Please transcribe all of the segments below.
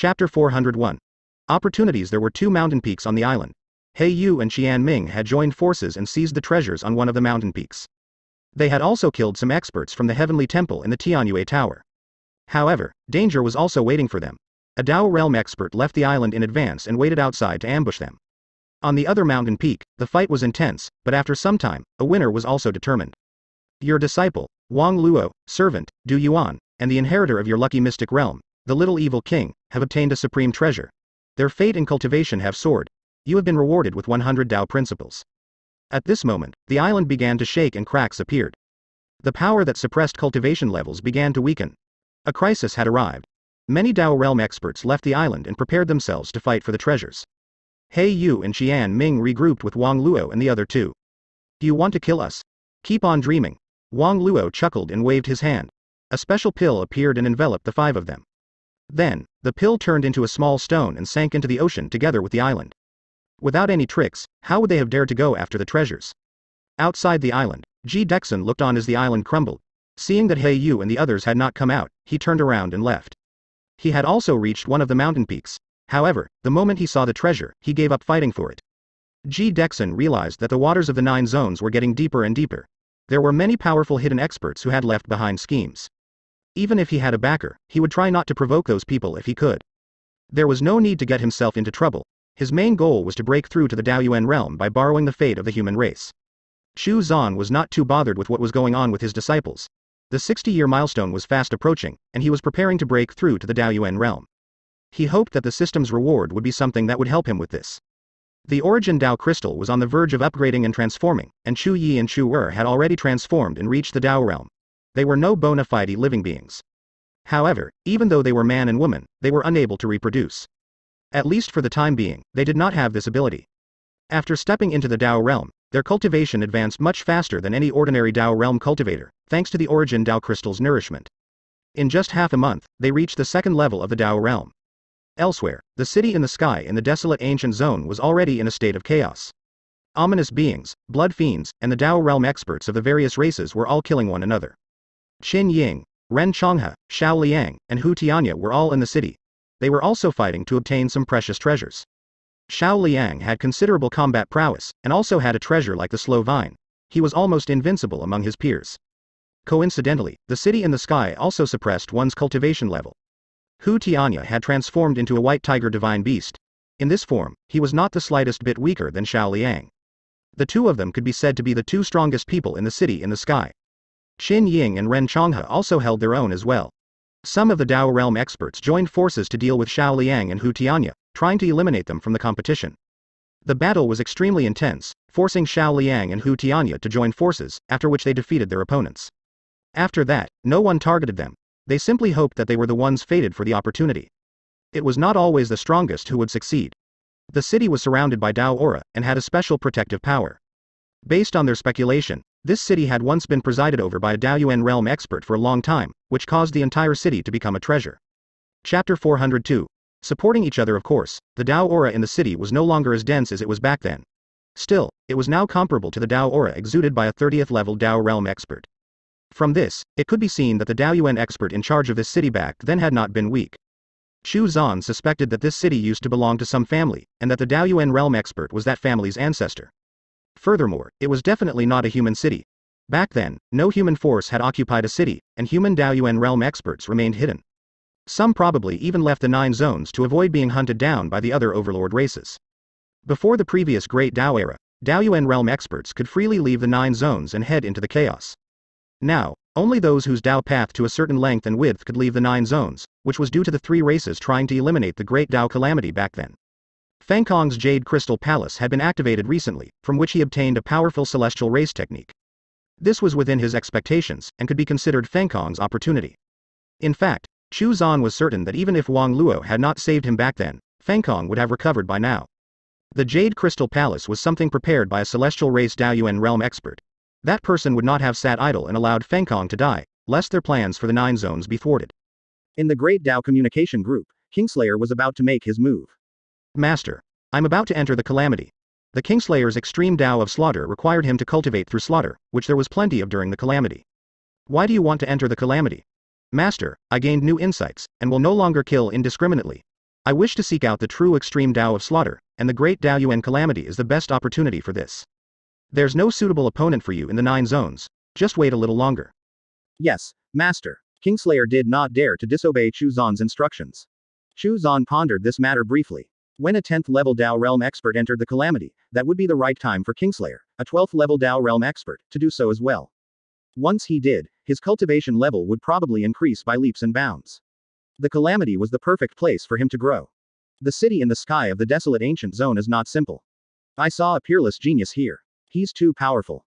Chapter 401. Opportunities There were two mountain peaks on the island. He Yu and Qian Ming had joined forces and seized the treasures on one of the mountain peaks. They had also killed some experts from the Heavenly Temple in the Tianyue Tower. However, danger was also waiting for them. A Dao Realm expert left the island in advance and waited outside to ambush them. On the other mountain peak, the fight was intense, but after some time, a winner was also determined. Your disciple, Wang Luo, servant, Du Yuan, and the inheritor of your lucky mystic realm, the little evil king, have obtained a supreme treasure. Their fate and cultivation have soared. You have been rewarded with 100 Dao principles. At this moment, the island began to shake and cracks appeared. The power that suppressed cultivation levels began to weaken. A crisis had arrived. Many Dao realm experts left the island and prepared themselves to fight for the treasures. He Yu and Qian Ming regrouped with Wang Luo and the other two. Do you want to kill us? Keep on dreaming. Wang Luo chuckled and waved his hand. A special pill appeared and enveloped the five of them. Then, the pill turned into a small stone and sank into the ocean together with the island. Without any tricks, how would they have dared to go after the treasures? Outside the island, Ji Dexin looked on as the island crumbled. Seeing that He Yu and the others had not come out, he turned around and left. He had also reached one of the mountain peaks, However, the moment he saw the treasure, he gave up fighting for it. Ji Dexin realized that the waters of the Nine Zones were getting deeper and deeper. There were many powerful hidden experts who had left behind schemes. Even if he had a backer, he would try not to provoke those people if he could. There was no need to get himself into trouble. His main goal was to break through to the Daoyuan realm by borrowing the fate of the human race. Chu Zan was not too bothered with what was going on with his disciples. The 60-year milestone was fast approaching, and he was preparing to break through to the Daoyuan realm. He hoped that the system's reward would be something that would help him with this. The Origin Dao crystal was on the verge of upgrading and transforming, and Chu Yi and Chu Er had already transformed and reached the Dao realm. They were no bona fide living beings. However, even though they were man and woman, they were unable to reproduce. At least for the time being, they did not have this ability. After stepping into the Dao realm, their cultivation advanced much faster than any ordinary Dao realm cultivator, thanks to the Origin Dao crystal's nourishment. In just half a month, they reached the second level of the Dao realm. Elsewhere, the city in the sky in the desolate ancient zone was already in a state of chaos. Ominous beings, blood fiends, and the Dao realm experts of the various races were all killing one another. Qin Ying, Ren Chonghe, Xiao Liang, and Hu Tianya were all in the city. They were also fighting to obtain some precious treasures. Xiao Liang had considerable combat prowess, and also had a treasure like the slow vine. He was almost invincible among his peers. Coincidentally, the city in the sky also suppressed one's cultivation level, Hu Tianya had transformed into a white tiger divine beast. In this form, he was not the slightest bit weaker than Xiao Liang. The two of them could be said to be the two strongest people in the city in the sky. Qin Ying and Ren Chonghe also held their own as well. Some of the Dao realm experts joined forces to deal with Xiao Liang and Hu Tianya, trying to eliminate them from the competition. The battle was extremely intense, forcing Xiao Liang and Hu Tianya to join forces, after which they defeated their opponents. After that, no one targeted them, they simply hoped that they were the ones fated for the opportunity. It was not always the strongest who would succeed. The city was surrounded by Dao aura and had a special protective power. Based on their speculation, this city had once been presided over by a Daoyuan realm expert for a long time, which caused the entire city to become a treasure. Chapter 402. Supporting each other of course, the Dao aura in the city was no longer as dense as it was back then. Still, it was now comparable to the Dao aura exuded by a 30th level Dao realm expert. From this, it could be seen that the Daoyuan expert in charge of this city back then had not been weak. Chu Zan suspected that this city used to belong to some family, and that the Daoyuan realm expert was that family's ancestor. Furthermore, it was definitely not a human city. Back then, no human force had occupied a city, and human Daoyuan realm experts remained hidden. Some probably even left the Nine Zones to avoid being hunted down by the other overlord races. Before the previous Great Dao era, Daoyuan realm experts could freely leave the Nine Zones and head into the chaos. Now, only those whose Dao path to a certain length and width could leave the nine zones, which was due to the three races trying to eliminate the Great Dao calamity back then. Feng Kong's Jade Crystal Palace had been activated recently, from which he obtained a powerful celestial race technique. This was within his expectations, and could be considered Feng Kong's opportunity. In fact, Chu Zan was certain that even if Wang Luo had not saved him back then, Feng Kong would have recovered by now. The Jade Crystal Palace was something prepared by a celestial race Daoyuan realm expert, that person would not have sat idle and allowed Feng Kong to die, lest their plans for the Nine Zones be thwarted. In the Great Dao Communication Group, Kingslayer was about to make his move. Master. I'm about to enter the Calamity. The Kingslayer's extreme Dao of slaughter required him to cultivate through slaughter, which there was plenty of during the Calamity. Why do you want to enter the Calamity? Master, I gained new insights, and will no longer kill indiscriminately. I wish to seek out the true extreme Tao of slaughter, and the great Tao Yuan calamity is the best opportunity for this. There's no suitable opponent for you in the nine zones, just wait a little longer. Yes, Master. Kingslayer did not dare to disobey Chu Zan's instructions. Chu Zan pondered this matter briefly. When a 10th level Dao Realm expert entered the calamity, that would be the right time for Kingslayer, a 12th level Dao Realm expert, to do so as well. Once he did, his cultivation level would probably increase by leaps and bounds. The calamity was the perfect place for him to grow. The city in the sky of the desolate ancient zone is not simple. I saw a peerless genius here. He's too powerful.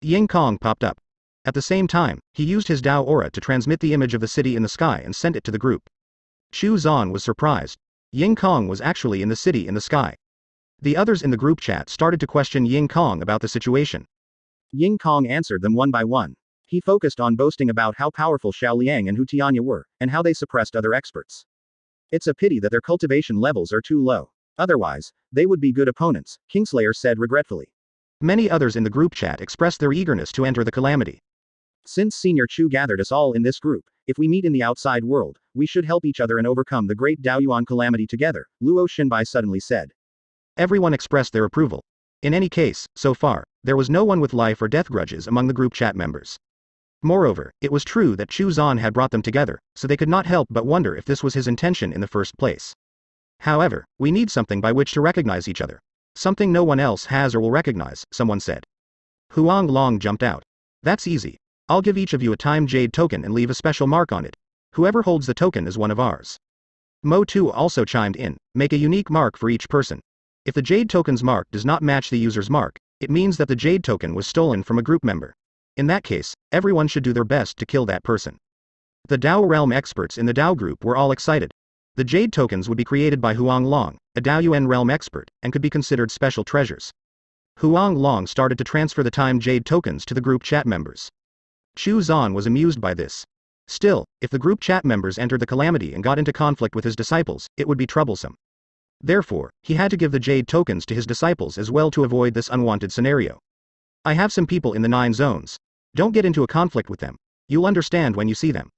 Ying Kong popped up. At the same time, he used his Dao aura to transmit the image of the city in the sky and sent it to the group. Chu Zan was surprised. Ying Kong was actually in the city in the sky. The others in the group chat started to question Ying Kong about the situation. Ying Kong answered them one by one. He focused on boasting about how powerful Xiao Liang and Hu Tianya were, and how they suppressed other experts. It's a pity that their cultivation levels are too low. Otherwise, they would be good opponents, Kingslayer said regretfully. Many others in the group chat expressed their eagerness to enter the calamity. Since Senior Chu gathered us all in this group, if we meet in the outside world, we should help each other and overcome the great Daoyuan calamity together, Luo Xinbai suddenly said. Everyone expressed their approval. In any case, so far, there was no one with life or death grudges among the group chat members. Moreover, it was true that Chu Zan had brought them together, so they could not help but wonder if this was his intention in the first place. However, we need something by which to recognize each other. Something no one else has or will recognize, someone said. Huang Long jumped out. That's easy. I'll give each of you a time jade token and leave a special mark on it. Whoever holds the token is one of ours. Mo Tu also chimed in, make a unique mark for each person. If the jade token's mark does not match the user's mark, it means that the jade token was stolen from a group member. In that case, everyone should do their best to kill that person. The Dao Realm experts in the Dao group were all excited. The jade tokens would be created by Huang Long, a Dao Yuan realm expert, and could be considered special treasures. Huang Long started to transfer the time jade tokens to the group chat members. Chu Zan was amused by this. Still, if the group chat members entered the calamity and got into conflict with his disciples, it would be troublesome. Therefore, he had to give the jade tokens to his disciples as well to avoid this unwanted scenario. I have some people in the nine zones. Don't get into a conflict with them. You'll understand when you see them.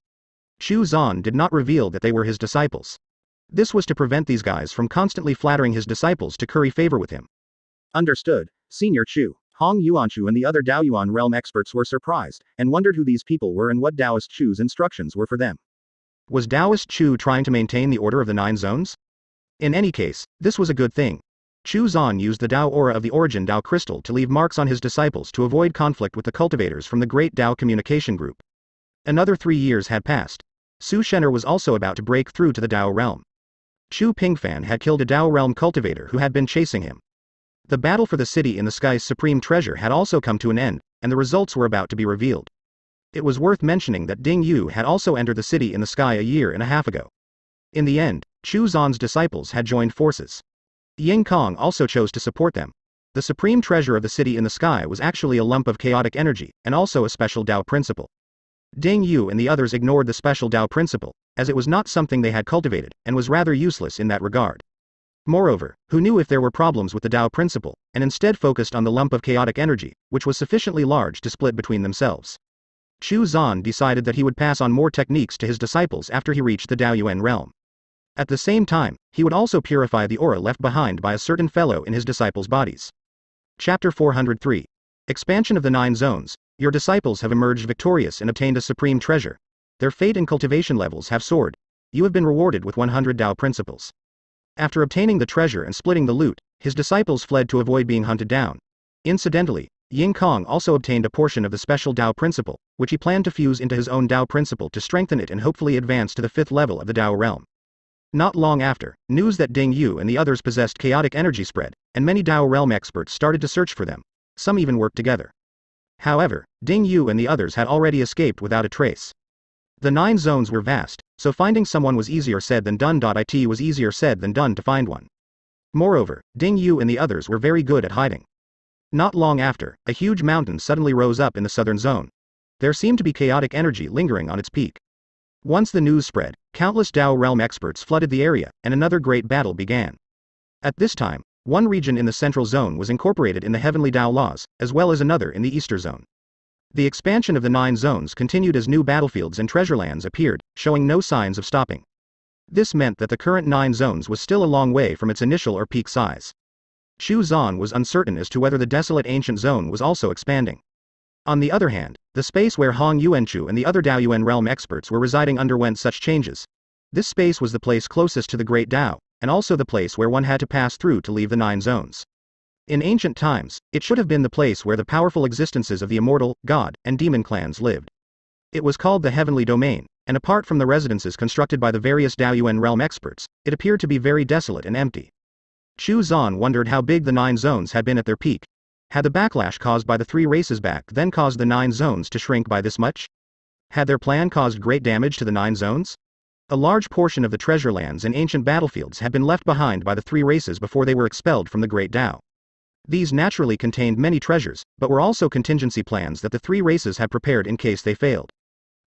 Chu Zan did not reveal that they were his disciples. This was to prevent these guys from constantly flattering his disciples to curry favor with him. Understood, Senior Chu. Hong Yuanchu and the other Daoyuan realm experts were surprised, and wondered who these people were and what Taoist Chu's instructions were for them. Was Taoist Chu trying to maintain the order of the Nine Zones? In any case, this was a good thing. Chu Zan used the Dao aura of the origin Dao crystal to leave marks on his disciples to avoid conflict with the cultivators from the Great Dao Communication Group. Another three years had passed. Su Shenner was also about to break through to the Dao realm. Chu Pingfan had killed a Dao realm cultivator who had been chasing him. The battle for the city in the sky's supreme treasure had also come to an end, and the results were about to be revealed. It was worth mentioning that Ding Yu had also entered the city in the sky a year and a half ago. In the end, Chu Zan's disciples had joined forces. Ying Kong also chose to support them. The supreme treasure of the city in the sky was actually a lump of chaotic energy, and also a special Dao principle. Ding Yu and the others ignored the special Dao principle, as it was not something they had cultivated, and was rather useless in that regard. Moreover, who knew if there were problems with the Tao principle, and instead focused on the lump of chaotic energy, which was sufficiently large to split between themselves. Chu Zan decided that he would pass on more techniques to his disciples after he reached the Daoyuan realm. At the same time, he would also purify the aura left behind by a certain fellow in his disciples' bodies. Chapter 403 Expansion of the Nine Zones Your disciples have emerged victorious and obtained a supreme treasure. Their fate and cultivation levels have soared. You have been rewarded with 100 Dao principles. After obtaining the treasure and splitting the loot, his disciples fled to avoid being hunted down. Incidentally, Ying Kong also obtained a portion of the special Dao principle, which he planned to fuse into his own Dao principle to strengthen it and hopefully advance to the fifth level of the Dao realm. Not long after, news that Ding Yu and the others possessed chaotic energy spread, and many Dao realm experts started to search for them. Some even worked together. However, Ding Yu and the others had already escaped without a trace. The nine zones were vast, so finding someone was easier said than done. It was easier said than done to find one. Moreover, Ding Yu and the others were very good at hiding. Not long after, a huge mountain suddenly rose up in the southern zone. There seemed to be chaotic energy lingering on its peak. Once the news spread, countless Dao realm experts flooded the area, and another great battle began. At this time, one region in the central zone was incorporated in the heavenly Dao laws, as well as another in the easter zone. The expansion of the nine zones continued as new battlefields and treasure lands appeared, showing no signs of stopping. This meant that the current nine zones was still a long way from its initial or peak size. Chu Zan was uncertain as to whether the desolate ancient zone was also expanding. On the other hand, the space where Hong Yuanchu and the other Daoyuan realm experts were residing underwent such changes. This space was the place closest to the Great Dao, and also the place where one had to pass through to leave the nine zones. In ancient times, it should have been the place where the powerful existences of the immortal, god, and demon clans lived. It was called the Heavenly Domain, and apart from the residences constructed by the various Daoyuan realm experts, it appeared to be very desolate and empty. Chu Zan wondered how big the nine zones had been at their peak. Had the backlash caused by the three races back then caused the nine zones to shrink by this much? Had their plan caused great damage to the nine zones? A large portion of the treasure lands and ancient battlefields had been left behind by the three races before they were expelled from the Great Tao. These naturally contained many treasures, but were also contingency plans that the three races had prepared in case they failed.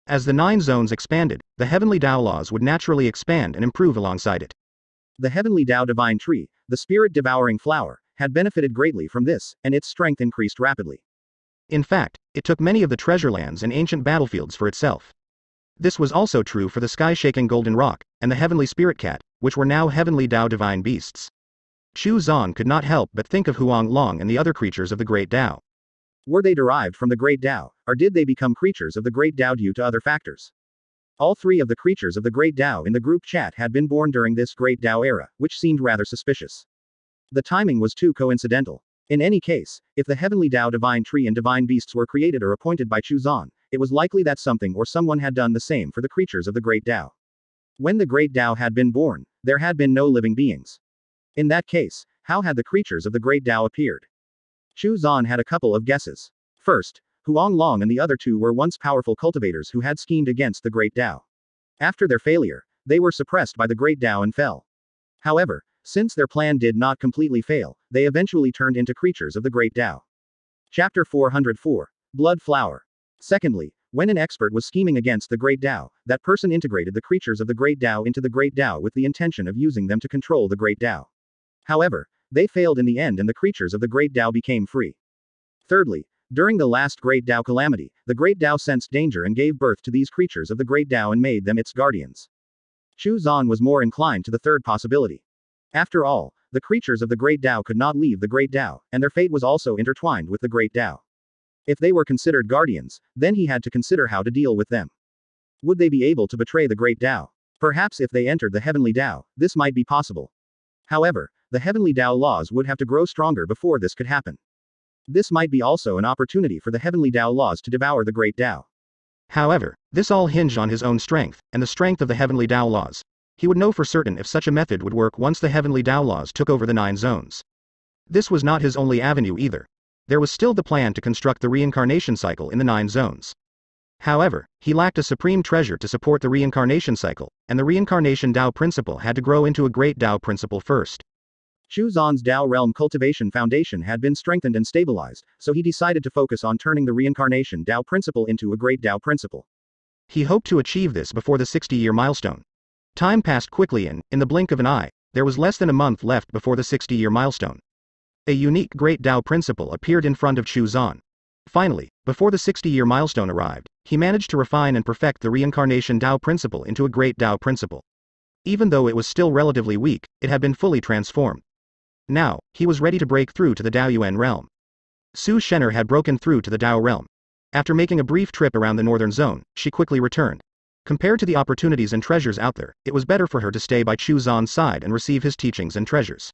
As the nine zones expanded, the heavenly Tao laws would naturally expand and improve alongside it. The heavenly Tao divine tree, the spirit devouring flower, had benefited greatly from this, and its strength increased rapidly. In fact, it took many of the treasure lands and ancient battlefields for itself. This was also true for the sky-shaking golden rock, and the heavenly spirit cat, which were now heavenly Tao divine beasts. Chu Zan could not help but think of Huang Long and the other creatures of the Great Tao. Were they derived from the Great Tao, or did they become creatures of the Great Tao due to other factors? All three of the creatures of the Great Tao in the group chat had been born during this Great Tao era, which seemed rather suspicious. The timing was too coincidental. In any case, if the heavenly Tao divine tree and divine beasts were created or appointed by Chu Zan, it was likely that something or someone had done the same for the creatures of the Great Tao. When the Great Tao had been born, there had been no living beings. In that case, how had the creatures of the Great Tao appeared? Chu Zan had a couple of guesses. First, Huang Long and the other two were once powerful cultivators who had schemed against the Great Tao. After their failure, they were suppressed by the Great Tao and fell. However, since their plan did not completely fail, they eventually turned into creatures of the Great Tao. Chapter 404 Blood Flower. Secondly, when an expert was scheming against the Great Tao, that person integrated the creatures of the Great Tao into the Great Tao with the intention of using them to control the Great Tao. However, they failed in the end and the creatures of the Great Tao became free. Thirdly, during the last Great Tao calamity, the Great Tao sensed danger and gave birth to these creatures of the Great Tao and made them its guardians. Chu Zan was more inclined to the third possibility. After all, the creatures of the Great Tao could not leave the Great Tao, and their fate was also intertwined with the Great Tao. If they were considered guardians, then he had to consider how to deal with them. Would they be able to betray the Great Tao? Perhaps if they entered the Heavenly Tao, this might be possible. However, the Heavenly Tao laws would have to grow stronger before this could happen. This might be also an opportunity for the heavenly Tao laws to devour the great Tao. However, this all hinged on his own strength, and the strength of the heavenly Tao laws. He would know for certain if such a method would work once the heavenly Tao laws took over the nine zones. This was not his only avenue either. There was still the plan to construct the reincarnation cycle in the nine zones. However, he lacked a supreme treasure to support the reincarnation cycle, and the reincarnation Tao principle had to grow into a great Tao principle first. Chu Zan's Tao Realm Cultivation Foundation had been strengthened and stabilized, so he decided to focus on turning the reincarnation Dao principle into a great Dao principle. He hoped to achieve this before the 60 year milestone. Time passed quickly and, in the blink of an eye, there was less than a month left before the 60 year milestone. A unique Great Dao principle appeared in front of Chu Zan. Finally, before the 60 year milestone arrived, he managed to refine and perfect the reincarnation Dao principle into a Great Dao principle. Even though it was still relatively weak, it had been fully transformed. Now, he was ready to break through to the Daoyuan realm. Su Shenner had broken through to the Dao realm. After making a brief trip around the northern zone, she quickly returned. Compared to the opportunities and treasures out there, it was better for her to stay by Chu Zan's side and receive his teachings and treasures.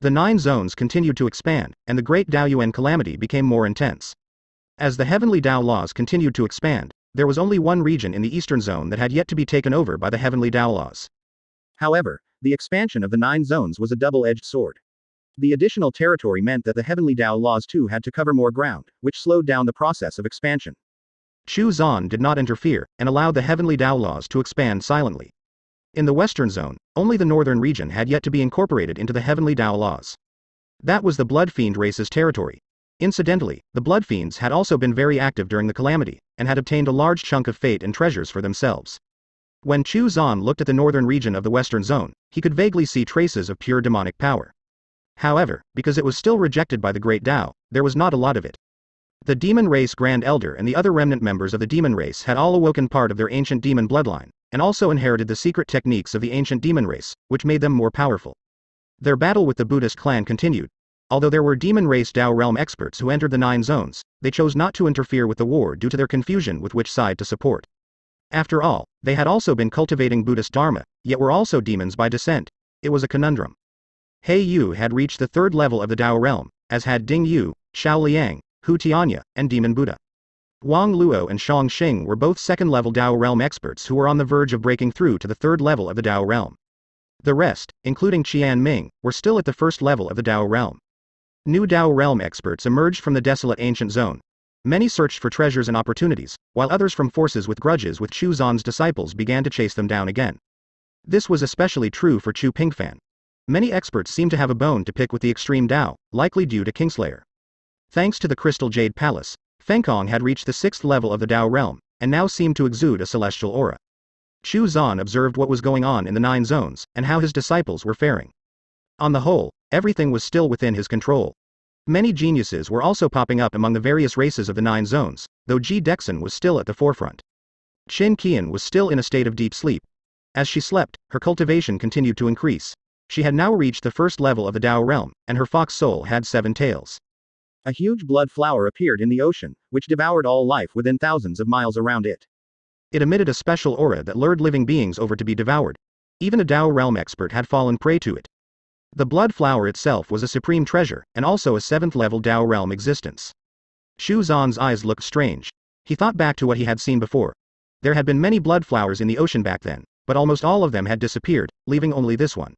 The nine zones continued to expand, and the great Daoyuan calamity became more intense. As the heavenly Dao laws continued to expand, there was only one region in the eastern zone that had yet to be taken over by the heavenly Dao laws. However, the expansion of the nine zones was a double-edged sword. The additional territory meant that the Heavenly Tao laws too had to cover more ground, which slowed down the process of expansion. Chu Zan did not interfere, and allowed the Heavenly Tao laws to expand silently. In the Western Zone, only the northern region had yet to be incorporated into the Heavenly Tao laws. That was the Blood Fiend race's territory. Incidentally, the Blood Fiends had also been very active during the calamity, and had obtained a large chunk of fate and treasures for themselves. When Chu Zan looked at the northern region of the Western Zone, he could vaguely see traces of pure demonic power. However, because it was still rejected by the Great Tao, there was not a lot of it. The demon race Grand Elder and the other remnant members of the demon race had all awoken part of their ancient demon bloodline, and also inherited the secret techniques of the ancient demon race, which made them more powerful. Their battle with the Buddhist clan continued. Although there were demon race Dao realm experts who entered the nine zones, they chose not to interfere with the war due to their confusion with which side to support. After all, they had also been cultivating Buddhist Dharma, yet were also demons by descent. It was a conundrum. He Yu had reached the third level of the Dao realm, as had Ding Yu, Xiao Liang, Hu Tianya, and Demon Buddha. Wang Luo and Shang Xing were both second-level Dao realm experts who were on the verge of breaking through to the third level of the Dao realm. The rest, including Qian Ming, were still at the first level of the Dao realm. New Dao realm experts emerged from the desolate ancient zone. Many searched for treasures and opportunities, while others from forces with grudges with Chu Zan's disciples began to chase them down again. This was especially true for Chu Pingfan. Many experts seem to have a bone to pick with the extreme Dao, likely due to Kingslayer. Thanks to the Crystal Jade Palace, Feng Kong had reached the sixth level of the Dao realm, and now seemed to exude a celestial aura. Chu Zan observed what was going on in the nine zones, and how his disciples were faring. On the whole, everything was still within his control. Many geniuses were also popping up among the various races of the nine zones, though Ji Dexin was still at the forefront. Qin Qian was still in a state of deep sleep. As she slept, her cultivation continued to increase. She had now reached the first level of the Dao realm, and her fox soul had seven tails. A huge blood flower appeared in the ocean, which devoured all life within thousands of miles around it. It emitted a special aura that lured living beings over to be devoured. Even a Dao realm expert had fallen prey to it. The blood flower itself was a supreme treasure, and also a seventh level Dao realm existence. Chu Zan's eyes looked strange. He thought back to what he had seen before. There had been many blood flowers in the ocean back then, but almost all of them had disappeared, leaving only this one.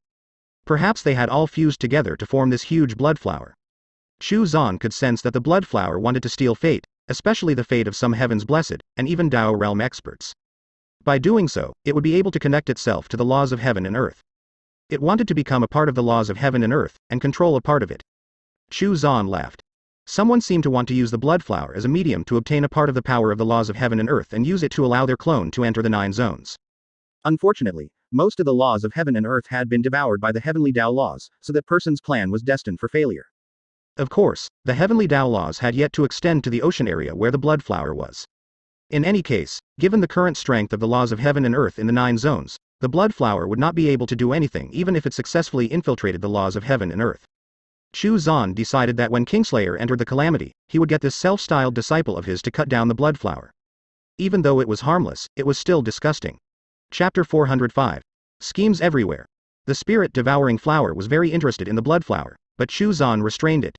Perhaps they had all fused together to form this huge blood flower. Chu Zan could sense that the blood flower wanted to steal fate, especially the fate of some heaven's blessed, and even Dao realm experts. By doing so, it would be able to connect itself to the laws of heaven and earth. It wanted to become a part of the laws of heaven and earth, and control a part of it. Chu Zan laughed. Someone seemed to want to use the blood flower as a medium to obtain a part of the power of the laws of heaven and earth and use it to allow their clone to enter the nine zones. Unfortunately, most of the laws of heaven and earth had been devoured by the heavenly Dao laws, so that person's plan was destined for failure. Of course, the heavenly Tao laws had yet to extend to the ocean area where the blood flower was. In any case, given the current strength of the laws of heaven and earth in the nine zones, the blood flower would not be able to do anything even if it successfully infiltrated the laws of heaven and earth. Chu Zan decided that when Kingslayer entered the calamity, he would get this self-styled disciple of his to cut down the blood flower. Even though it was harmless, it was still disgusting. Chapter 405. Schemes everywhere. The spirit devouring flower was very interested in the blood flower, but Chu Zan restrained it,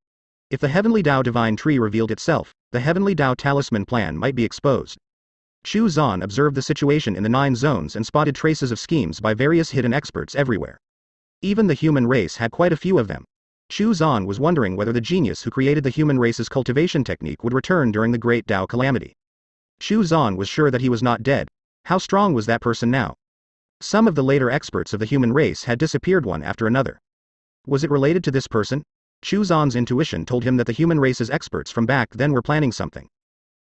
if the Heavenly Dao Divine Tree revealed itself, the Heavenly Dao Talisman plan might be exposed. Chu Zan observed the situation in the nine zones and spotted traces of schemes by various hidden experts everywhere. Even the human race had quite a few of them. Chu Zan was wondering whether the genius who created the human race's cultivation technique would return during the Great Dao Calamity. Chu Zan was sure that he was not dead. How strong was that person now? Some of the later experts of the human race had disappeared one after another. Was it related to this person? Chu Zan's intuition told him that the human race's experts from back then were planning something.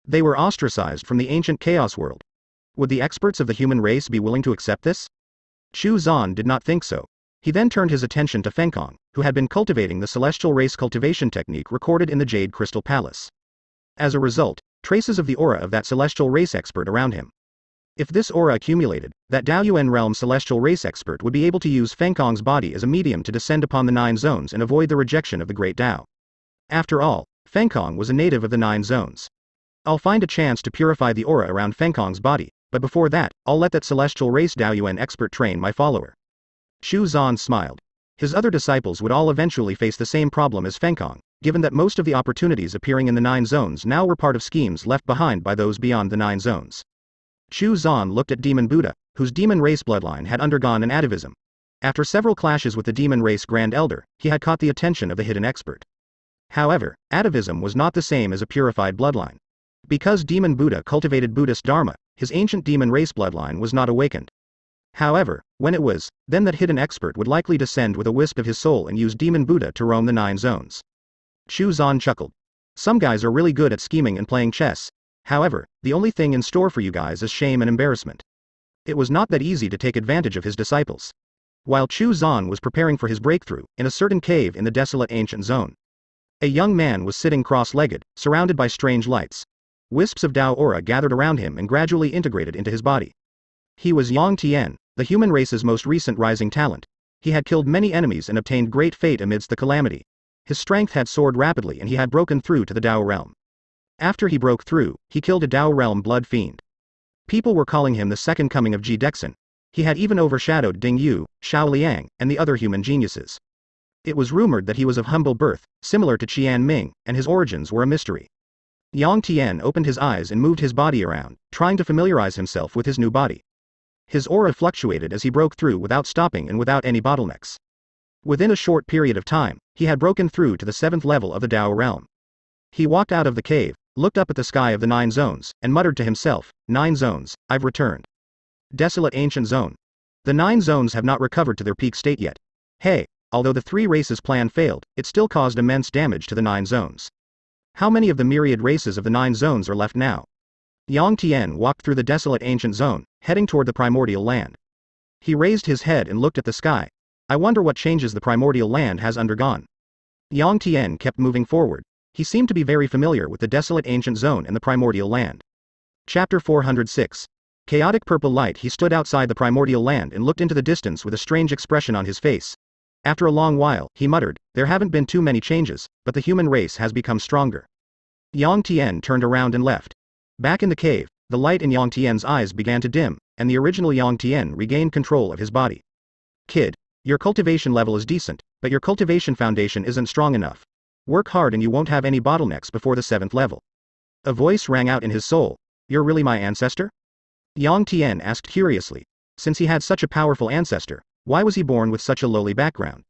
They were ostracized from the ancient chaos world. Would the experts of the human race be willing to accept this? Chu Zan did not think so. He then turned his attention to Feng Kong, who had been cultivating the celestial race cultivation technique recorded in the Jade Crystal Palace. As a result, traces of the aura of that celestial race expert around him. If this aura accumulated, that Daoyuan realm celestial race expert would be able to use Feng Kong's body as a medium to descend upon the nine zones and avoid the rejection of the great Dao. After all, Feng Kong was a native of the nine zones. I'll find a chance to purify the aura around Feng Kong's body, but before that, I'll let that celestial race Daoyuan expert train my follower. Chu Zan smiled. His other disciples would all eventually face the same problem as Feng Kong, given that most of the opportunities appearing in the nine zones now were part of schemes left behind by those beyond the nine zones. Chu Zan looked at Demon Buddha, whose demon race bloodline had undergone an atavism. After several clashes with the demon race Grand Elder, he had caught the attention of the hidden expert. However, atavism was not the same as a purified bloodline. Because Demon Buddha cultivated Buddhist Dharma, his ancient demon race bloodline was not awakened. However, when it was, then that hidden expert would likely descend with a wisp of his soul and use Demon Buddha to roam the nine zones. Chu Zan chuckled. Some guys are really good at scheming and playing chess, However, the only thing in store for you guys is shame and embarrassment. It was not that easy to take advantage of his disciples. While Chu Zan was preparing for his breakthrough, in a certain cave in the desolate ancient zone, a young man was sitting cross-legged, surrounded by strange lights. Wisps of Dao aura gathered around him and gradually integrated into his body. He was Yang Tian, the human race's most recent rising talent. He had killed many enemies and obtained great fate amidst the calamity. His strength had soared rapidly and he had broken through to the Dao realm. After he broke through, he killed a Dao realm blood fiend. People were calling him the second coming of Ji Dexin. He had even overshadowed Ding Yu, Xiao Liang, and the other human geniuses. It was rumored that he was of humble birth, similar to Qian Ming, and his origins were a mystery. Yang Tian opened his eyes and moved his body around, trying to familiarize himself with his new body. His aura fluctuated as he broke through without stopping and without any bottlenecks. Within a short period of time, he had broken through to the seventh level of the Dao realm. He walked out of the cave, looked up at the sky of the nine zones, and muttered to himself, Nine zones, I've returned. Desolate ancient zone. The nine zones have not recovered to their peak state yet. Hey, although the three races plan failed, it still caused immense damage to the nine zones. How many of the myriad races of the nine zones are left now? Yang Tian walked through the desolate ancient zone, heading toward the primordial land. He raised his head and looked at the sky. I wonder what changes the primordial land has undergone. Yang Tian kept moving forward. He seemed to be very familiar with the desolate ancient zone and the primordial land. Chapter 406. Chaotic purple light He stood outside the primordial land and looked into the distance with a strange expression on his face. After a long while, he muttered, There haven't been too many changes, but the human race has become stronger. Yang Tian turned around and left. Back in the cave, the light in Yang Tian's eyes began to dim, and the original Yang Tian regained control of his body. Kid, your cultivation level is decent, but your cultivation foundation isn't strong enough. Work hard and you won't have any bottlenecks before the seventh level. A voice rang out in his soul, You're really my ancestor? Yang Tian asked curiously. Since he had such a powerful ancestor, why was he born with such a lowly background?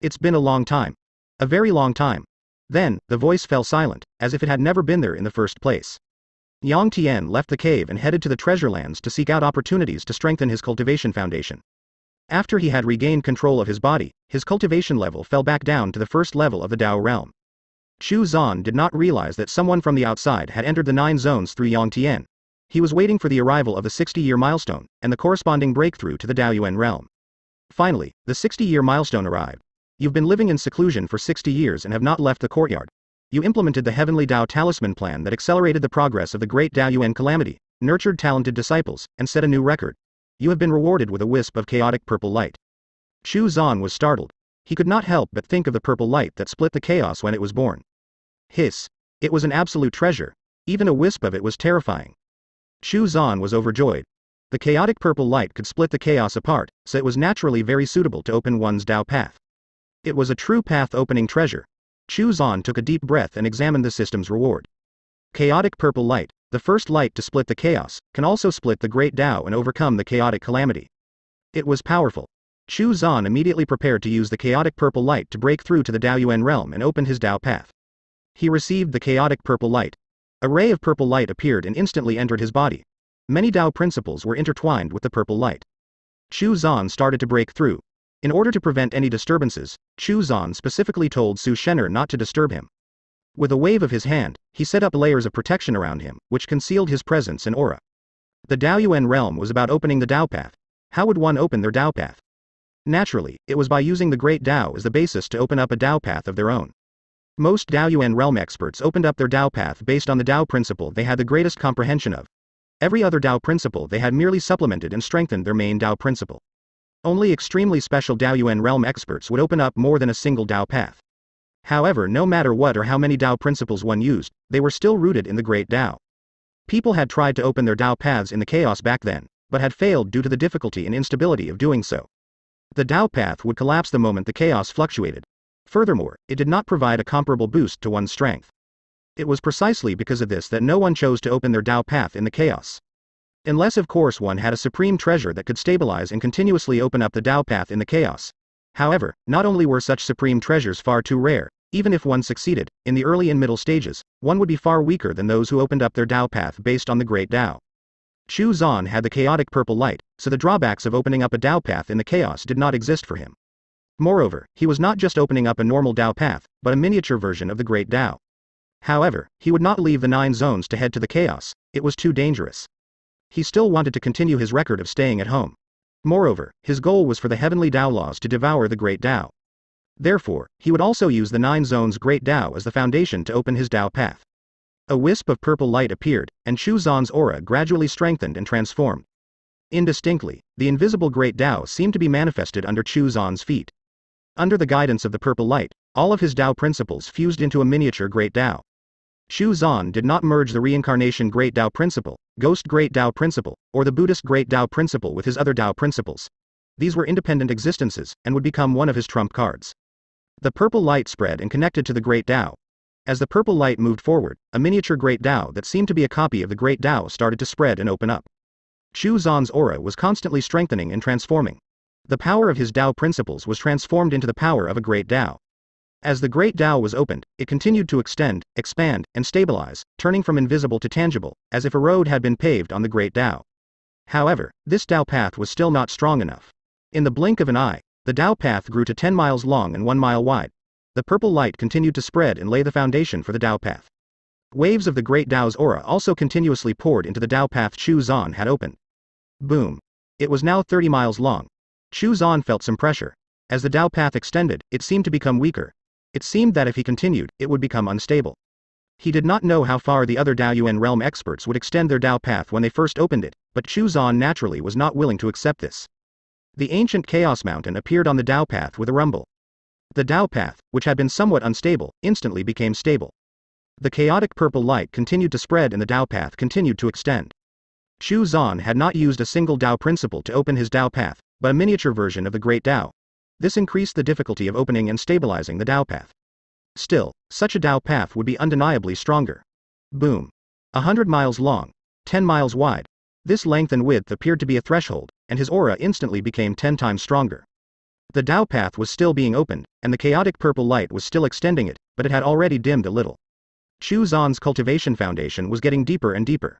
It's been a long time. A very long time. Then, the voice fell silent, as if it had never been there in the first place. Yang Tian left the cave and headed to the treasure lands to seek out opportunities to strengthen his cultivation foundation. After he had regained control of his body, his cultivation level fell back down to the first level of the Dao realm. Chu Zan did not realize that someone from the outside had entered the nine zones through Yang Tian. He was waiting for the arrival of the 60-year milestone, and the corresponding breakthrough to the Daoyuan realm. Finally, the 60-year milestone arrived. You've been living in seclusion for 60 years and have not left the courtyard, you implemented the Heavenly Dao Talisman plan that accelerated the progress of the great Dao Yuan calamity, nurtured talented disciples, and set a new record. You have been rewarded with a wisp of chaotic purple light. Chu Zan was startled. He could not help but think of the purple light that split the chaos when it was born. Hiss. It was an absolute treasure. Even a wisp of it was terrifying. Chu Zan was overjoyed. The chaotic purple light could split the chaos apart, so it was naturally very suitable to open one's Dao path. It was a true path opening treasure, Chu Zan took a deep breath and examined the system's reward. Chaotic purple light, the first light to split the chaos, can also split the great Dao and overcome the chaotic calamity. It was powerful. Chu Zan immediately prepared to use the chaotic purple light to break through to the Dao Yuan realm and open his Dao path. He received the chaotic purple light. A ray of purple light appeared and instantly entered his body. Many Dao principles were intertwined with the purple light. Chu Zan started to break through, in order to prevent any disturbances, Chu Zan specifically told Su Shen'er not to disturb him. With a wave of his hand, he set up layers of protection around him, which concealed his presence and aura. The Daoyuan realm was about opening the Dao path. How would one open their Dao path? Naturally, it was by using the Great Dao as the basis to open up a Dao path of their own. Most Daoyuan realm experts opened up their Dao path based on the Dao principle they had the greatest comprehension of. Every other Dao principle they had merely supplemented and strengthened their main Dao principle. Only extremely special Daoyuan realm experts would open up more than a single Dao path. However, no matter what or how many Dao principles one used, they were still rooted in the Great Dao. People had tried to open their Dao paths in the chaos back then, but had failed due to the difficulty and instability of doing so. The Dao path would collapse the moment the chaos fluctuated. Furthermore, it did not provide a comparable boost to one's strength. It was precisely because of this that no one chose to open their Dao path in the chaos. Unless of course one had a supreme treasure that could stabilize and continuously open up the Dao path in the chaos. However, not only were such supreme treasures far too rare, even if one succeeded, in the early and middle stages, one would be far weaker than those who opened up their Dao path based on the Great Dao. Chu Zan had the chaotic purple light, so the drawbacks of opening up a Dao path in the chaos did not exist for him. Moreover, he was not just opening up a normal Dao path, but a miniature version of the Great Dao. However, he would not leave the nine zones to head to the chaos, it was too dangerous. He still wanted to continue his record of staying at home. Moreover, his goal was for the heavenly Dao laws to devour the Great Dao. Therefore, he would also use the Nine Zones Great Dao as the foundation to open his Dao path. A wisp of purple light appeared, and Chu Zan's aura gradually strengthened and transformed. Indistinctly, the invisible Great Tao seemed to be manifested under Chu Zan's feet. Under the guidance of the purple light, all of his Tao principles fused into a miniature Great Tao. Chu Zan did not merge the reincarnation Great Tao principle, Ghost Great Tao principle, or the Buddhist Great Tao principle with his other Tao principles. These were independent existences, and would become one of his trump cards. The purple light spread and connected to the Great Tao. As the purple light moved forward, a miniature Great Tao that seemed to be a copy of the Great Tao started to spread and open up. Chu Zan's aura was constantly strengthening and transforming. The power of his Tao principles was transformed into the power of a great Tao. As the great Tao was opened, it continued to extend, expand, and stabilize, turning from invisible to tangible, as if a road had been paved on the great Tao. However, this Tao path was still not strong enough. In the blink of an eye, the Tao path grew to 10 miles long and 1 mile wide. The purple light continued to spread and lay the foundation for the Tao path. Waves of the great Tao's aura also continuously poured into the Tao path Chu Zan had opened. Boom. It was now 30 miles long, Chu Zan felt some pressure. As the Dao path extended, it seemed to become weaker. It seemed that if he continued, it would become unstable. He did not know how far the other Dao Yuan realm experts would extend their Dao path when they first opened it, but Chu Zan naturally was not willing to accept this. The ancient Chaos Mountain appeared on the Dao path with a rumble. The Dao path, which had been somewhat unstable, instantly became stable. The chaotic purple light continued to spread and the Dao path continued to extend. Chu Zan had not used a single Dao principle to open his Dao path, but a miniature version of the Great Tao. This increased the difficulty of opening and stabilizing the Tao path. Still, such a Tao path would be undeniably stronger. Boom. A hundred miles long, ten miles wide. This length and width appeared to be a threshold, and his aura instantly became ten times stronger. The Tao path was still being opened, and the chaotic purple light was still extending it, but it had already dimmed a little. Chu Zan's cultivation foundation was getting deeper and deeper.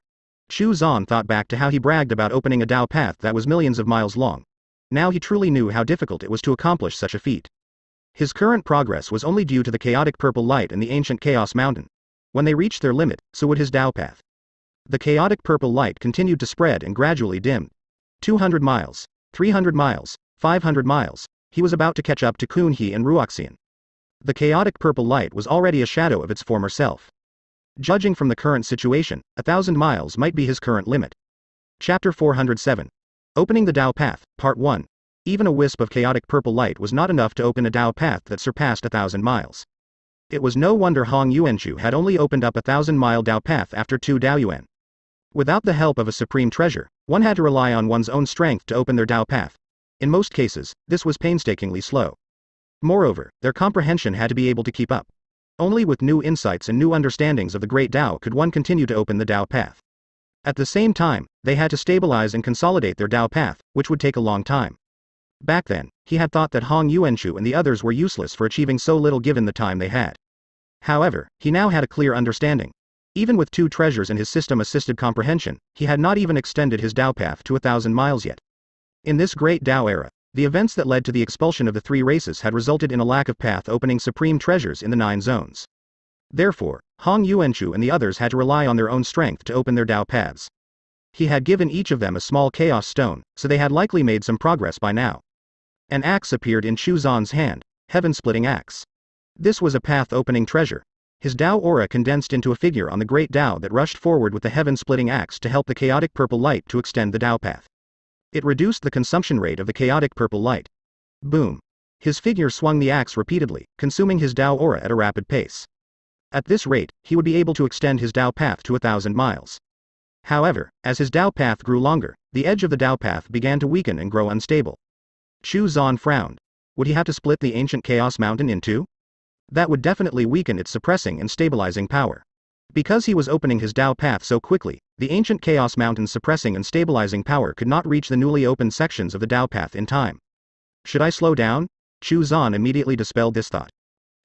Chu Zan thought back to how he bragged about opening a Tao path that was millions of miles long, now he truly knew how difficult it was to accomplish such a feat. His current progress was only due to the chaotic purple light in the ancient Chaos Mountain. When they reached their limit, so would his Tao path. The chaotic purple light continued to spread and gradually dimmed. 200 miles, 300 miles, 500 miles, he was about to catch up to Kunhe and Ruoxian. The chaotic purple light was already a shadow of its former self. Judging from the current situation, a thousand miles might be his current limit. Chapter 407 Opening the Dao Path, Part 1. Even a wisp of chaotic purple light was not enough to open a Dao path that surpassed a thousand miles. It was no wonder Hong Yuanchu had only opened up a thousand mile Dao path after two Daoyuan. Without the help of a supreme treasure, one had to rely on one's own strength to open their Dao path. In most cases, this was painstakingly slow. Moreover, their comprehension had to be able to keep up. Only with new insights and new understandings of the great Dao could one continue to open the Dao path. At the same time, they had to stabilize and consolidate their Dao path, which would take a long time. Back then, he had thought that Hong Yuanchu and the others were useless for achieving so little given the time they had. However, he now had a clear understanding. Even with two treasures in his system-assisted comprehension, he had not even extended his Dao path to a thousand miles yet. In this great Dao era, the events that led to the expulsion of the three races had resulted in a lack of path opening supreme treasures in the nine zones. Therefore, Hong Yuanchu and the others had to rely on their own strength to open their Dao paths. He had given each of them a small chaos stone, so they had likely made some progress by now. An axe appeared in Chu Zan's hand, heaven-splitting axe. This was a path-opening treasure. His Dao aura condensed into a figure on the great Dao that rushed forward with the heaven-splitting axe to help the chaotic purple light to extend the Dao path. It reduced the consumption rate of the chaotic purple light. Boom. His figure swung the axe repeatedly, consuming his Dao aura at a rapid pace. At this rate, he would be able to extend his Dao path to a thousand miles. However, as his Dao path grew longer, the edge of the Dao path began to weaken and grow unstable. Chu Zan frowned. Would he have to split the ancient Chaos Mountain in two? That would definitely weaken its suppressing and stabilizing power. Because he was opening his Dao path so quickly, the ancient Chaos Mountain's suppressing and stabilizing power could not reach the newly opened sections of the Dao path in time. Should I slow down? Chu Zan immediately dispelled this thought.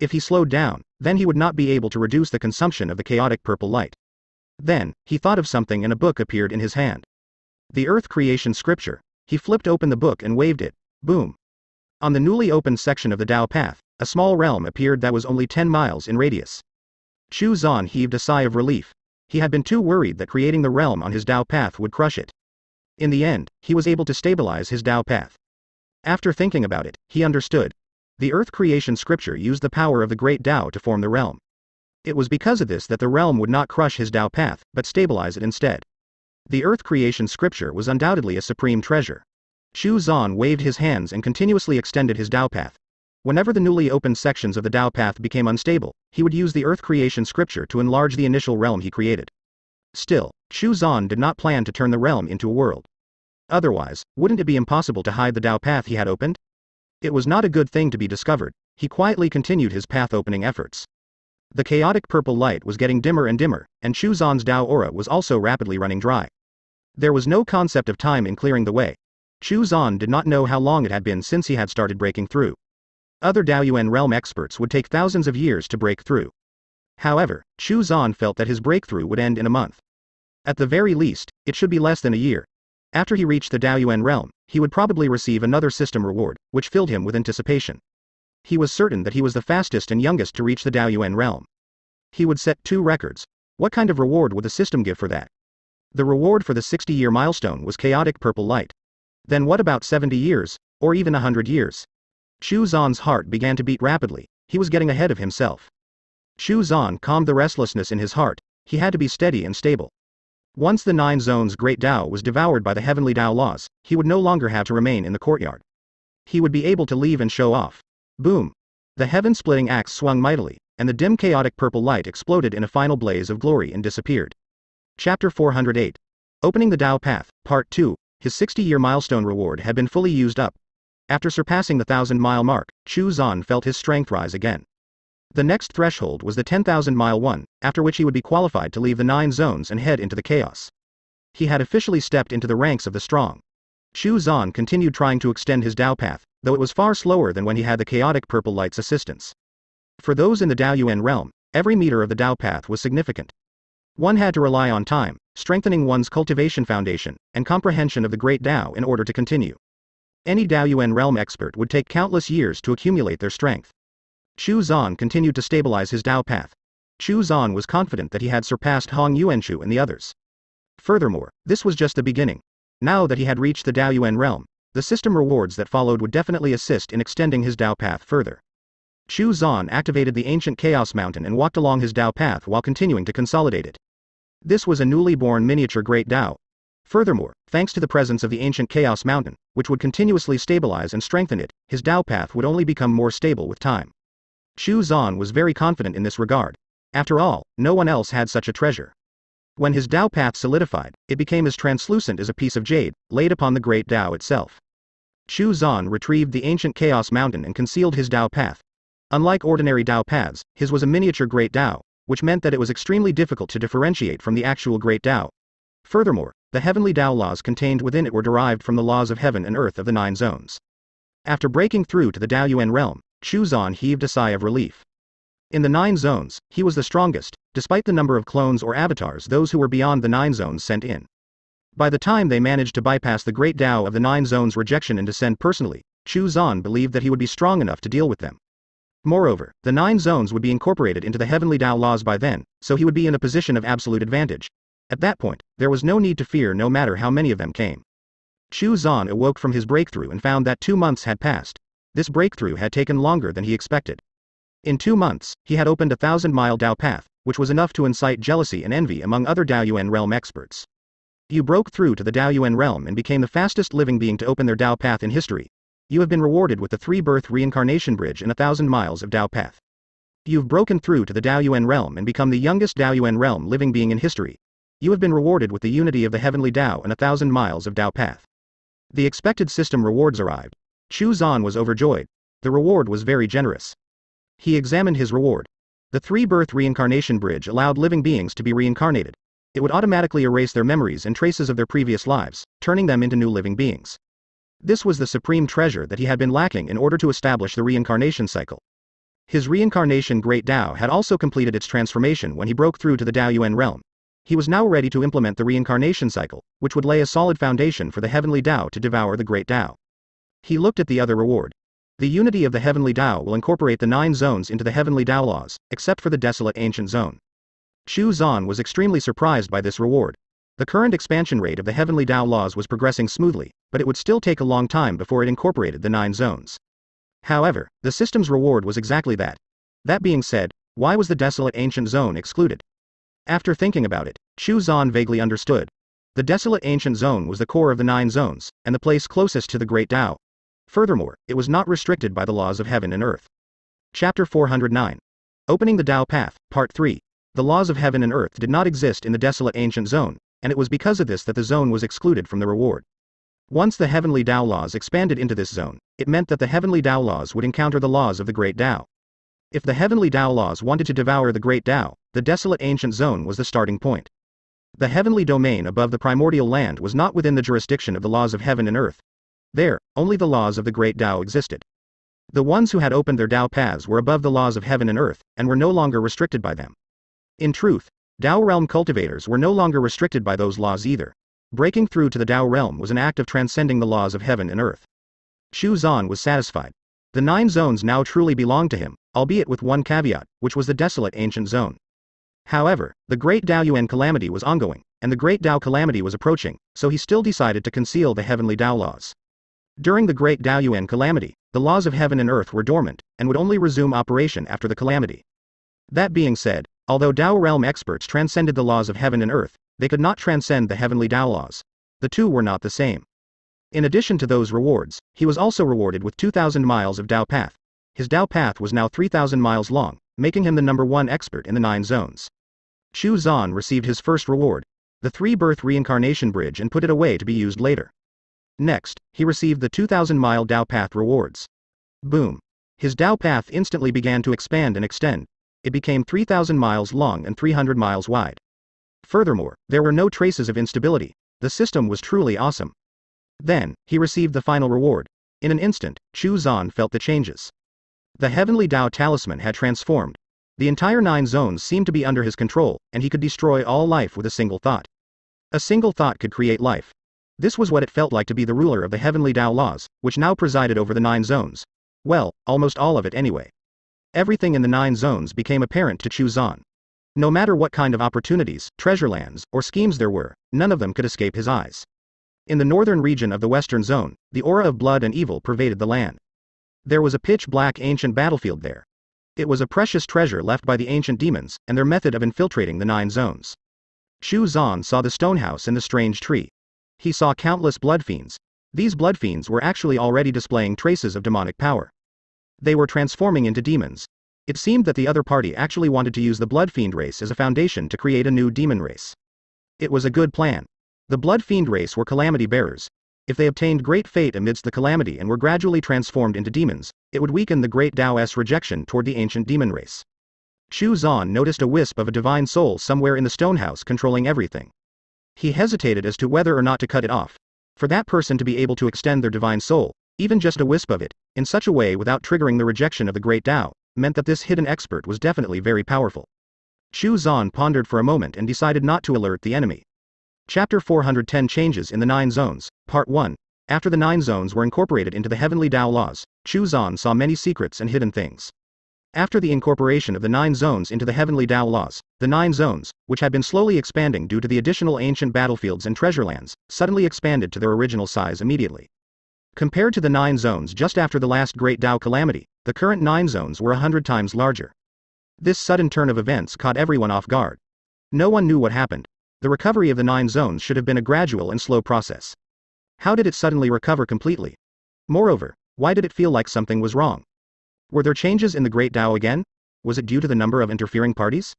If he slowed down, then he would not be able to reduce the consumption of the chaotic purple light. Then, he thought of something and a book appeared in his hand. The Earth Creation Scripture. He flipped open the book and waved it. Boom. On the newly opened section of the Dao path, a small realm appeared that was only 10 miles in radius. Chu Zan heaved a sigh of relief. He had been too worried that creating the realm on his Dao path would crush it. In the end, he was able to stabilize his Dao path. After thinking about it, he understood. The Earth creation scripture used the power of the great Tao to form the realm. It was because of this that the realm would not crush his Tao path, but stabilize it instead. The Earth creation scripture was undoubtedly a supreme treasure. Chu Zan waved his hands and continuously extended his Dao path. Whenever the newly opened sections of the Dao path became unstable, he would use the Earth creation scripture to enlarge the initial realm he created. Still, Chu Zan did not plan to turn the realm into a world. Otherwise, wouldn't it be impossible to hide the Dao path he had opened? It was not a good thing to be discovered, he quietly continued his path opening efforts. The chaotic purple light was getting dimmer and dimmer, and Chu Zan's Dao aura was also rapidly running dry. There was no concept of time in clearing the way. Chu Zan did not know how long it had been since he had started breaking through. Other Daoyuan realm experts would take thousands of years to break through. However, Chu Zan felt that his breakthrough would end in a month. At the very least, it should be less than a year. After he reached the Daoyuan realm, he would probably receive another system reward, which filled him with anticipation. He was certain that he was the fastest and youngest to reach the Daoyuan realm. He would set two records. What kind of reward would the system give for that? The reward for the 60 year milestone was chaotic purple light. Then what about 70 years, or even 100 years? Chu Zan's heart began to beat rapidly, he was getting ahead of himself. Chu Zan calmed the restlessness in his heart, he had to be steady and stable. Once the Nine Zones' great Tao was devoured by the heavenly Tao laws, he would no longer have to remain in the courtyard. He would be able to leave and show off. Boom! The heaven splitting axe swung mightily, and the dim chaotic purple light exploded in a final blaze of glory and disappeared. Chapter 408 Opening the Tao Path, Part 2 His 60 year milestone reward had been fully used up, after surpassing the thousand mile mark, Chu Zan felt his strength rise again. The next threshold was the 10,000 mile one, after which he would be qualified to leave the nine zones and head into the chaos. He had officially stepped into the ranks of the strong. Chu Zan continued trying to extend his Dao path, though it was far slower than when he had the chaotic purple light's assistance. For those in the Dao Yuan realm, every meter of the Dao path was significant. One had to rely on time, strengthening one's cultivation foundation, and comprehension of the great Dao in order to continue. Any Dao Yuan realm expert would take countless years to accumulate their strength. Chu Zan continued to stabilize his Dao path. Chu Zan was confident that he had surpassed Hong Yuanshu and the others. Furthermore, this was just the beginning. Now that he had reached the Dao Yuan realm, the system rewards that followed would definitely assist in extending his Dao path further. Chu Zan activated the ancient Chaos Mountain and walked along his Dao path while continuing to consolidate it. This was a newly born miniature Great Dao, Furthermore, thanks to the presence of the ancient Chaos Mountain, which would continuously stabilize and strengthen it, his Dao path would only become more stable with time. Chu Zan was very confident in this regard. After all, no one else had such a treasure. When his Dao path solidified, it became as translucent as a piece of jade, laid upon the great Dao itself. Chu Zan retrieved the ancient Chaos Mountain and concealed his Dao path. Unlike ordinary Dao paths, his was a miniature Great Dao, which meant that it was extremely difficult to differentiate from the actual Great Dao. Furthermore, the heavenly Tao laws contained within it were derived from the laws of heaven and earth of the nine zones. After breaking through to the Daoyuan realm, Chu Zan heaved a sigh of relief. In the nine zones, he was the strongest, despite the number of clones or avatars those who were beyond the nine zones sent in. By the time they managed to bypass the great Tao of the nine zones' rejection and descend personally, Chu Zan believed that he would be strong enough to deal with them. Moreover, the nine zones would be incorporated into the heavenly Tao laws by then, so he would be in a position of absolute advantage, at that point, there was no need to fear no matter how many of them came. Chu Zan awoke from his breakthrough and found that two months had passed. This breakthrough had taken longer than he expected. In two months, he had opened a thousand mile Dao path, which was enough to incite jealousy and envy among other Daoyuan realm experts. You broke through to the Daoyuan realm and became the fastest living being to open their Dao path in history. You have been rewarded with the three birth reincarnation bridge and a thousand miles of Dao path. You've broken through to the Daoyuan realm and become the youngest Daoyuan realm living being in history, you have been rewarded with the unity of the heavenly Dao and a thousand miles of Dao path. The expected system rewards arrived. Chu Zan was overjoyed. The reward was very generous. He examined his reward. The three birth reincarnation bridge allowed living beings to be reincarnated. It would automatically erase their memories and traces of their previous lives, turning them into new living beings. This was the supreme treasure that he had been lacking in order to establish the reincarnation cycle. His reincarnation Great Tao had also completed its transformation when he broke through to the Dao Yuan realm, he was now ready to implement the reincarnation cycle, which would lay a solid foundation for the heavenly Tao to devour the great Tao. He looked at the other reward. The unity of the heavenly Tao will incorporate the nine zones into the heavenly Tao laws, except for the desolate ancient zone. Chu Zan was extremely surprised by this reward. The current expansion rate of the heavenly Tao laws was progressing smoothly, but it would still take a long time before it incorporated the nine zones. However, the system's reward was exactly that. That being said, why was the desolate ancient zone excluded? After thinking about it, Chu Zan vaguely understood. The desolate ancient zone was the core of the nine zones, and the place closest to the Great Tao. Furthermore, it was not restricted by the laws of heaven and earth. Chapter 409. Opening the Tao Path, Part 3. The laws of heaven and earth did not exist in the desolate ancient zone, and it was because of this that the zone was excluded from the reward. Once the heavenly Tao laws expanded into this zone, it meant that the heavenly Tao laws would encounter the laws of the Great Tao. If the heavenly Tao laws wanted to devour the Great Tao, the desolate ancient zone was the starting point. The heavenly domain above the primordial land was not within the jurisdiction of the laws of heaven and earth. There, only the laws of the Great Tao existed. The ones who had opened their Tao paths were above the laws of heaven and earth, and were no longer restricted by them. In truth, Tao realm cultivators were no longer restricted by those laws either. Breaking through to the Tao realm was an act of transcending the laws of heaven and earth. Chu Zan was satisfied. The nine zones now truly belonged to him, albeit with one caveat, which was the desolate ancient zone. However, the Great Dao Yuan calamity was ongoing, and the Great Dao calamity was approaching, so he still decided to conceal the heavenly Dao laws. During the Great Dao Yuan calamity, the laws of heaven and earth were dormant, and would only resume operation after the calamity. That being said, although Dao realm experts transcended the laws of heaven and earth, they could not transcend the heavenly Dao laws. The two were not the same. In addition to those rewards, he was also rewarded with 2,000 miles of Dao path. His Dao path was now 3,000 miles long, making him the number one expert in the nine zones. Chu Zan received his first reward, the three birth reincarnation bridge and put it away to be used later. Next, he received the 2,000 mile Dao path rewards. Boom. His Dao path instantly began to expand and extend. It became 3,000 miles long and 300 miles wide. Furthermore, there were no traces of instability. The system was truly awesome. Then, he received the final reward. In an instant, Chu Zan felt the changes. The heavenly Dao talisman had transformed. The entire nine zones seemed to be under his control, and he could destroy all life with a single thought. A single thought could create life. This was what it felt like to be the ruler of the heavenly Dao laws, which now presided over the nine zones. Well, almost all of it anyway. Everything in the nine zones became apparent to Chu Zan. No matter what kind of opportunities, treasure lands, or schemes there were, none of them could escape his eyes. In the northern region of the western zone, the aura of blood and evil pervaded the land. There was a pitch black ancient battlefield there. It was a precious treasure left by the ancient demons, and their method of infiltrating the nine zones. Chu Zan saw the stone house and the strange tree. He saw countless blood fiends. These blood fiends were actually already displaying traces of demonic power. They were transforming into demons. It seemed that the other party actually wanted to use the blood fiend race as a foundation to create a new demon race. It was a good plan. The Blood Fiend race were calamity bearers. If they obtained great fate amidst the calamity and were gradually transformed into demons, it would weaken the great Taoist rejection toward the ancient demon race. Chu Zan noticed a wisp of a divine soul somewhere in the stonehouse controlling everything. He hesitated as to whether or not to cut it off. For that person to be able to extend their divine soul, even just a wisp of it, in such a way without triggering the rejection of the great Tao, meant that this hidden expert was definitely very powerful. Chu Zan pondered for a moment and decided not to alert the enemy. Chapter 410 Changes in the Nine Zones, Part 1. After the Nine Zones were incorporated into the heavenly Tao laws, Chu Zan saw many secrets and hidden things. After the incorporation of the Nine Zones into the heavenly Tao laws, the Nine Zones, which had been slowly expanding due to the additional ancient battlefields and treasure lands, suddenly expanded to their original size immediately. Compared to the Nine Zones just after the last Great Tao calamity, the current Nine Zones were a hundred times larger. This sudden turn of events caught everyone off guard. No one knew what happened, the recovery of the nine zones should have been a gradual and slow process. How did it suddenly recover completely? Moreover, why did it feel like something was wrong? Were there changes in the Great Tao again? Was it due to the number of interfering parties?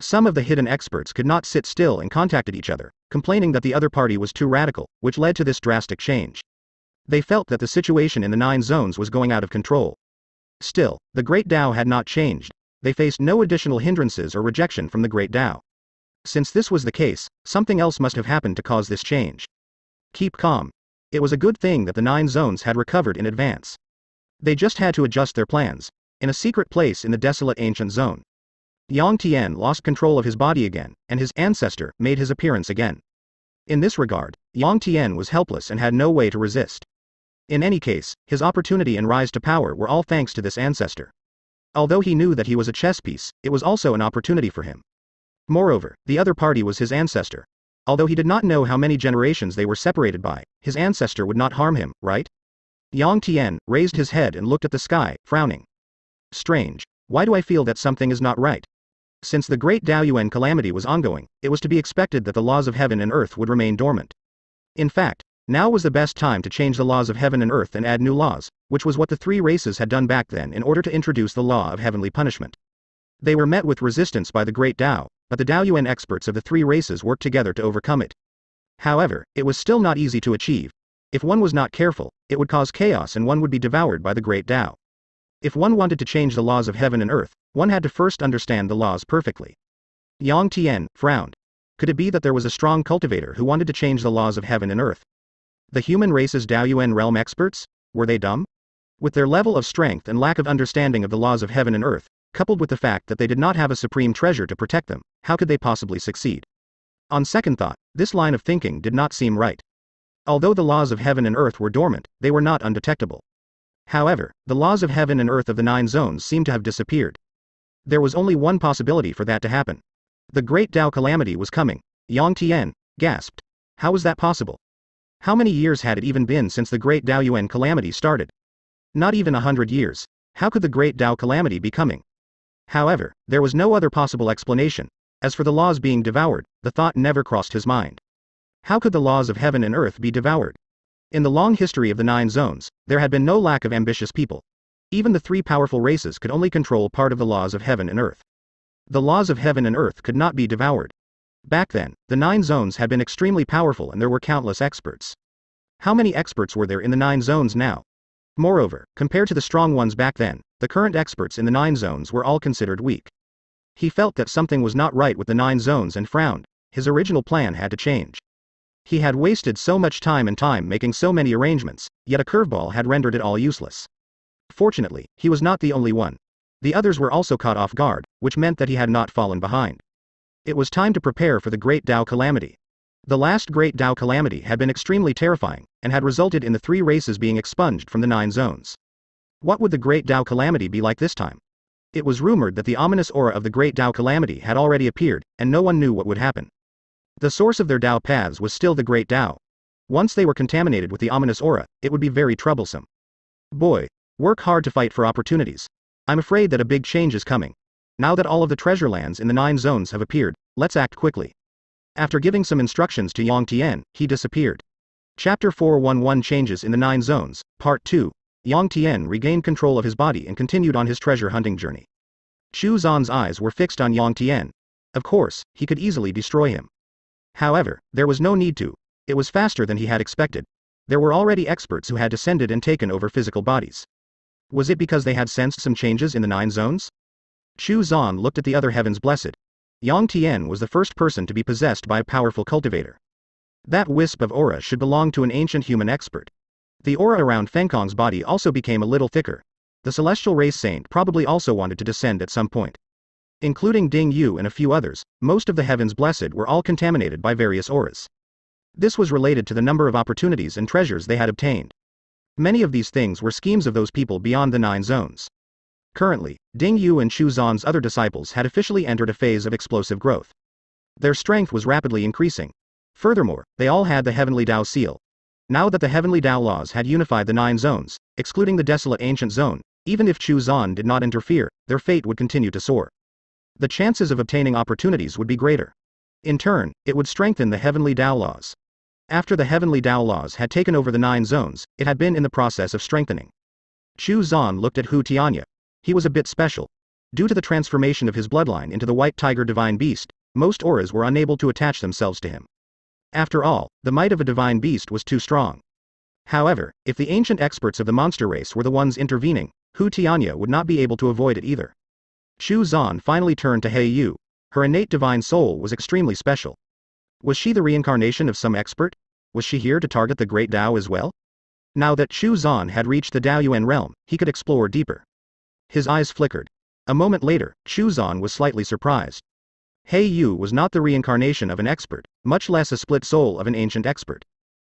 Some of the hidden experts could not sit still and contacted each other, complaining that the other party was too radical, which led to this drastic change. They felt that the situation in the nine zones was going out of control. Still, the Great Tao had not changed, they faced no additional hindrances or rejection from the Great Tao. Since this was the case, something else must have happened to cause this change. Keep calm. It was a good thing that the nine zones had recovered in advance. They just had to adjust their plans. In a secret place in the desolate ancient zone. Yang Tian lost control of his body again, and his ancestor made his appearance again. In this regard, Yang Tian was helpless and had no way to resist. In any case, his opportunity and rise to power were all thanks to this ancestor. Although he knew that he was a chess piece, it was also an opportunity for him. Moreover, the other party was his ancestor. Although he did not know how many generations they were separated by, his ancestor would not harm him, right? Yang Tian raised his head and looked at the sky, frowning. Strange. Why do I feel that something is not right? Since the Great Dao Yuan calamity was ongoing, it was to be expected that the laws of heaven and earth would remain dormant. In fact, now was the best time to change the laws of heaven and earth and add new laws, which was what the three races had done back then in order to introduce the law of heavenly punishment. They were met with resistance by the Great Dao, but the Dao Yuan experts of the three races worked together to overcome it. However, it was still not easy to achieve. If one was not careful, it would cause chaos and one would be devoured by the Great Dao. If one wanted to change the laws of heaven and earth, one had to first understand the laws perfectly. Yang Tian frowned. Could it be that there was a strong cultivator who wanted to change the laws of heaven and earth? The human race's Dao Yuan realm experts? Were they dumb? With their level of strength and lack of understanding of the laws of heaven and earth, coupled with the fact that they did not have a supreme treasure to protect them, how could they possibly succeed? On second thought, this line of thinking did not seem right. Although the laws of heaven and earth were dormant, they were not undetectable. However, the laws of heaven and earth of the nine zones seemed to have disappeared. There was only one possibility for that to happen. The great Dao calamity was coming. Yang Tian gasped. How was that possible? How many years had it even been since the Great Dao Yuan calamity started? Not even a hundred years. How could the Great Dao calamity be coming? However, there was no other possible explanation. As for the laws being devoured, the thought never crossed his mind. How could the laws of heaven and earth be devoured? In the long history of the Nine Zones, there had been no lack of ambitious people. Even the three powerful races could only control part of the laws of heaven and earth. The laws of heaven and earth could not be devoured. Back then, the nine zones had been extremely powerful and there were countless experts. How many experts were there in the nine zones now? Moreover, compared to the strong ones back then, the current experts in the nine zones were all considered weak. He felt that something was not right with the nine zones and frowned. His original plan had to change. He had wasted so much time and time making so many arrangements, yet a curveball had rendered it all useless. Fortunately, he was not the only one. The others were also caught off guard, which meant that he had not fallen behind. It was time to prepare for the Great Dao Calamity. The last Great Dao Calamity had been extremely terrifying, and had resulted in the three races being expunged from the nine zones. What would the Great Dao Calamity be like this time? It was rumored that the ominous aura of the Great Dao Calamity had already appeared, and no one knew what would happen. The source of their Dao paths was still the Great Dao. Once they were contaminated with the ominous aura, it would be very troublesome. Boy, work hard to fight for opportunities. I'm afraid that a big change is coming. Now that all of the treasure lands in the nine zones have appeared, let's act quickly. After giving some instructions to Yang Tian, he disappeared. Chapter 411 Changes in the Nine Zones, Part 2. Yang Tian regained control of his body and continued on his treasure hunting journey. Chu Zan's eyes were fixed on Yang Tian. Of course, he could easily destroy him. However, there was no need to. It was faster than he had expected. There were already experts who had descended and taken over physical bodies. Was it because they had sensed some changes in the nine zones? Chu Zan looked at the other heavens blessed. Yang Tian was the first person to be possessed by a powerful cultivator. That wisp of aura should belong to an ancient human expert. The aura around Feng Kong's body also became a little thicker. The celestial race saint probably also wanted to descend at some point. Including Ding Yu and a few others, most of the heavens blessed were all contaminated by various auras. This was related to the number of opportunities and treasures they had obtained. Many of these things were schemes of those people beyond the nine zones. Currently, Ding Yu and Chu Zan's other disciples had officially entered a phase of explosive growth. Their strength was rapidly increasing. Furthermore, they all had the Heavenly Dao seal. Now that the Heavenly Dao laws had unified the nine zones, excluding the desolate ancient zone, even if Chu Zan did not interfere, their fate would continue to soar. The chances of obtaining opportunities would be greater. In turn, it would strengthen the Heavenly Dao laws. After the Heavenly Dao laws had taken over the nine zones, it had been in the process of strengthening. Chu Zan looked at Hu Tianya, he was a bit special. Due to the transformation of his bloodline into the white tiger divine beast, most auras were unable to attach themselves to him. After all, the might of a divine beast was too strong. However, if the ancient experts of the monster race were the ones intervening, Hu Tianya would not be able to avoid it either. Chu Zan finally turned to He Yu. Her innate divine soul was extremely special. Was she the reincarnation of some expert? Was she here to target the great Dao as well? Now that Chu Zan had reached the Dao Yuan realm, he could explore deeper. His eyes flickered. A moment later, Chu Zan was slightly surprised. He Yu was not the reincarnation of an expert, much less a split soul of an ancient expert.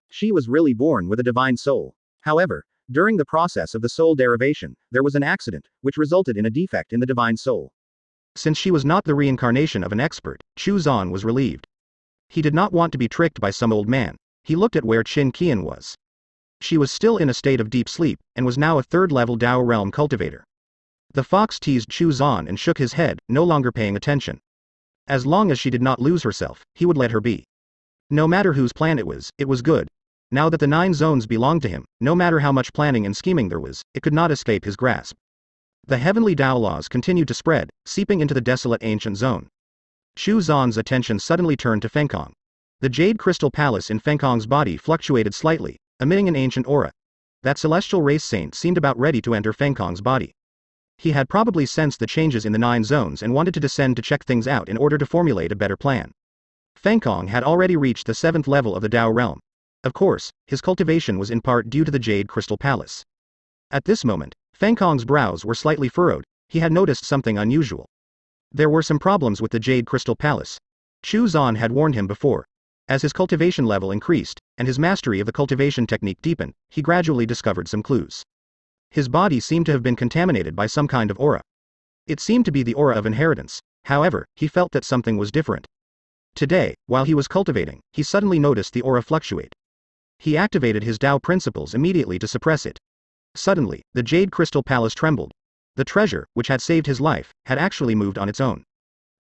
She was really born with a divine soul. However, during the process of the soul derivation, there was an accident, which resulted in a defect in the divine soul. Since she was not the reincarnation of an expert, Chu Zan was relieved. He did not want to be tricked by some old man. He looked at where Qin Qian was. She was still in a state of deep sleep, and was now a third level Dao realm cultivator. The fox teased Chu Zan and shook his head, no longer paying attention. As long as she did not lose herself, he would let her be. No matter whose plan it was, it was good. Now that the nine zones belonged to him, no matter how much planning and scheming there was, it could not escape his grasp. The heavenly Tao laws continued to spread, seeping into the desolate ancient zone. Chu Zan's attention suddenly turned to Feng Kong. The jade crystal palace in Feng Kong's body fluctuated slightly, emitting an ancient aura. That celestial race saint seemed about ready to enter Feng Kong's body. He had probably sensed the changes in the nine zones and wanted to descend to check things out in order to formulate a better plan. Feng Kong had already reached the seventh level of the Dao realm. Of course, his cultivation was in part due to the Jade Crystal Palace. At this moment, Feng Kong's brows were slightly furrowed, he had noticed something unusual. There were some problems with the Jade Crystal Palace. Chu Zan had warned him before. As his cultivation level increased, and his mastery of the cultivation technique deepened, he gradually discovered some clues. His body seemed to have been contaminated by some kind of aura. It seemed to be the aura of inheritance, however, he felt that something was different. Today, while he was cultivating, he suddenly noticed the aura fluctuate. He activated his Tao principles immediately to suppress it. Suddenly, the Jade Crystal Palace trembled. The treasure, which had saved his life, had actually moved on its own.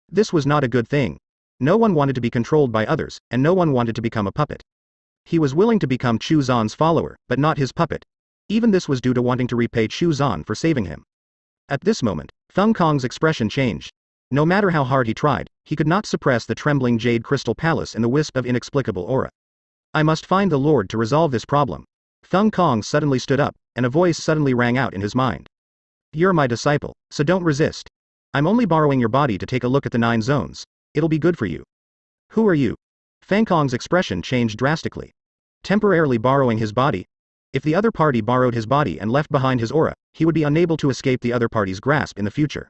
This was not a good thing. No one wanted to be controlled by others, and no one wanted to become a puppet. He was willing to become Chu Zan's follower, but not his puppet. Even this was due to wanting to repay Chu Zan for saving him. At this moment, Feng Kong's expression changed. No matter how hard he tried, he could not suppress the trembling jade crystal palace and the wisp of inexplicable aura. I must find the Lord to resolve this problem. Feng Kong suddenly stood up, and a voice suddenly rang out in his mind. You're my disciple, so don't resist. I'm only borrowing your body to take a look at the nine zones. It'll be good for you. Who are you? Feng Kong's expression changed drastically. Temporarily borrowing his body, if the other party borrowed his body and left behind his aura, he would be unable to escape the other party's grasp in the future.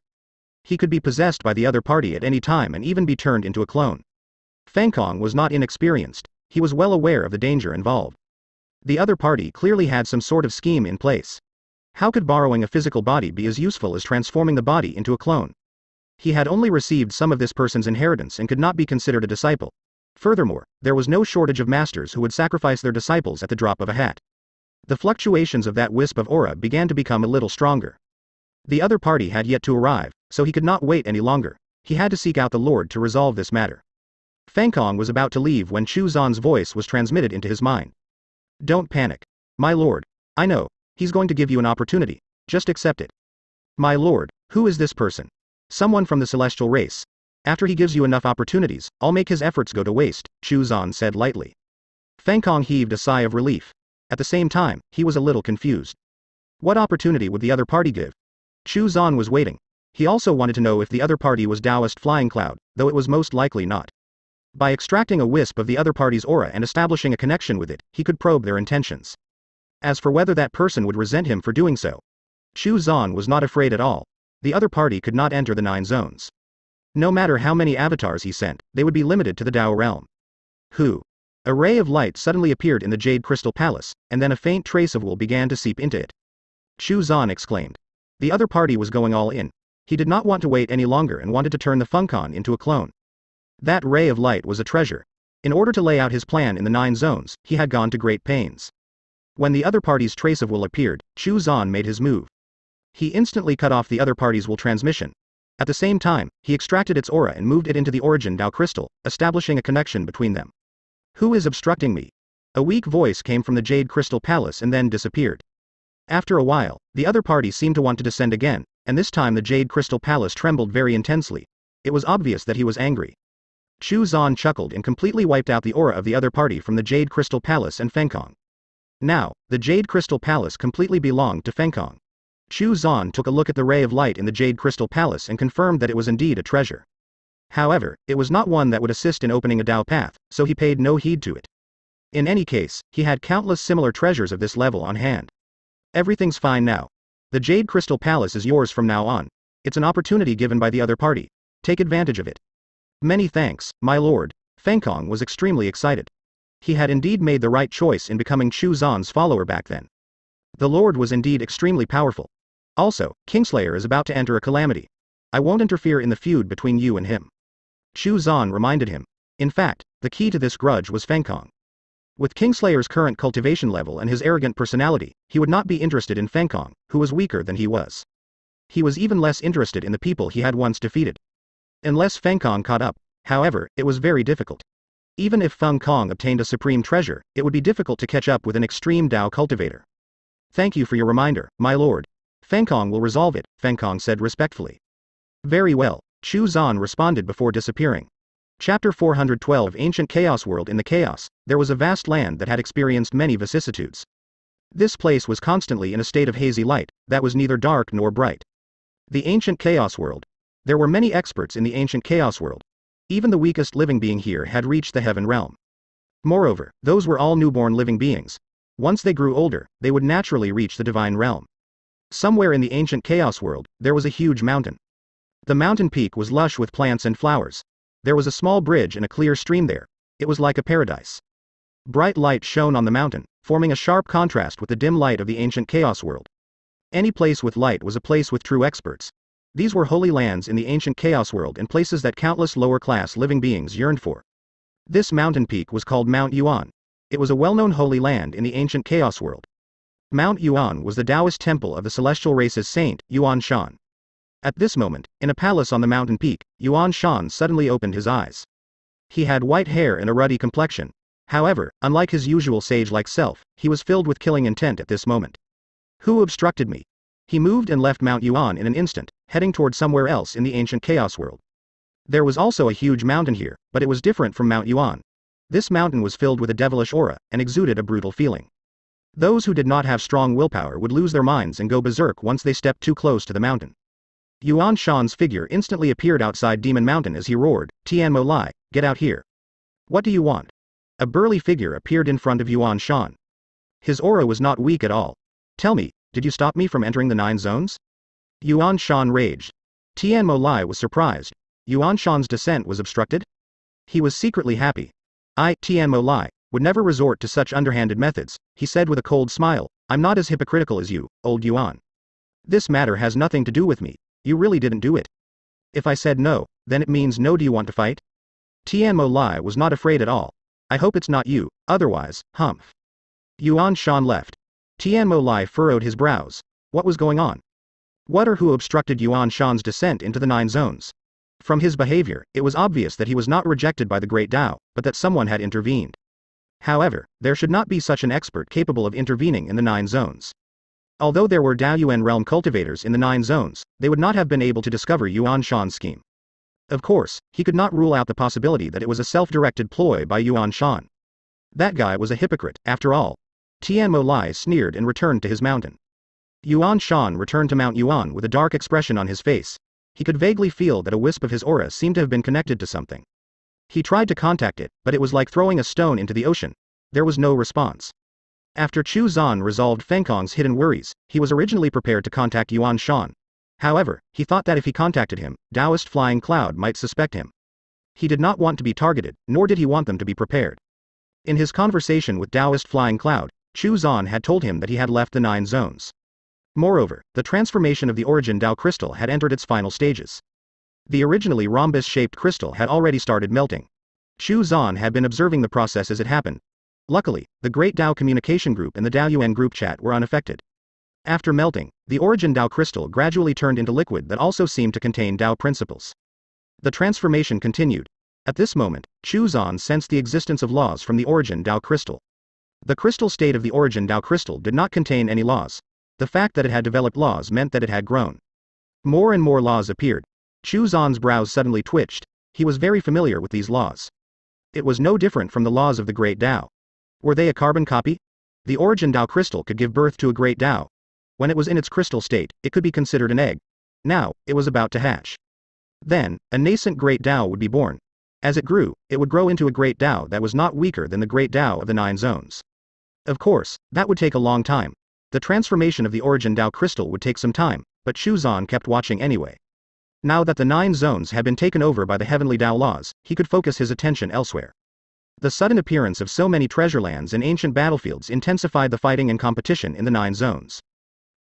He could be possessed by the other party at any time and even be turned into a clone. Kong was not inexperienced, he was well aware of the danger involved. The other party clearly had some sort of scheme in place. How could borrowing a physical body be as useful as transforming the body into a clone? He had only received some of this person's inheritance and could not be considered a disciple. Furthermore, there was no shortage of masters who would sacrifice their disciples at the drop of a hat. The fluctuations of that wisp of aura began to become a little stronger. The other party had yet to arrive, so he could not wait any longer. He had to seek out the Lord to resolve this matter. Kong was about to leave when Chu Zan's voice was transmitted into his mind. Don't panic. My lord. I know. He's going to give you an opportunity. Just accept it. My lord, who is this person? Someone from the celestial race. After he gives you enough opportunities, I'll make his efforts go to waste, Chu Zan said lightly. Kong heaved a sigh of relief. At the same time, he was a little confused. What opportunity would the other party give? Chu Zan was waiting. He also wanted to know if the other party was Taoist Flying Cloud, though it was most likely not. By extracting a wisp of the other party's aura and establishing a connection with it, he could probe their intentions. As for whether that person would resent him for doing so, Chu Zan was not afraid at all. The other party could not enter the nine zones. No matter how many avatars he sent, they would be limited to the Dao realm. Who? A ray of light suddenly appeared in the Jade Crystal Palace, and then a faint trace of wool began to seep into it. Chu Zan exclaimed. The other party was going all in. He did not want to wait any longer and wanted to turn the Feng Kong into a clone. That ray of light was a treasure. In order to lay out his plan in the nine zones, he had gone to great pains. When the other party's trace of will appeared, Chu Zan made his move. He instantly cut off the other party's will transmission. At the same time, he extracted its aura and moved it into the origin Dao crystal, establishing a connection between them. Who is obstructing me? A weak voice came from the Jade Crystal Palace and then disappeared. After a while, the other party seemed to want to descend again, and this time the Jade Crystal Palace trembled very intensely. It was obvious that he was angry. Chu Zan chuckled and completely wiped out the aura of the other party from the Jade Crystal Palace and Feng Kong. Now, the Jade Crystal Palace completely belonged to Feng Kong. Chu Zan took a look at the ray of light in the Jade Crystal Palace and confirmed that it was indeed a treasure. However, it was not one that would assist in opening a Dao path, so he paid no heed to it. In any case, he had countless similar treasures of this level on hand. Everything's fine now. The Jade Crystal Palace is yours from now on. It's an opportunity given by the other party. Take advantage of it. Many thanks, my lord. Feng Kong was extremely excited. He had indeed made the right choice in becoming Chu Zan's follower back then. The lord was indeed extremely powerful. Also, Kingslayer is about to enter a calamity. I won't interfere in the feud between you and him. Chu Zan reminded him. In fact, the key to this grudge was Feng Kong. With Kingslayer's current cultivation level and his arrogant personality, he would not be interested in Feng Kong, who was weaker than he was. He was even less interested in the people he had once defeated. Unless Feng Kong caught up, however, it was very difficult. Even if Feng Kong obtained a supreme treasure, it would be difficult to catch up with an extreme Dao cultivator. Thank you for your reminder, my lord. Feng Kong will resolve it, Feng Kong said respectfully. Very well, Chu Zan responded before disappearing. Chapter 412 Ancient Chaos World In the chaos, there was a vast land that had experienced many vicissitudes. This place was constantly in a state of hazy light, that was neither dark nor bright. The Ancient Chaos World. There were many experts in the Ancient Chaos World. Even the weakest living being here had reached the heaven realm. Moreover, those were all newborn living beings. Once they grew older, they would naturally reach the divine realm. Somewhere in the ancient chaos world, there was a huge mountain. The mountain peak was lush with plants and flowers. There was a small bridge and a clear stream there. It was like a paradise. Bright light shone on the mountain, forming a sharp contrast with the dim light of the ancient chaos world. Any place with light was a place with true experts. These were holy lands in the ancient chaos world and places that countless lower class living beings yearned for. This mountain peak was called Mount Yuan. It was a well known holy land in the ancient chaos world. Mount Yuan was the Taoist temple of the celestial race's saint, Yuan Shan. At this moment, in a palace on the mountain peak, Yuan Shan suddenly opened his eyes. He had white hair and a ruddy complexion, However, unlike his usual sage-like self, he was filled with killing intent at this moment. Who obstructed me? He moved and left Mount Yuan in an instant, heading toward somewhere else in the ancient chaos world. There was also a huge mountain here, but it was different from Mount Yuan. This mountain was filled with a devilish aura, and exuded a brutal feeling. Those who did not have strong willpower would lose their minds and go berserk once they stepped too close to the mountain. Yuan Shan's figure instantly appeared outside Demon Mountain as he roared, Tian Mo Lai, get out here. What do you want? A burly figure appeared in front of Yuan Shan. His aura was not weak at all. Tell me, did you stop me from entering the nine zones? Yuan Shan raged. Tian Mo Lai was surprised. Yuan Shan's descent was obstructed? He was secretly happy. I, Tian Mo Lai, would never resort to such underhanded methods, he said with a cold smile, I'm not as hypocritical as you, old Yuan. This matter has nothing to do with me, you really didn't do it. If I said no, then it means no do you want to fight? Tian Mo Lai was not afraid at all, I hope it's not you, otherwise, humph. Yuan Shan left. Tian Mo Lai furrowed his brows. What was going on? What or who obstructed Yuan Shan's descent into the nine zones? From his behavior, it was obvious that he was not rejected by the Great Tao, but that someone had intervened. However, there should not be such an expert capable of intervening in the nine zones. Although there were Dao Yuan realm cultivators in the nine zones, they would not have been able to discover Yuan Shan's scheme. Of course, he could not rule out the possibility that it was a self-directed ploy by Yuan Shan. That guy was a hypocrite, after all. Tian Mo Lai sneered and returned to his mountain. Yuan Shan returned to Mount Yuan with a dark expression on his face. He could vaguely feel that a wisp of his aura seemed to have been connected to something. He tried to contact it, but it was like throwing a stone into the ocean. There was no response. After Chu Zan resolved Feng Kong's hidden worries, he was originally prepared to contact Yuan Shan. However, he thought that if he contacted him, Taoist Flying Cloud might suspect him. He did not want to be targeted, nor did he want them to be prepared. In his conversation with Taoist Flying Cloud, Chu Zan had told him that he had left the nine zones. Moreover, the transformation of the origin Dao crystal had entered its final stages. The originally rhombus-shaped crystal had already started melting. Chu Zan had been observing the process as it happened. Luckily, the Great Dao Communication Group and the Dao Yuan group chat were unaffected. After melting, the origin Dao crystal gradually turned into liquid that also seemed to contain Dao principles. The transformation continued. At this moment, Chu Zan sensed the existence of laws from the origin Dao crystal. The crystal state of the origin Dao crystal did not contain any laws. The fact that it had developed laws meant that it had grown. More and more laws appeared. Chu Zan's brows suddenly twitched. He was very familiar with these laws. It was no different from the laws of the Great Dao. Were they a carbon copy? The origin Dao crystal could give birth to a Great Dao, when it was in its crystal state, it could be considered an egg. Now, it was about to hatch. Then, a nascent great Tao would be born. As it grew, it would grow into a great Tao that was not weaker than the great Tao of the nine zones. Of course, that would take a long time. The transformation of the origin Dao crystal would take some time, but Chu Zan kept watching anyway. Now that the nine zones had been taken over by the heavenly Dao laws, he could focus his attention elsewhere. The sudden appearance of so many treasure lands and ancient battlefields intensified the fighting and competition in the nine zones.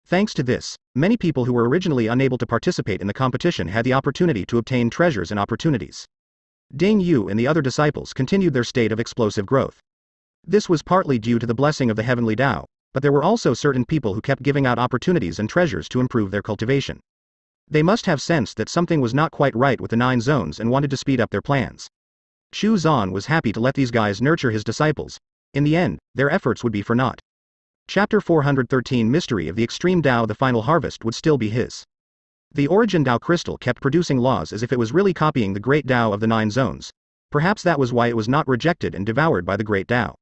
Thanks to this, many people who were originally unable to participate in the competition had the opportunity to obtain treasures and opportunities. Ding Yu and the other disciples continued their state of explosive growth. This was partly due to the blessing of the heavenly Tao, but there were also certain people who kept giving out opportunities and treasures to improve their cultivation. They must have sensed that something was not quite right with the nine zones and wanted to speed up their plans. Chu Zan was happy to let these guys nurture his disciples. In the end, their efforts would be for naught. Chapter 413 Mystery of the Extreme Tao The final harvest would still be his. The Origin Tao crystal kept producing laws as if it was really copying the Great Tao of the Nine Zones. Perhaps that was why it was not rejected and devoured by the Great Tao.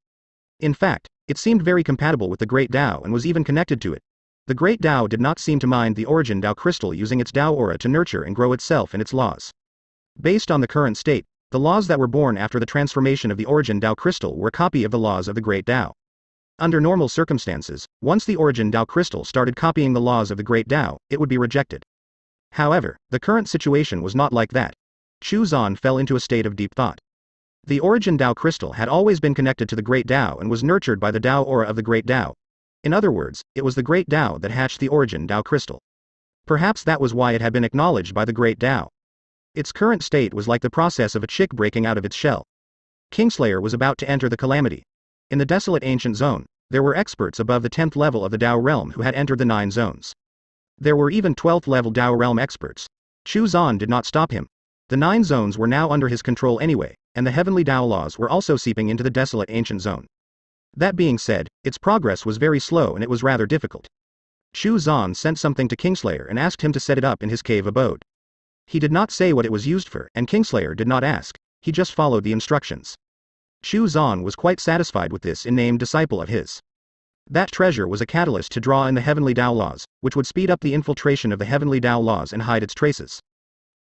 In fact, it seemed very compatible with the Great Tao and was even connected to it. The Great Tao did not seem to mind the Origin Tao crystal using its Tao aura to nurture and grow itself and its laws. Based on the current state, the laws that were born after the transformation of the Origin Tao crystal were a copy of the laws of the Great Tao. Under normal circumstances, once the Origin Tao crystal started copying the laws of the Great Tao, it would be rejected. However, the current situation was not like that. Chu Zan fell into a state of deep thought. The Origin Tao crystal had always been connected to the Great Tao and was nurtured by the Tao aura of the Great Tao. In other words, it was the Great Tao that hatched the Origin Tao crystal. Perhaps that was why it had been acknowledged by the Great Tao. Its current state was like the process of a chick breaking out of its shell. Kingslayer was about to enter the calamity. In the desolate ancient zone, there were experts above the 10th level of the Tao realm who had entered the nine zones. There were even 12th level Tao realm experts. Chu Zan did not stop him. The nine zones were now under his control anyway, and the heavenly Tao laws were also seeping into the desolate ancient zone. That being said, its progress was very slow and it was rather difficult. Chu Zan sent something to Kingslayer and asked him to set it up in his cave abode. He did not say what it was used for, and Kingslayer did not ask, he just followed the instructions. Chu Zan was quite satisfied with this in-named disciple of his. That treasure was a catalyst to draw in the heavenly Tao laws, which would speed up the infiltration of the heavenly Tao laws and hide its traces.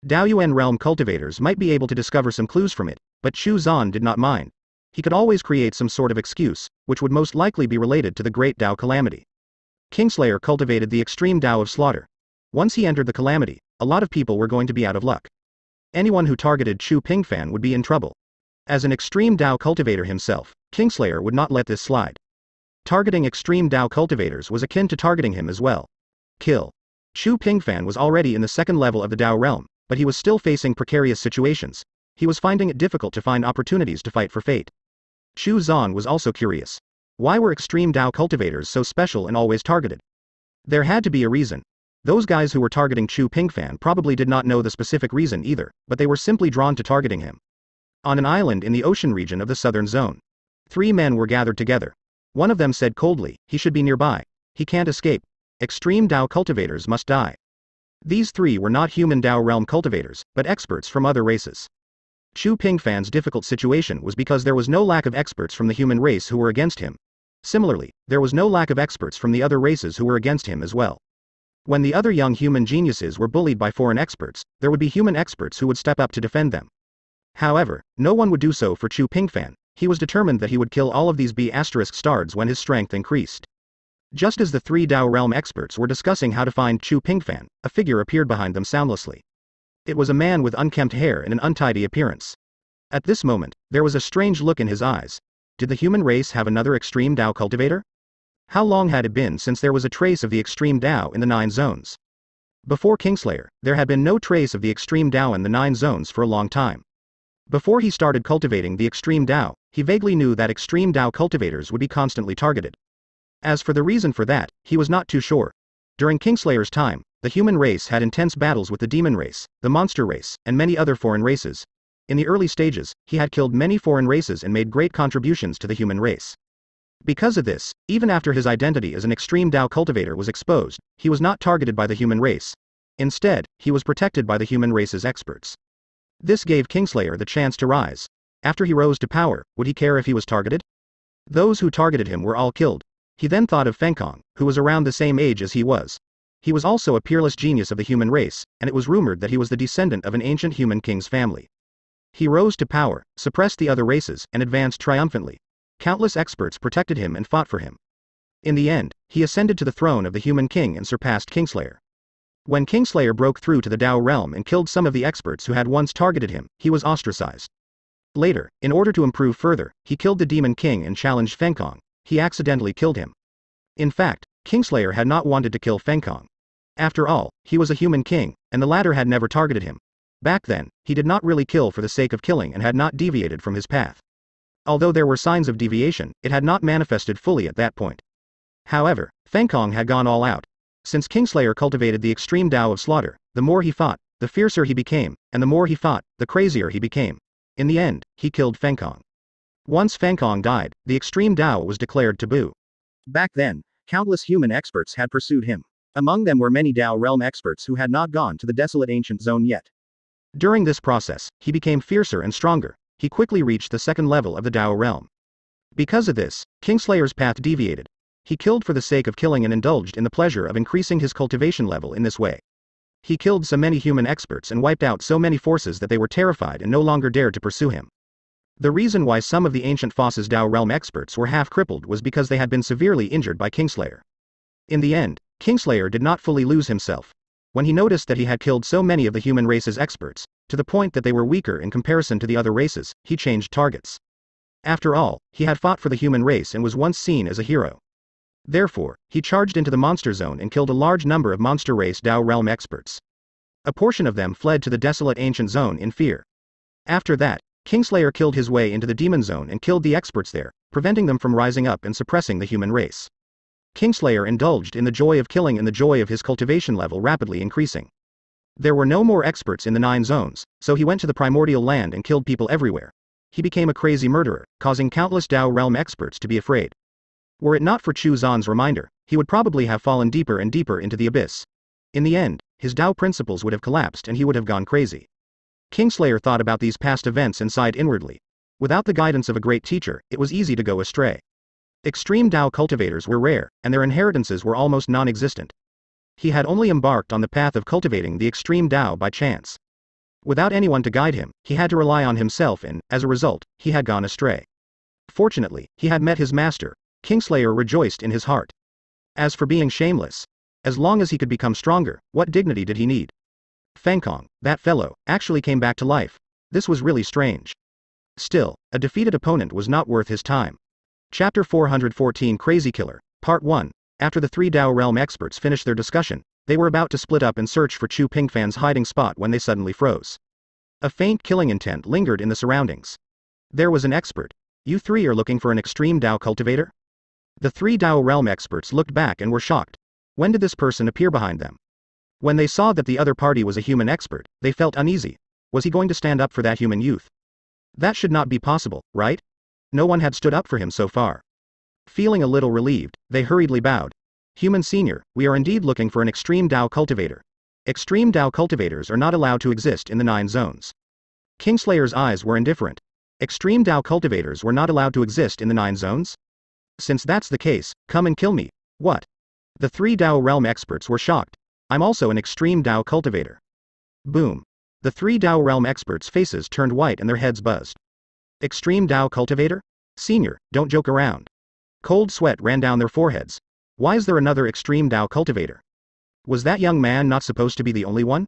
Daoyuan realm cultivators might be able to discover some clues from it, but Chu Zan did not mind. He could always create some sort of excuse, which would most likely be related to the great Dao calamity. Kingslayer cultivated the extreme Dao of slaughter. Once he entered the calamity, a lot of people were going to be out of luck. Anyone who targeted Chu Pingfan would be in trouble. As an extreme Dao cultivator himself, Kingslayer would not let this slide. Targeting extreme Dao cultivators was akin to targeting him as well. Kill. Chu Pingfan was already in the second level of the Dao realm, but he was still facing precarious situations. He was finding it difficult to find opportunities to fight for fate. Chu Zan was also curious. Why were extreme Dao cultivators so special and always targeted? There had to be a reason. Those guys who were targeting Chu Pingfan probably did not know the specific reason either, but they were simply drawn to targeting him. On an island in the ocean region of the southern zone, three men were gathered together, one of them said coldly, he should be nearby. He can't escape. Extreme Dao cultivators must die. These three were not human Tao realm cultivators, but experts from other races. Chu Pingfan's difficult situation was because there was no lack of experts from the human race who were against him. Similarly, there was no lack of experts from the other races who were against him as well. When the other young human geniuses were bullied by foreign experts, there would be human experts who would step up to defend them. However, no one would do so for Chu Pingfan, he was determined that he would kill all of these B stards when his strength increased. Just as the three Dao realm experts were discussing how to find Chu Pingfan, a figure appeared behind them soundlessly. It was a man with unkempt hair and an untidy appearance. At this moment, there was a strange look in his eyes. Did the human race have another extreme Dao cultivator? How long had it been since there was a trace of the extreme Dao in the nine zones? Before Kingslayer, there had been no trace of the extreme Dao in the nine zones for a long time. Before he started cultivating the extreme Dao, he vaguely knew that extreme Dao cultivators would be constantly targeted. As for the reason for that, he was not too sure. During Kingslayer's time, the human race had intense battles with the demon race, the monster race, and many other foreign races. In the early stages, he had killed many foreign races and made great contributions to the human race. Because of this, even after his identity as an extreme Tao cultivator was exposed, he was not targeted by the human race. Instead, he was protected by the human race's experts. This gave Kingslayer the chance to rise. After he rose to power, would he care if he was targeted? Those who targeted him were all killed. He then thought of Feng Kong, who was around the same age as he was. He was also a peerless genius of the human race, and it was rumored that he was the descendant of an ancient human king's family. He rose to power, suppressed the other races, and advanced triumphantly. Countless experts protected him and fought for him. In the end, he ascended to the throne of the human king and surpassed Kingslayer. When Kingslayer broke through to the Tao realm and killed some of the experts who had once targeted him, he was ostracized. Later, in order to improve further, he killed the Demon King and challenged Feng Kong. He accidentally killed him. In fact, Kingslayer had not wanted to kill Feng Kong. After all, he was a human king, and the latter had never targeted him. Back then, he did not really kill for the sake of killing and had not deviated from his path. Although there were signs of deviation, it had not manifested fully at that point. However, Feng Kong had gone all out, since Kingslayer cultivated the extreme Tao of slaughter, the more he fought, the fiercer he became, and the more he fought, the crazier he became. In the end, he killed Feng Kong. Once Feng Kong died, the extreme Dao was declared taboo. Back then, countless human experts had pursued him. Among them were many Dao realm experts who had not gone to the desolate ancient zone yet. During this process, he became fiercer and stronger. He quickly reached the second level of the Dao realm. Because of this, Kingslayer's path deviated. He killed for the sake of killing and indulged in the pleasure of increasing his cultivation level in this way. He killed so many human experts and wiped out so many forces that they were terrified and no longer dared to pursue him. The reason why some of the ancient Foss's Dao realm experts were half crippled was because they had been severely injured by Kingslayer. In the end, Kingslayer did not fully lose himself. When he noticed that he had killed so many of the human race's experts, to the point that they were weaker in comparison to the other races, he changed targets. After all, he had fought for the human race and was once seen as a hero. Therefore, he charged into the monster zone and killed a large number of monster race Dao realm experts. A portion of them fled to the desolate ancient zone in fear. After that, Kingslayer killed his way into the demon zone and killed the experts there, preventing them from rising up and suppressing the human race. Kingslayer indulged in the joy of killing and the joy of his cultivation level rapidly increasing. There were no more experts in the nine zones, so he went to the primordial land and killed people everywhere. He became a crazy murderer, causing countless Dao realm experts to be afraid. Were it not for Chu Zan's reminder, he would probably have fallen deeper and deeper into the abyss. In the end, his Tao principles would have collapsed and he would have gone crazy. Kingslayer thought about these past events and sighed inwardly. Without the guidance of a great teacher, it was easy to go astray. Extreme Tao cultivators were rare, and their inheritances were almost non existent. He had only embarked on the path of cultivating the extreme Tao by chance. Without anyone to guide him, he had to rely on himself and, as a result, he had gone astray. Fortunately, he had met his master, Kingslayer rejoiced in his heart. As for being shameless, as long as he could become stronger, what dignity did he need? Feng Kong, that fellow, actually came back to life. This was really strange. Still, a defeated opponent was not worth his time. Chapter 414 Crazy Killer, Part 1. After the three Dao Realm experts finished their discussion, they were about to split up and search for Chu Pingfan's hiding spot when they suddenly froze. A faint killing intent lingered in the surroundings. There was an expert. You three are looking for an extreme Dao cultivator? The three Dao realm experts looked back and were shocked. When did this person appear behind them? When they saw that the other party was a human expert, they felt uneasy. Was he going to stand up for that human youth? That should not be possible, right? No one had stood up for him so far. Feeling a little relieved, they hurriedly bowed. Human Senior, we are indeed looking for an extreme Dao cultivator. Extreme Dao cultivators are not allowed to exist in the nine zones. Kingslayer's eyes were indifferent. Extreme Dao cultivators were not allowed to exist in the nine zones? Since that's the case, come and kill me. What? The three Dao realm experts were shocked. I'm also an extreme Dao cultivator. Boom. The three Dao realm experts' faces turned white and their heads buzzed. Extreme Dao cultivator? Senior, don't joke around. Cold sweat ran down their foreheads. Why is there another extreme Dao cultivator? Was that young man not supposed to be the only one?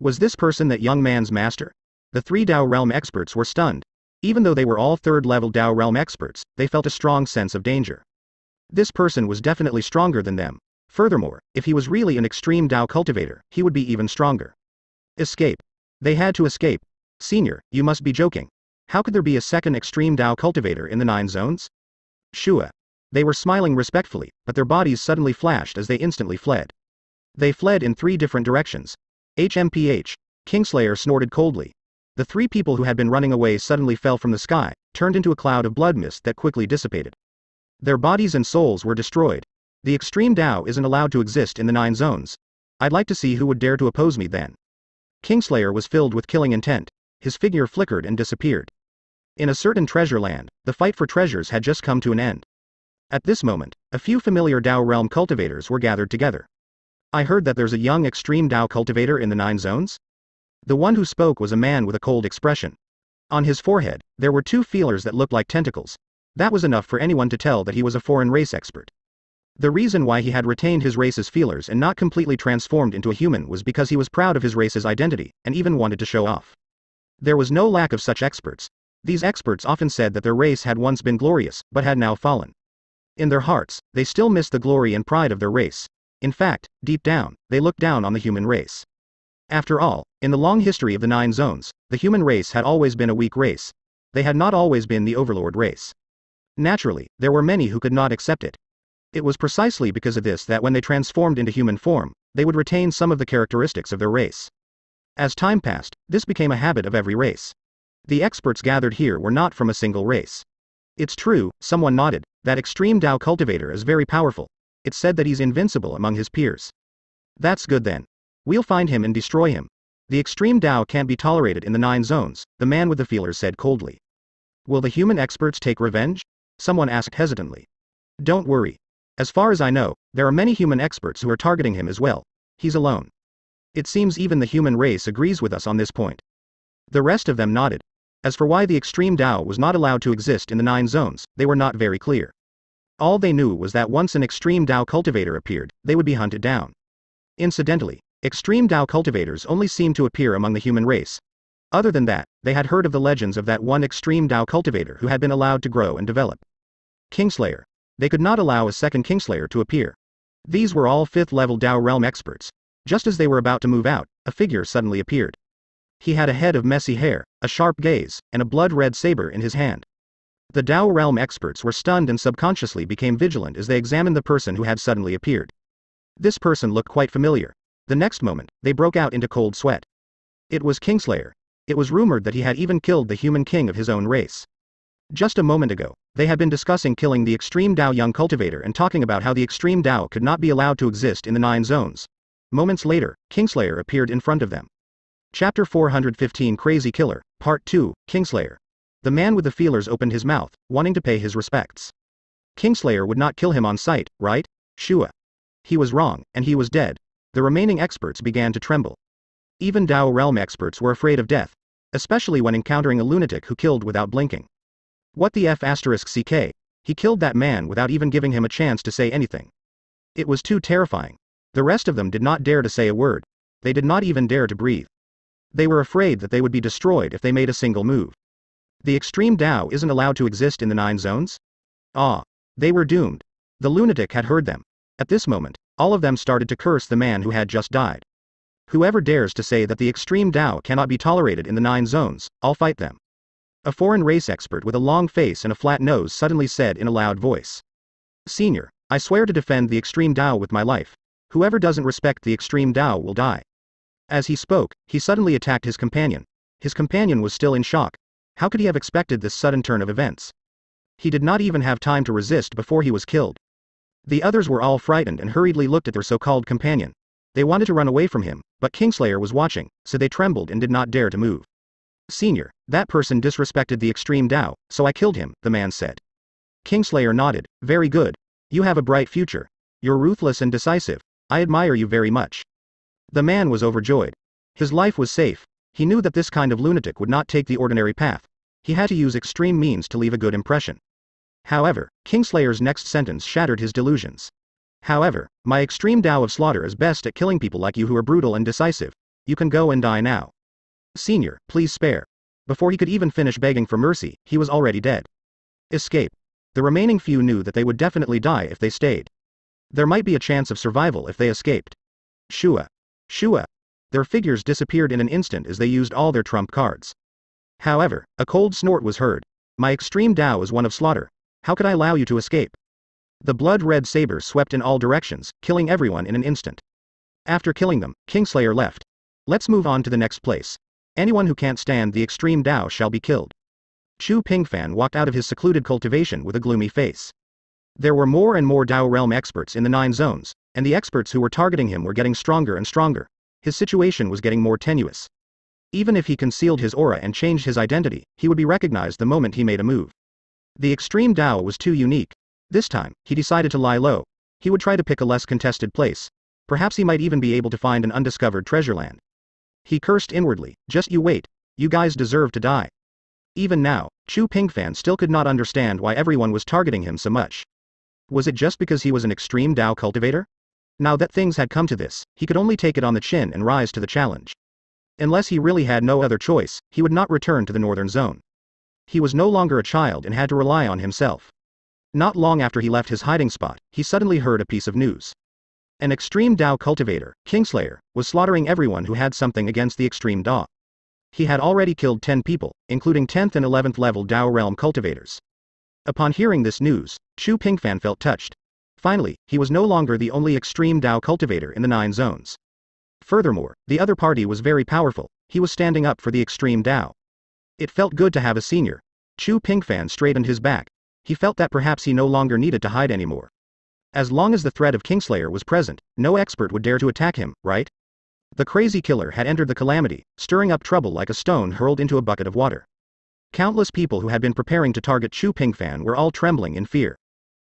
Was this person that young man's master? The three Dao realm experts were stunned, even though they were all third level Dao realm experts, they felt a strong sense of danger. This person was definitely stronger than them. Furthermore, if he was really an extreme Dao cultivator, he would be even stronger. Escape. They had to escape. Senior, you must be joking. How could there be a second extreme Dao cultivator in the nine zones? Shua. They were smiling respectfully, but their bodies suddenly flashed as they instantly fled. They fled in three different directions. HMPH. Kingslayer snorted coldly, the three people who had been running away suddenly fell from the sky, turned into a cloud of blood mist that quickly dissipated. Their bodies and souls were destroyed. The extreme Tao isn't allowed to exist in the nine zones. I'd like to see who would dare to oppose me then. Kingslayer was filled with killing intent. His figure flickered and disappeared. In a certain treasure land, the fight for treasures had just come to an end. At this moment, a few familiar Dao realm cultivators were gathered together. I heard that there's a young extreme Dao cultivator in the nine zones? The one who spoke was a man with a cold expression. On his forehead, there were two feelers that looked like tentacles. That was enough for anyone to tell that he was a foreign race expert. The reason why he had retained his race's feelers and not completely transformed into a human was because he was proud of his race's identity, and even wanted to show off. There was no lack of such experts. These experts often said that their race had once been glorious, but had now fallen. In their hearts, they still missed the glory and pride of their race. In fact, deep down, they looked down on the human race. After all, in the long history of the Nine Zones, the human race had always been a weak race. They had not always been the overlord race. Naturally, there were many who could not accept it. It was precisely because of this that when they transformed into human form, they would retain some of the characteristics of their race. As time passed, this became a habit of every race. The experts gathered here were not from a single race. It's true, someone nodded, that extreme Dao cultivator is very powerful. It's said that he's invincible among his peers. That's good then. We'll find him and destroy him. The extreme Dao can't be tolerated in the nine zones, the man with the feelers said coldly. Will the human experts take revenge? Someone asked hesitantly. Don't worry. As far as I know, there are many human experts who are targeting him as well. He's alone. It seems even the human race agrees with us on this point. The rest of them nodded. As for why the extreme Dao was not allowed to exist in the nine zones, they were not very clear. All they knew was that once an extreme Dao cultivator appeared, they would be hunted down. Incidentally, extreme Dao cultivators only seem to appear among the human race. Other than that, they had heard of the legends of that one extreme Dao cultivator who had been allowed to grow and develop. Kingslayer. They could not allow a second Kingslayer to appear. These were all 5th level Dao realm experts. Just as they were about to move out, a figure suddenly appeared. He had a head of messy hair, a sharp gaze, and a blood red saber in his hand. The Dao realm experts were stunned and subconsciously became vigilant as they examined the person who had suddenly appeared. This person looked quite familiar. The next moment, they broke out into cold sweat. It was Kingslayer. It was rumored that he had even killed the human king of his own race. Just a moment ago, they had been discussing killing the extreme Dao young cultivator and talking about how the extreme Dao could not be allowed to exist in the nine zones. Moments later, Kingslayer appeared in front of them. Chapter 415 Crazy Killer, Part 2, Kingslayer. The man with the feelers opened his mouth, wanting to pay his respects. Kingslayer would not kill him on sight, right? Shua. He was wrong, and he was dead. The remaining experts began to tremble. Even Dao realm experts were afraid of death, especially when encountering a lunatic who killed without blinking. What the F asterisk CK? He killed that man without even giving him a chance to say anything. It was too terrifying. The rest of them did not dare to say a word. They did not even dare to breathe. They were afraid that they would be destroyed if they made a single move. The extreme Dao isn't allowed to exist in the nine zones? Ah. They were doomed. The lunatic had heard them. At this moment, all of them started to curse the man who had just died. Whoever dares to say that the extreme Dao cannot be tolerated in the nine zones, I'll fight them. A foreign race expert with a long face and a flat nose suddenly said in a loud voice. Senior, I swear to defend the extreme Dao with my life. Whoever doesn't respect the extreme Dao will die. As he spoke, he suddenly attacked his companion. His companion was still in shock. How could he have expected this sudden turn of events? He did not even have time to resist before he was killed. The others were all frightened and hurriedly looked at their so-called companion. They wanted to run away from him, but Kingslayer was watching, so they trembled and did not dare to move. Senior, that person disrespected the extreme Dao, so I killed him, the man said. Kingslayer nodded, very good. You have a bright future. You're ruthless and decisive. I admire you very much. The man was overjoyed. His life was safe. He knew that this kind of lunatic would not take the ordinary path. He had to use extreme means to leave a good impression. However, Kingslayer's next sentence shattered his delusions. However, my extreme Dao of slaughter is best at killing people like you who are brutal and decisive. You can go and die now. Senior, please spare. Before he could even finish begging for mercy, he was already dead. Escape. The remaining few knew that they would definitely die if they stayed. There might be a chance of survival if they escaped. Shua. Shua. Their figures disappeared in an instant as they used all their trump cards. However, a cold snort was heard. My extreme Dao is one of slaughter. How could I allow you to escape? The blood-red saber swept in all directions, killing everyone in an instant. After killing them, Kingslayer left. Let's move on to the next place. Anyone who can't stand the extreme Dao shall be killed. Chu Pingfan walked out of his secluded cultivation with a gloomy face. There were more and more Dao realm experts in the nine zones, and the experts who were targeting him were getting stronger and stronger. His situation was getting more tenuous. Even if he concealed his aura and changed his identity, he would be recognized the moment he made a move. The extreme Dao was too unique. This time, he decided to lie low. He would try to pick a less contested place. Perhaps he might even be able to find an undiscovered treasure land. He cursed inwardly, just you wait. You guys deserve to die. Even now, Chu Pingfan still could not understand why everyone was targeting him so much. Was it just because he was an extreme Dao cultivator? Now that things had come to this, he could only take it on the chin and rise to the challenge. Unless he really had no other choice, he would not return to the northern zone. He was no longer a child and had to rely on himself. Not long after he left his hiding spot, he suddenly heard a piece of news. An extreme Dao cultivator, Kingslayer, was slaughtering everyone who had something against the extreme Dao. He had already killed 10 people, including 10th and 11th level Dao realm cultivators. Upon hearing this news, Chu Pingfan felt touched. Finally, he was no longer the only extreme Dao cultivator in the nine zones. Furthermore, the other party was very powerful, he was standing up for the extreme Dao. It felt good to have a senior. Chu Pingfan straightened his back. He felt that perhaps he no longer needed to hide anymore. As long as the threat of Kingslayer was present, no expert would dare to attack him, right? The crazy killer had entered the calamity, stirring up trouble like a stone hurled into a bucket of water. Countless people who had been preparing to target Chu Pingfan were all trembling in fear.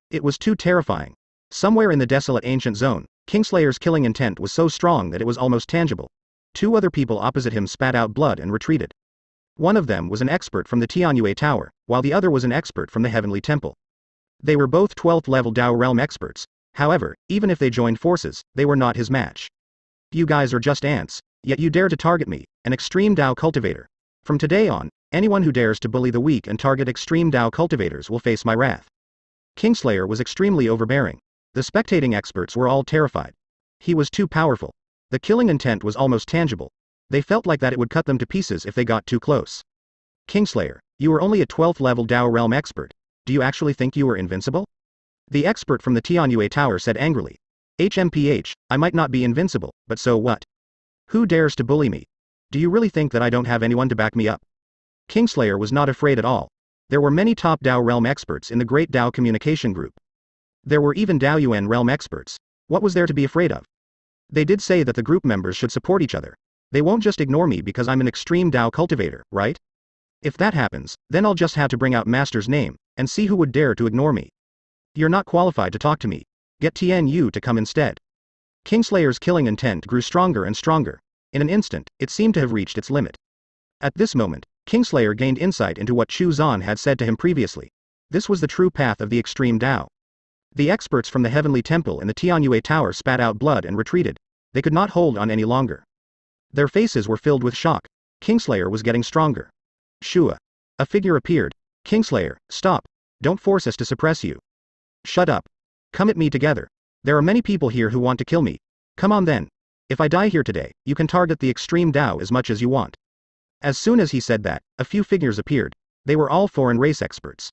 It was too terrifying. Somewhere in the desolate ancient zone, Kingslayer's killing intent was so strong that it was almost tangible. Two other people opposite him spat out blood and retreated. One of them was an expert from the Tianyue Tower, while the other was an expert from the Heavenly Temple. They were both 12th level Dao Realm experts, however, even if they joined forces, they were not his match. You guys are just ants, yet you dare to target me, an extreme Dao cultivator. From today on, anyone who dares to bully the weak and target extreme Dao cultivators will face my wrath. Kingslayer was extremely overbearing. The spectating experts were all terrified. He was too powerful. The killing intent was almost tangible. They felt like that it would cut them to pieces if they got too close. Kingslayer, you are only a 12th level Dao Realm expert. Do you actually think you were invincible? The expert from the Tianyue Tower said angrily. HMPH, I might not be invincible, but so what? Who dares to bully me? Do you really think that I don't have anyone to back me up? Kingslayer was not afraid at all. There were many top Dao Realm experts in the Great Dao Communication Group. There were even Dao Yuan Realm experts. What was there to be afraid of? They did say that the group members should support each other. They won't just ignore me because I'm an extreme Dao cultivator, right? If that happens, then I'll just have to bring out Master's name, and see who would dare to ignore me. You're not qualified to talk to me. Get Tian Yu to come instead. Kingslayer's killing intent grew stronger and stronger. In an instant, it seemed to have reached its limit. At this moment, Kingslayer gained insight into what Chu Zan had said to him previously. This was the true path of the extreme Dao. The experts from the Heavenly Temple in the Tianyue Tower spat out blood and retreated. They could not hold on any longer. Their faces were filled with shock. Kingslayer was getting stronger. Shua. A figure appeared. Kingslayer, stop. Don't force us to suppress you. Shut up. Come at me together. There are many people here who want to kill me. Come on then. If I die here today, you can target the extreme Dao as much as you want. As soon as he said that, a few figures appeared. They were all foreign race experts.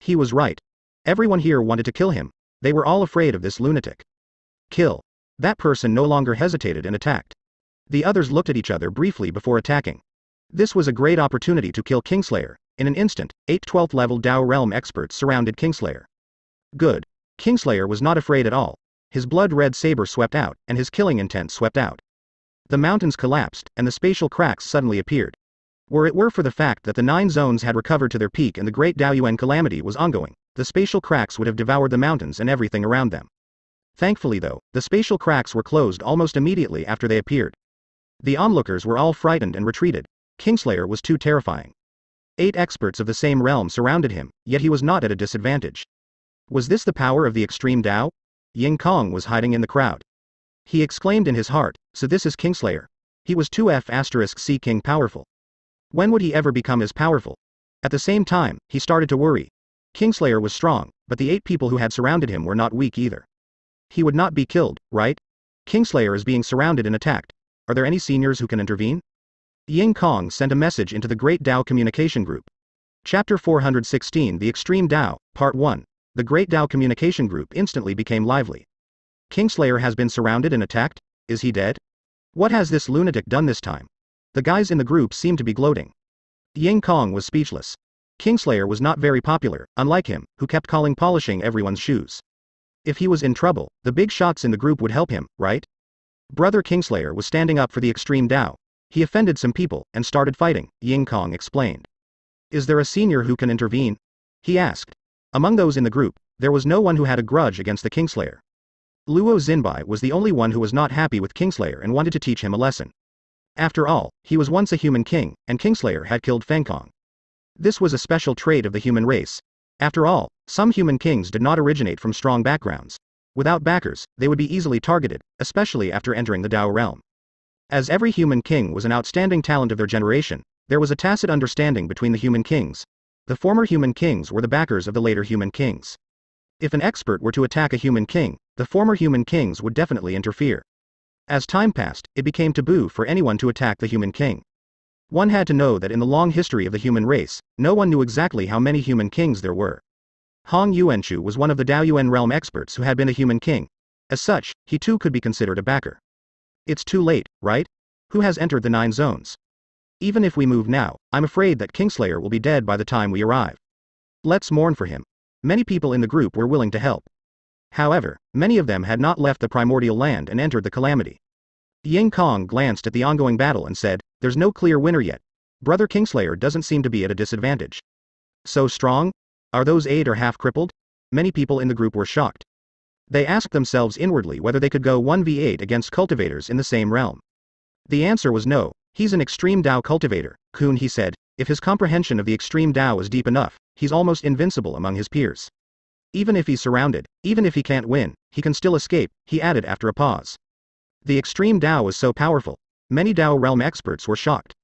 He was right. Everyone here wanted to kill him. They were all afraid of this lunatic. Kill. That person no longer hesitated and attacked. The others looked at each other briefly before attacking. This was a great opportunity to kill Kingslayer. In an instant, eight 12th level Dao Realm experts surrounded Kingslayer. Good. Kingslayer was not afraid at all. His blood red saber swept out, and his killing intent swept out. The mountains collapsed, and the spatial cracks suddenly appeared. Were it were for the fact that the nine zones had recovered to their peak and the great Daoyuan calamity was ongoing, the spatial cracks would have devoured the mountains and everything around them. Thankfully though, the spatial cracks were closed almost immediately after they appeared. The onlookers were all frightened and retreated. Kingslayer was too terrifying. Eight experts of the same realm surrounded him, yet he was not at a disadvantage. Was this the power of the extreme Dao? Ying Kong was hiding in the crowd. He exclaimed in his heart, so this is Kingslayer. He was 2F asterisk C King powerful. When would he ever become as powerful? At the same time, he started to worry. Kingslayer was strong, but the eight people who had surrounded him were not weak either. He would not be killed, right? Kingslayer is being surrounded and attacked. Are there any seniors who can intervene? Ying Kong sent a message into the Great Dao Communication Group. Chapter 416 The Extreme Dao, Part 1. The Great Dao Communication Group instantly became lively. Kingslayer has been surrounded and attacked? Is he dead? What has this lunatic done this time? The guys in the group seemed to be gloating. Ying Kong was speechless. Kingslayer was not very popular, unlike him, who kept calling polishing everyone's shoes. If he was in trouble, the big shots in the group would help him, right? Brother Kingslayer was standing up for the extreme Dao. He offended some people, and started fighting, Ying Kong explained. Is there a senior who can intervene? He asked. Among those in the group, there was no one who had a grudge against the Kingslayer. Luo Xinbai was the only one who was not happy with Kingslayer and wanted to teach him a lesson. After all, he was once a human king, and Kingslayer had killed Feng Kong. This was a special trait of the human race. After all, some human kings did not originate from strong backgrounds. Without backers, they would be easily targeted, especially after entering the Dao realm. As every human king was an outstanding talent of their generation, there was a tacit understanding between the human kings. The former human kings were the backers of the later human kings. If an expert were to attack a human king, the former human kings would definitely interfere. As time passed, it became taboo for anyone to attack the human king. One had to know that in the long history of the human race, no one knew exactly how many human kings there were. Hong Yuanchu was one of the Daoyuan realm experts who had been a human king. As such, he too could be considered a backer. It's too late, right? Who has entered the nine zones? Even if we move now, I'm afraid that Kingslayer will be dead by the time we arrive. Let's mourn for him. Many people in the group were willing to help. However, many of them had not left the primordial land and entered the calamity. Ying Kong glanced at the ongoing battle and said, There's no clear winner yet. Brother Kingslayer doesn't seem to be at a disadvantage. So strong? Are those eight or half crippled? Many people in the group were shocked. They asked themselves inwardly whether they could go 1v8 against cultivators in the same realm. The answer was no, he's an extreme Dao cultivator, Kun he said, if his comprehension of the extreme Dao is deep enough, he's almost invincible among his peers. Even if he's surrounded, even if he can't win, he can still escape, he added after a pause. The extreme Dao was so powerful. Many Dao realm experts were shocked.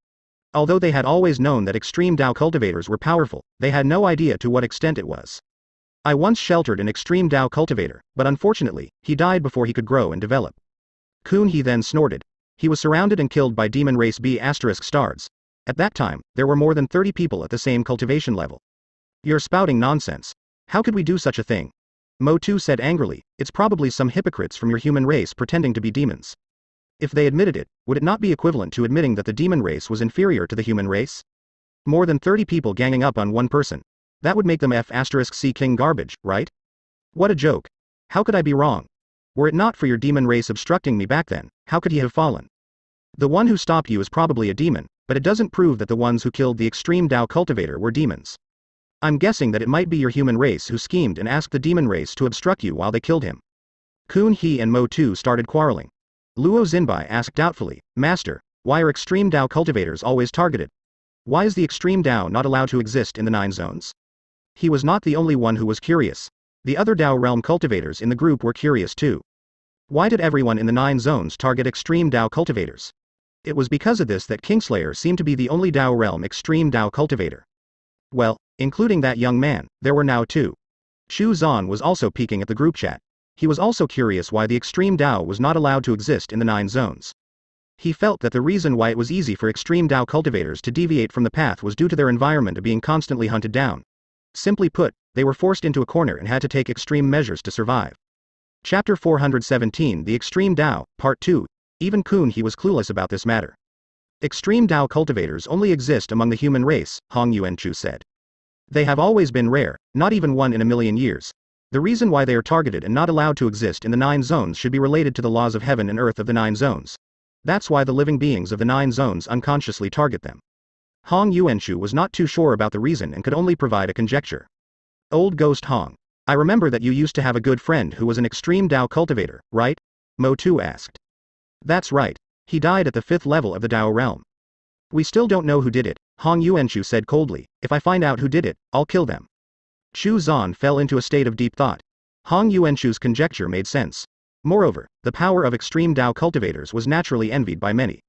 Although they had always known that extreme Dao cultivators were powerful, they had no idea to what extent it was. I once sheltered an extreme Dao cultivator, but unfortunately, he died before he could grow and develop. Kun he then snorted. He was surrounded and killed by demon race B asterisk stars. At that time, there were more than 30 people at the same cultivation level. You're spouting nonsense. How could we do such a thing? Mo Tu said angrily, it's probably some hypocrites from your human race pretending to be demons. If they admitted it, would it not be equivalent to admitting that the demon race was inferior to the human race? More than 30 people ganging up on one person. That would make them F asterisk C king garbage, right? What a joke. How could I be wrong? Were it not for your demon race obstructing me back then, how could he have fallen? The one who stopped you is probably a demon, but it doesn't prove that the ones who killed the extreme Dao cultivator were demons. I'm guessing that it might be your human race who schemed and asked the demon race to obstruct you while they killed him. Kun He and Mo Tu started quarreling. Luo Xinbai asked doubtfully, Master, why are extreme Dao cultivators always targeted? Why is the extreme Dao not allowed to exist in the nine zones? He was not the only one who was curious. The other Dao realm cultivators in the group were curious too. Why did everyone in the nine zones target extreme Dao cultivators? It was because of this that Kingslayer seemed to be the only Dao realm extreme Dao cultivator. Well, including that young man, there were now two. Chu Zan was also peeking at the group chat. He was also curious why the extreme Dao was not allowed to exist in the nine zones. He felt that the reason why it was easy for extreme Dao cultivators to deviate from the path was due to their environment of being constantly hunted down. Simply put, they were forced into a corner and had to take extreme measures to survive. Chapter 417 The Extreme Dao, Part 2. Even Kun he was clueless about this matter. Extreme Dao cultivators only exist among the human race, Hong Yuanchu said. They have always been rare, not even one in a million years. The reason why they are targeted and not allowed to exist in the nine zones should be related to the laws of heaven and earth of the nine zones. That's why the living beings of the nine zones unconsciously target them. Hong Yuanchu was not too sure about the reason and could only provide a conjecture. Old Ghost Hong. I remember that you used to have a good friend who was an extreme Dao cultivator, right? Mo Tu asked. That's right. He died at the fifth level of the Dao realm. We still don't know who did it, Hong Yuanchu said coldly. If I find out who did it, I'll kill them. Chu Zan fell into a state of deep thought. Hong Yuanchu's conjecture made sense. Moreover, the power of extreme Dao cultivators was naturally envied by many.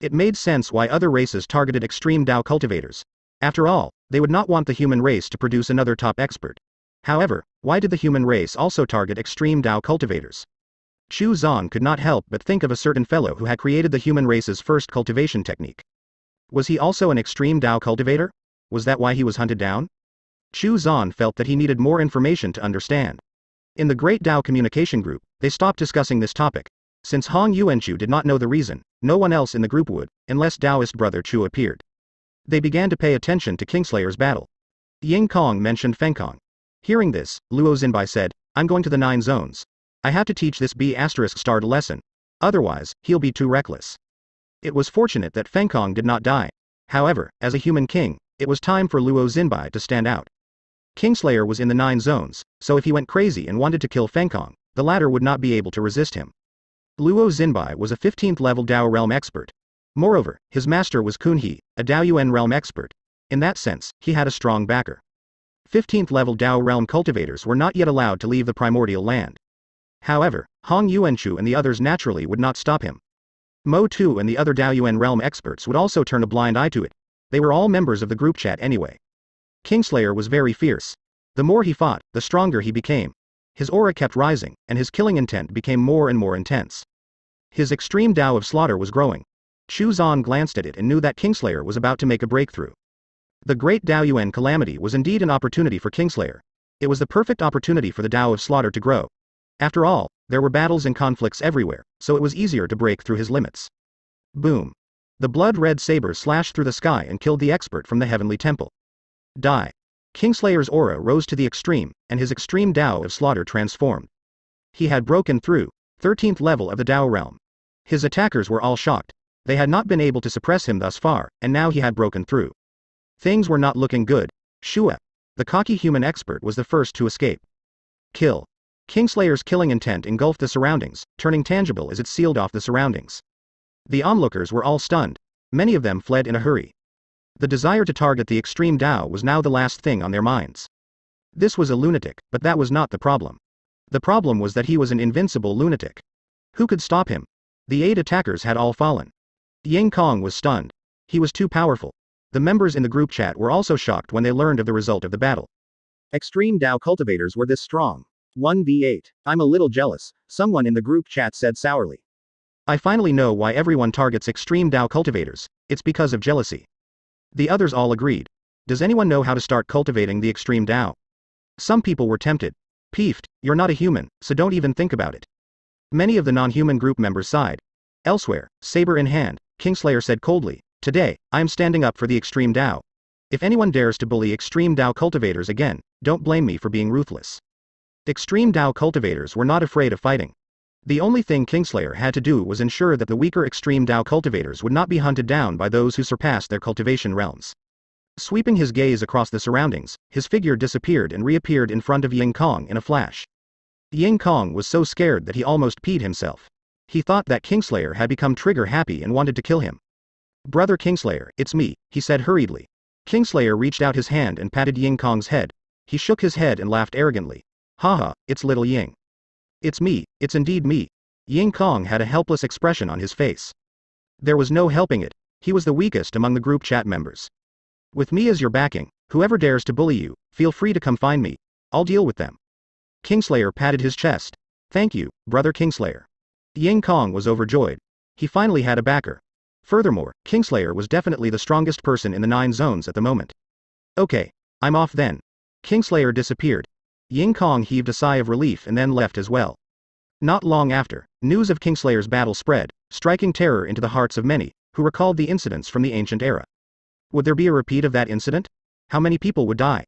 It made sense why other races targeted extreme Dao cultivators. After all, they would not want the human race to produce another top expert. However, why did the human race also target extreme Dao cultivators? Chu Zan could not help but think of a certain fellow who had created the human race's first cultivation technique. Was he also an extreme Dao cultivator? Was that why he was hunted down? Chu Zan felt that he needed more information to understand. In the Great Dao Communication Group, they stopped discussing this topic. Since Hong Yuanchu did not know the reason, no one else in the group would, unless Taoist brother Chu appeared. They began to pay attention to Kingslayer's battle. Ying Kong mentioned Feng Kong. Hearing this, Luo Xinbai said, I'm going to the nine zones. I have to teach this B asterisk starred lesson. Otherwise, he'll be too reckless. It was fortunate that Feng Kong did not die. However, as a human king, it was time for Luo Xinbai to stand out. Kingslayer was in the nine zones, so if he went crazy and wanted to kill Feng Kong, the latter would not be able to resist him. Luo Xinbai was a 15th level Dao realm expert. Moreover, his master was Kunhe, a Daoyuan realm expert. In that sense, he had a strong backer. 15th level Dao realm cultivators were not yet allowed to leave the primordial land. However, Hong Yuanchu and the others naturally would not stop him. Mo Tu and the other Daoyuan realm experts would also turn a blind eye to it. They were all members of the group chat anyway. Kingslayer was very fierce. The more he fought, the stronger he became. His aura kept rising, and his killing intent became more and more intense. His extreme Dao of slaughter was growing. Chu Zan glanced at it and knew that Kingslayer was about to make a breakthrough. The great Daoyuan calamity was indeed an opportunity for Kingslayer. It was the perfect opportunity for the Tao of Slaughter to grow. After all, there were battles and conflicts everywhere, so it was easier to break through his limits. Boom. The blood-red saber slashed through the sky and killed the expert from the heavenly temple. Die. Kingslayer's aura rose to the extreme, and his extreme Tao of Slaughter transformed. He had broken through, 13th level of the Tao realm. His attackers were all shocked. They had not been able to suppress him thus far, and now he had broken through. Things were not looking good. Shua, the cocky human expert, was the first to escape. Kill. Kingslayer's killing intent engulfed the surroundings, turning tangible as it sealed off the surroundings. The onlookers were all stunned. Many of them fled in a hurry. The desire to target the extreme Tao was now the last thing on their minds. This was a lunatic, but that was not the problem. The problem was that he was an invincible lunatic. Who could stop him? The eight attackers had all fallen. Ying Kong was stunned. He was too powerful. The members in the group chat were also shocked when they learned of the result of the battle. Extreme Dao cultivators were this strong. 1v8. I'm a little jealous, someone in the group chat said sourly. I finally know why everyone targets extreme Dao cultivators, it's because of jealousy. The others all agreed. Does anyone know how to start cultivating the extreme Tao? Some people were tempted. Peefed, you're not a human, so don't even think about it. Many of the non-human group members sighed. Elsewhere, saber in hand, Kingslayer said coldly, Today, I am standing up for the extreme Tao. If anyone dares to bully extreme Tao cultivators again, don't blame me for being ruthless. Extreme Tao cultivators were not afraid of fighting. The only thing Kingslayer had to do was ensure that the weaker extreme Dao cultivators would not be hunted down by those who surpassed their cultivation realms. Sweeping his gaze across the surroundings, his figure disappeared and reappeared in front of Ying Kong in a flash. Ying Kong was so scared that he almost peed himself. He thought that Kingslayer had become trigger happy and wanted to kill him. Brother Kingslayer, it's me, he said hurriedly. Kingslayer reached out his hand and patted Ying Kong's head. He shook his head and laughed arrogantly. Haha, it's little Ying. It's me, it's indeed me. Ying Kong had a helpless expression on his face. There was no helping it, he was the weakest among the group chat members. With me as your backing, whoever dares to bully you, feel free to come find me. I'll deal with them. Kingslayer patted his chest. Thank you, brother Kingslayer. Ying Kong was overjoyed. He finally had a backer. Furthermore, Kingslayer was definitely the strongest person in the nine zones at the moment. Okay, I'm off then. Kingslayer disappeared. Ying Kong heaved a sigh of relief and then left as well. Not long after, news of Kingslayer's battle spread, striking terror into the hearts of many, who recalled the incidents from the ancient era. Would there be a repeat of that incident? How many people would die?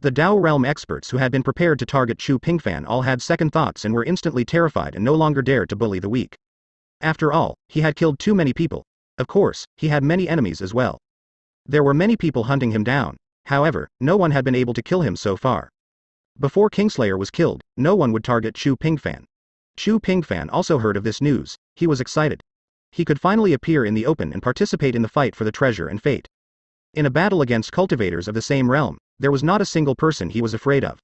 The Dao realm experts who had been prepared to target Chu Pingfan all had second thoughts and were instantly terrified and no longer dared to bully the weak. After all, he had killed too many people. Of course, he had many enemies as well. There were many people hunting him down. However, no one had been able to kill him so far. Before Kingslayer was killed, no one would target Chu Pingfan. Chu Pingfan also heard of this news. He was excited. He could finally appear in the open and participate in the fight for the treasure and fate. In a battle against cultivators of the same realm, there was not a single person he was afraid of.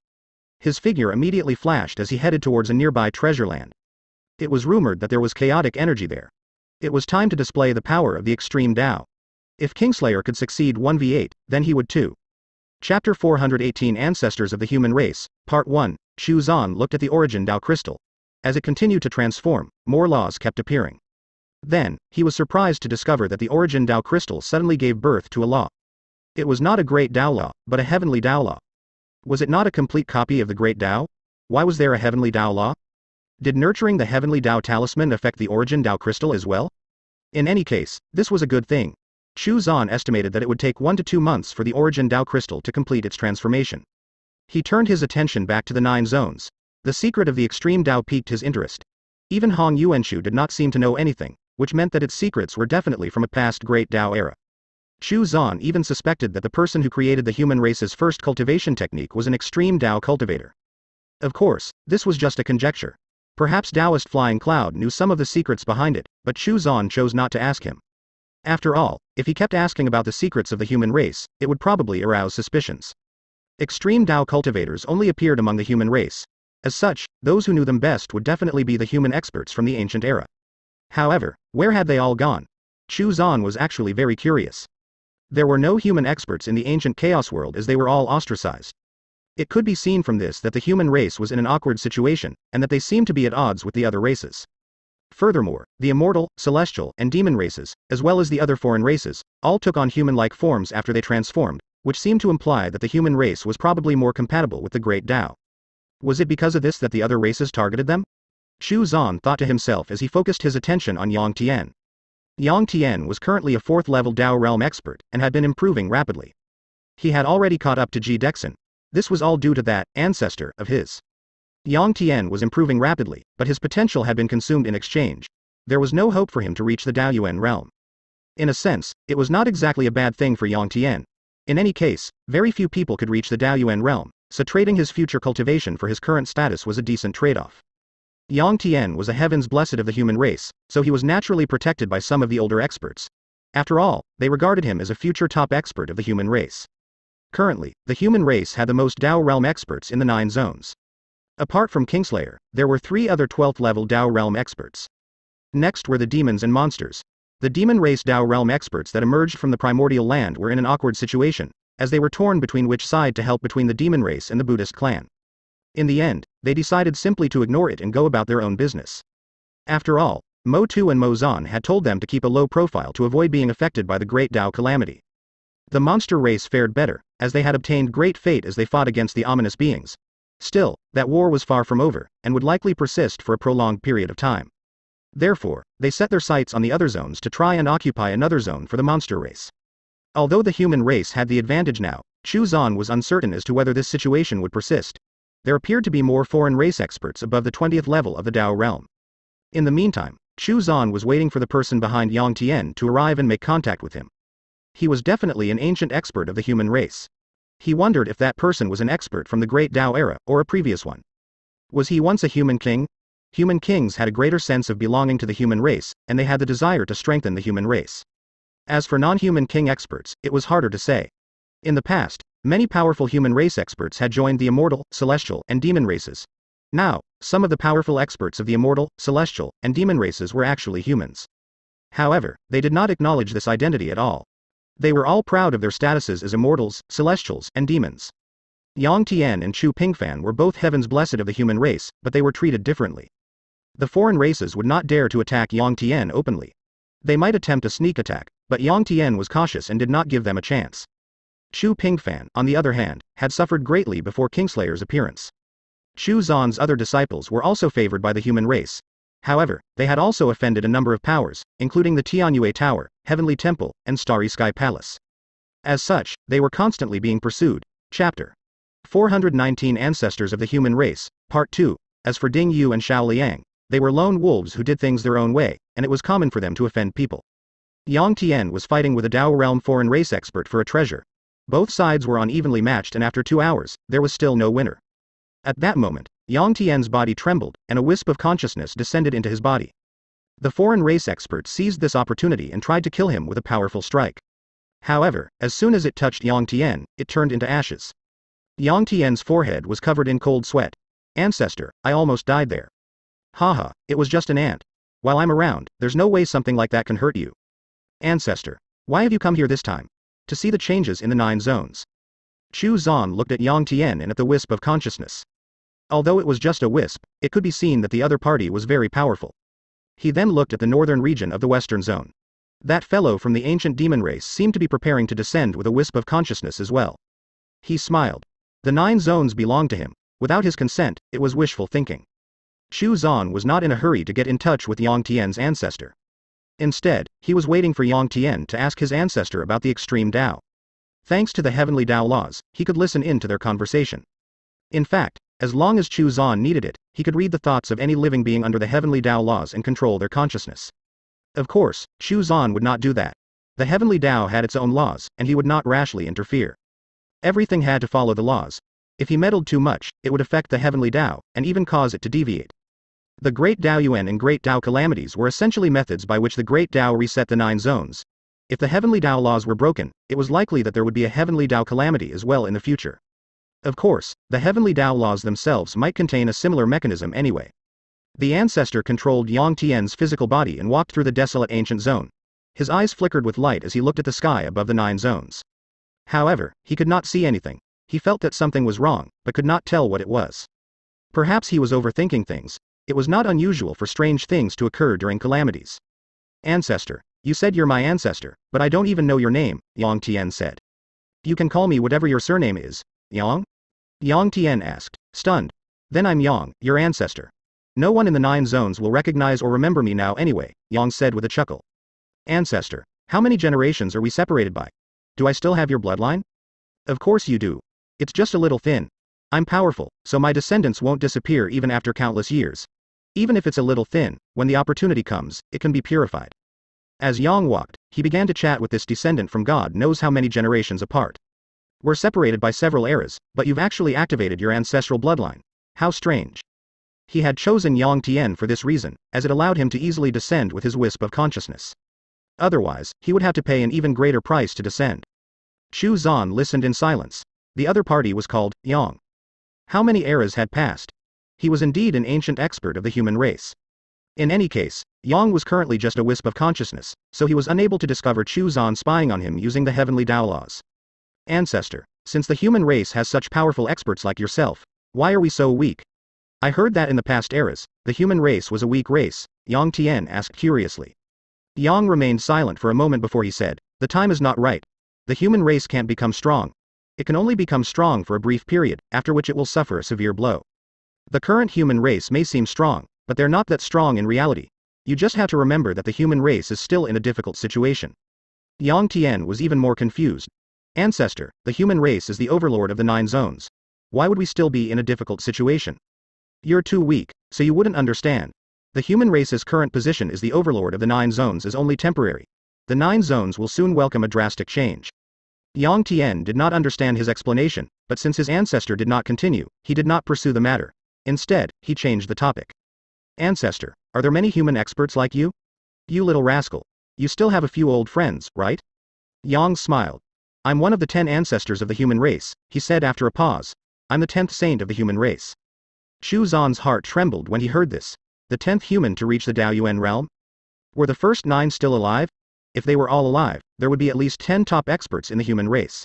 His figure immediately flashed as he headed towards a nearby treasure land. It was rumored that there was chaotic energy there. It was time to display the power of the extreme Tao. If Kingslayer could succeed 1v8, then he would too. Chapter 418 Ancestors of the Human Race, Part 1 Chu Zan looked at the origin Dao crystal. As it continued to transform, more laws kept appearing. Then, he was surprised to discover that the origin Dao crystal suddenly gave birth to a law. It was not a great Dao law, but a heavenly Dao law. Was it not a complete copy of the great Dao? Why was there a heavenly Dao law? Did nurturing the heavenly Dao talisman affect the origin Dao crystal as well? In any case, this was a good thing. Chu Zan estimated that it would take one to two months for the origin Dao crystal to complete its transformation. He turned his attention back to the nine zones. The secret of the extreme Dao piqued his interest. Even Hong Yuanchu did not seem to know anything, which meant that its secrets were definitely from a past great Dao era. Chu Zan even suspected that the person who created the human race's first cultivation technique was an extreme Dao cultivator. Of course, this was just a conjecture. Perhaps Taoist Flying Cloud knew some of the secrets behind it, but Chu Zan chose not to ask him. After all, if he kept asking about the secrets of the human race, it would probably arouse suspicions. Extreme Dao cultivators only appeared among the human race. As such, those who knew them best would definitely be the human experts from the ancient era. However, where had they all gone? Chu Zan was actually very curious. There were no human experts in the ancient chaos world as they were all ostracized. It could be seen from this that the human race was in an awkward situation, and that they seemed to be at odds with the other races. Furthermore, the immortal, celestial, and demon races, as well as the other foreign races, all took on human-like forms after they transformed, which seemed to imply that the human race was probably more compatible with the Great Tao. Was it because of this that the other races targeted them? Chu Zan thought to himself as he focused his attention on Yang Tian. Yang Tian was currently a fourth level Dao realm expert and had been improving rapidly. He had already caught up to Ji Dexin. This was all due to that ancestor of his. Yang Tian was improving rapidly, but his potential had been consumed in exchange. There was no hope for him to reach the Daoyuan realm. In a sense, it was not exactly a bad thing for Yang Tian. In any case, very few people could reach the Daoyuan realm, so trading his future cultivation for his current status was a decent trade-off. Yang Tian was a heaven's blessed of the human race, so he was naturally protected by some of the older experts. After all, they regarded him as a future top expert of the human race. Currently, the human race had the most Dao realm experts in the nine zones. Apart from Kingslayer, there were three other 12th level Dao realm experts. Next were the demons and monsters. The demon race Dao realm experts that emerged from the primordial land were in an awkward situation, as they were torn between which side to help between the demon race and the Buddhist clan. In the end, they decided simply to ignore it and go about their own business. After all, Mo Tu and Mo Zan had told them to keep a low profile to avoid being affected by the Great Dao calamity. The monster race fared better, as they had obtained great fate as they fought against the ominous beings. Still, that war was far from over, and would likely persist for a prolonged period of time. Therefore, they set their sights on the other zones to try and occupy another zone for the monster race. Although the human race had the advantage now, Chu Zan was uncertain as to whether this situation would persist, there appeared to be more foreign race experts above the 20th level of the Dao realm. In the meantime, Chu Zan was waiting for the person behind Yang Tian to arrive and make contact with him. He was definitely an ancient expert of the human race. He wondered if that person was an expert from the Great Dao era or a previous one. Was he once a human king? Human kings had a greater sense of belonging to the human race, and they had the desire to strengthen the human race. As for non human king experts, it was harder to say. In the past, Many powerful human race experts had joined the immortal, celestial, and demon races. Now, some of the powerful experts of the immortal, celestial, and demon races were actually humans. However, they did not acknowledge this identity at all. They were all proud of their statuses as immortals, celestials, and demons. Yang Tian and Chu Pingfan were both heaven's blessed of the human race, but they were treated differently. The foreign races would not dare to attack Yang Tian openly. They might attempt a sneak attack, but Yang Tian was cautious and did not give them a chance. Chu Pingfan, on the other hand, had suffered greatly before Kingslayer's appearance. Chu Zan's other disciples were also favored by the human race. However, they had also offended a number of powers, including the Tianyue Tower, Heavenly Temple, and Starry Sky Palace. As such, they were constantly being pursued. Chapter 419 Ancestors of the Human Race, Part 2. As for Ding Yu and Xiao Liang, they were lone wolves who did things their own way, and it was common for them to offend people. Yang Tian was fighting with a Dao realm foreign race expert for a treasure, both sides were unevenly matched and after two hours, there was still no winner. At that moment, Yang Tian's body trembled, and a wisp of consciousness descended into his body. The foreign race expert seized this opportunity and tried to kill him with a powerful strike. However, as soon as it touched Yang Tian, it turned into ashes. Yang Tian's forehead was covered in cold sweat. Ancestor, I almost died there. Haha, it was just an ant. While I'm around, there's no way something like that can hurt you. Ancestor, why have you come here this time? to see the changes in the nine zones. Chu Zan looked at Yang Tian and at the wisp of consciousness. Although it was just a wisp, it could be seen that the other party was very powerful. He then looked at the northern region of the western zone. That fellow from the ancient demon race seemed to be preparing to descend with a wisp of consciousness as well. He smiled. The nine zones belonged to him. Without his consent, it was wishful thinking. Chu Zan was not in a hurry to get in touch with Yang Tian's ancestor. Instead, he was waiting for Yang Tian to ask his ancestor about the extreme Tao. Thanks to the heavenly Tao laws, he could listen in to their conversation. In fact, as long as Chu Zan needed it, he could read the thoughts of any living being under the heavenly Tao laws and control their consciousness. Of course, Chu Zan would not do that. The heavenly Tao had its own laws, and he would not rashly interfere. Everything had to follow the laws. If he meddled too much, it would affect the heavenly Tao, and even cause it to deviate. The Great Dao Yuan and Great Dao Calamities were essentially methods by which the Great Dao reset the nine zones. If the Heavenly Dao laws were broken, it was likely that there would be a Heavenly Dao calamity as well in the future. Of course, the Heavenly Dao laws themselves might contain a similar mechanism anyway. The ancestor controlled Yang Tian's physical body and walked through the desolate ancient zone. His eyes flickered with light as he looked at the sky above the nine zones. However, he could not see anything. He felt that something was wrong, but could not tell what it was. Perhaps he was overthinking things, it was not unusual for strange things to occur during calamities. Ancestor, you said you're my ancestor, but I don't even know your name, Yang Tian said. You can call me whatever your surname is. Yang? Yang Tian asked, stunned. Then I'm Yang, your ancestor. No one in the nine zones will recognize or remember me now anyway, Yang said with a chuckle. Ancestor. How many generations are we separated by? Do I still have your bloodline? Of course you do. It's just a little thin. I'm powerful, so my descendants won't disappear even after countless years. Even if it's a little thin, when the opportunity comes, it can be purified. As Yang walked, he began to chat with this descendant from God knows how many generations apart. We're separated by several eras, but you've actually activated your ancestral bloodline. How strange. He had chosen Yang Tian for this reason, as it allowed him to easily descend with his wisp of consciousness. Otherwise, he would have to pay an even greater price to descend. Chu Zan listened in silence. The other party was called Yang. How many eras had passed? He was indeed an ancient expert of the human race. In any case, Yang was currently just a wisp of consciousness, so he was unable to discover Chu Zan spying on him using the heavenly Tao laws. Ancestor, since the human race has such powerful experts like yourself, why are we so weak? I heard that in the past eras, the human race was a weak race, Yang Tian asked curiously. Yang remained silent for a moment before he said, The time is not right. The human race can't become strong. It can only become strong for a brief period, after which it will suffer a severe blow. The current human race may seem strong, but they're not that strong in reality. You just have to remember that the human race is still in a difficult situation. Yang Tian was even more confused. Ancestor, the human race is the overlord of the nine zones. Why would we still be in a difficult situation? You're too weak, so you wouldn't understand. The human race's current position as the overlord of the nine zones is only temporary. The nine zones will soon welcome a drastic change. Yang Tian did not understand his explanation, but since his ancestor did not continue, he did not pursue the matter. Instead, he changed the topic. Ancestor, are there many human experts like you? You little rascal. You still have a few old friends, right? Yang smiled. I'm one of the ten ancestors of the human race, he said after a pause. I'm the tenth saint of the human race. Chu Zan's heart trembled when he heard this. The tenth human to reach the Dao Daoyuan realm? Were the first nine still alive? If they were all alive, there would be at least ten top experts in the human race.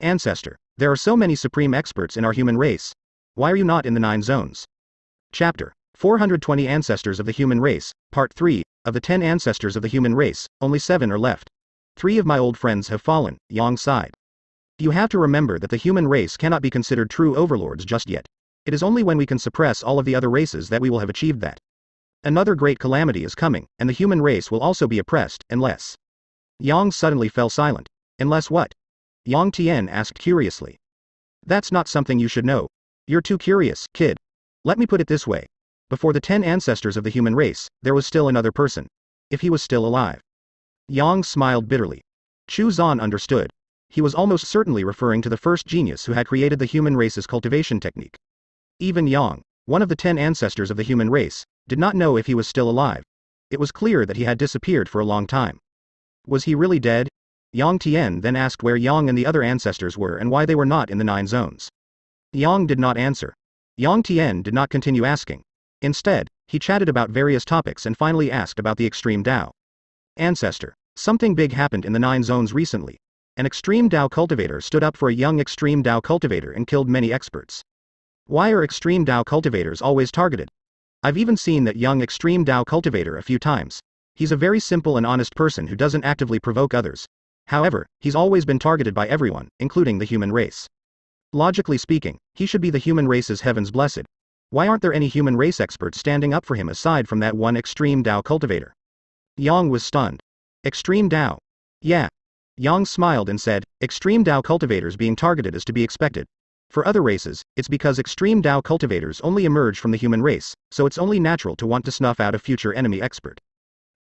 Ancestor, there are so many supreme experts in our human race, why are you not in the nine zones? Chapter 420 Ancestors of the Human Race, Part 3 Of the 10 ancestors of the human race, only 7 are left. Three of my old friends have fallen, Yang sighed. You have to remember that the human race cannot be considered true overlords just yet. It is only when we can suppress all of the other races that we will have achieved that. Another great calamity is coming, and the human race will also be oppressed, unless. Yang suddenly fell silent. Unless what? Yang Tian asked curiously. That's not something you should know, you're too curious, kid. Let me put it this way. Before the ten ancestors of the human race, there was still another person. If he was still alive. Yang smiled bitterly. Chu Zan understood. He was almost certainly referring to the first genius who had created the human race's cultivation technique. Even Yang, one of the ten ancestors of the human race, did not know if he was still alive. It was clear that he had disappeared for a long time. Was he really dead? Yang Tian then asked where Yang and the other ancestors were and why they were not in the nine zones. Yang did not answer. Yang Tian did not continue asking. Instead, he chatted about various topics and finally asked about the extreme Dao. Ancestor. Something big happened in the Nine Zones recently. An extreme Dao cultivator stood up for a young extreme Dao cultivator and killed many experts. Why are extreme Dao cultivators always targeted? I've even seen that young extreme Dao cultivator a few times. He's a very simple and honest person who doesn't actively provoke others. However, he's always been targeted by everyone, including the human race. Logically speaking, he should be the human race's heaven's blessed. Why aren't there any human race experts standing up for him aside from that one extreme Dao cultivator? Yang was stunned. Extreme Dao. Yeah. Yang smiled and said, Extreme Dao cultivators being targeted is to be expected. For other races, it's because extreme Dao cultivators only emerge from the human race, so it's only natural to want to snuff out a future enemy expert.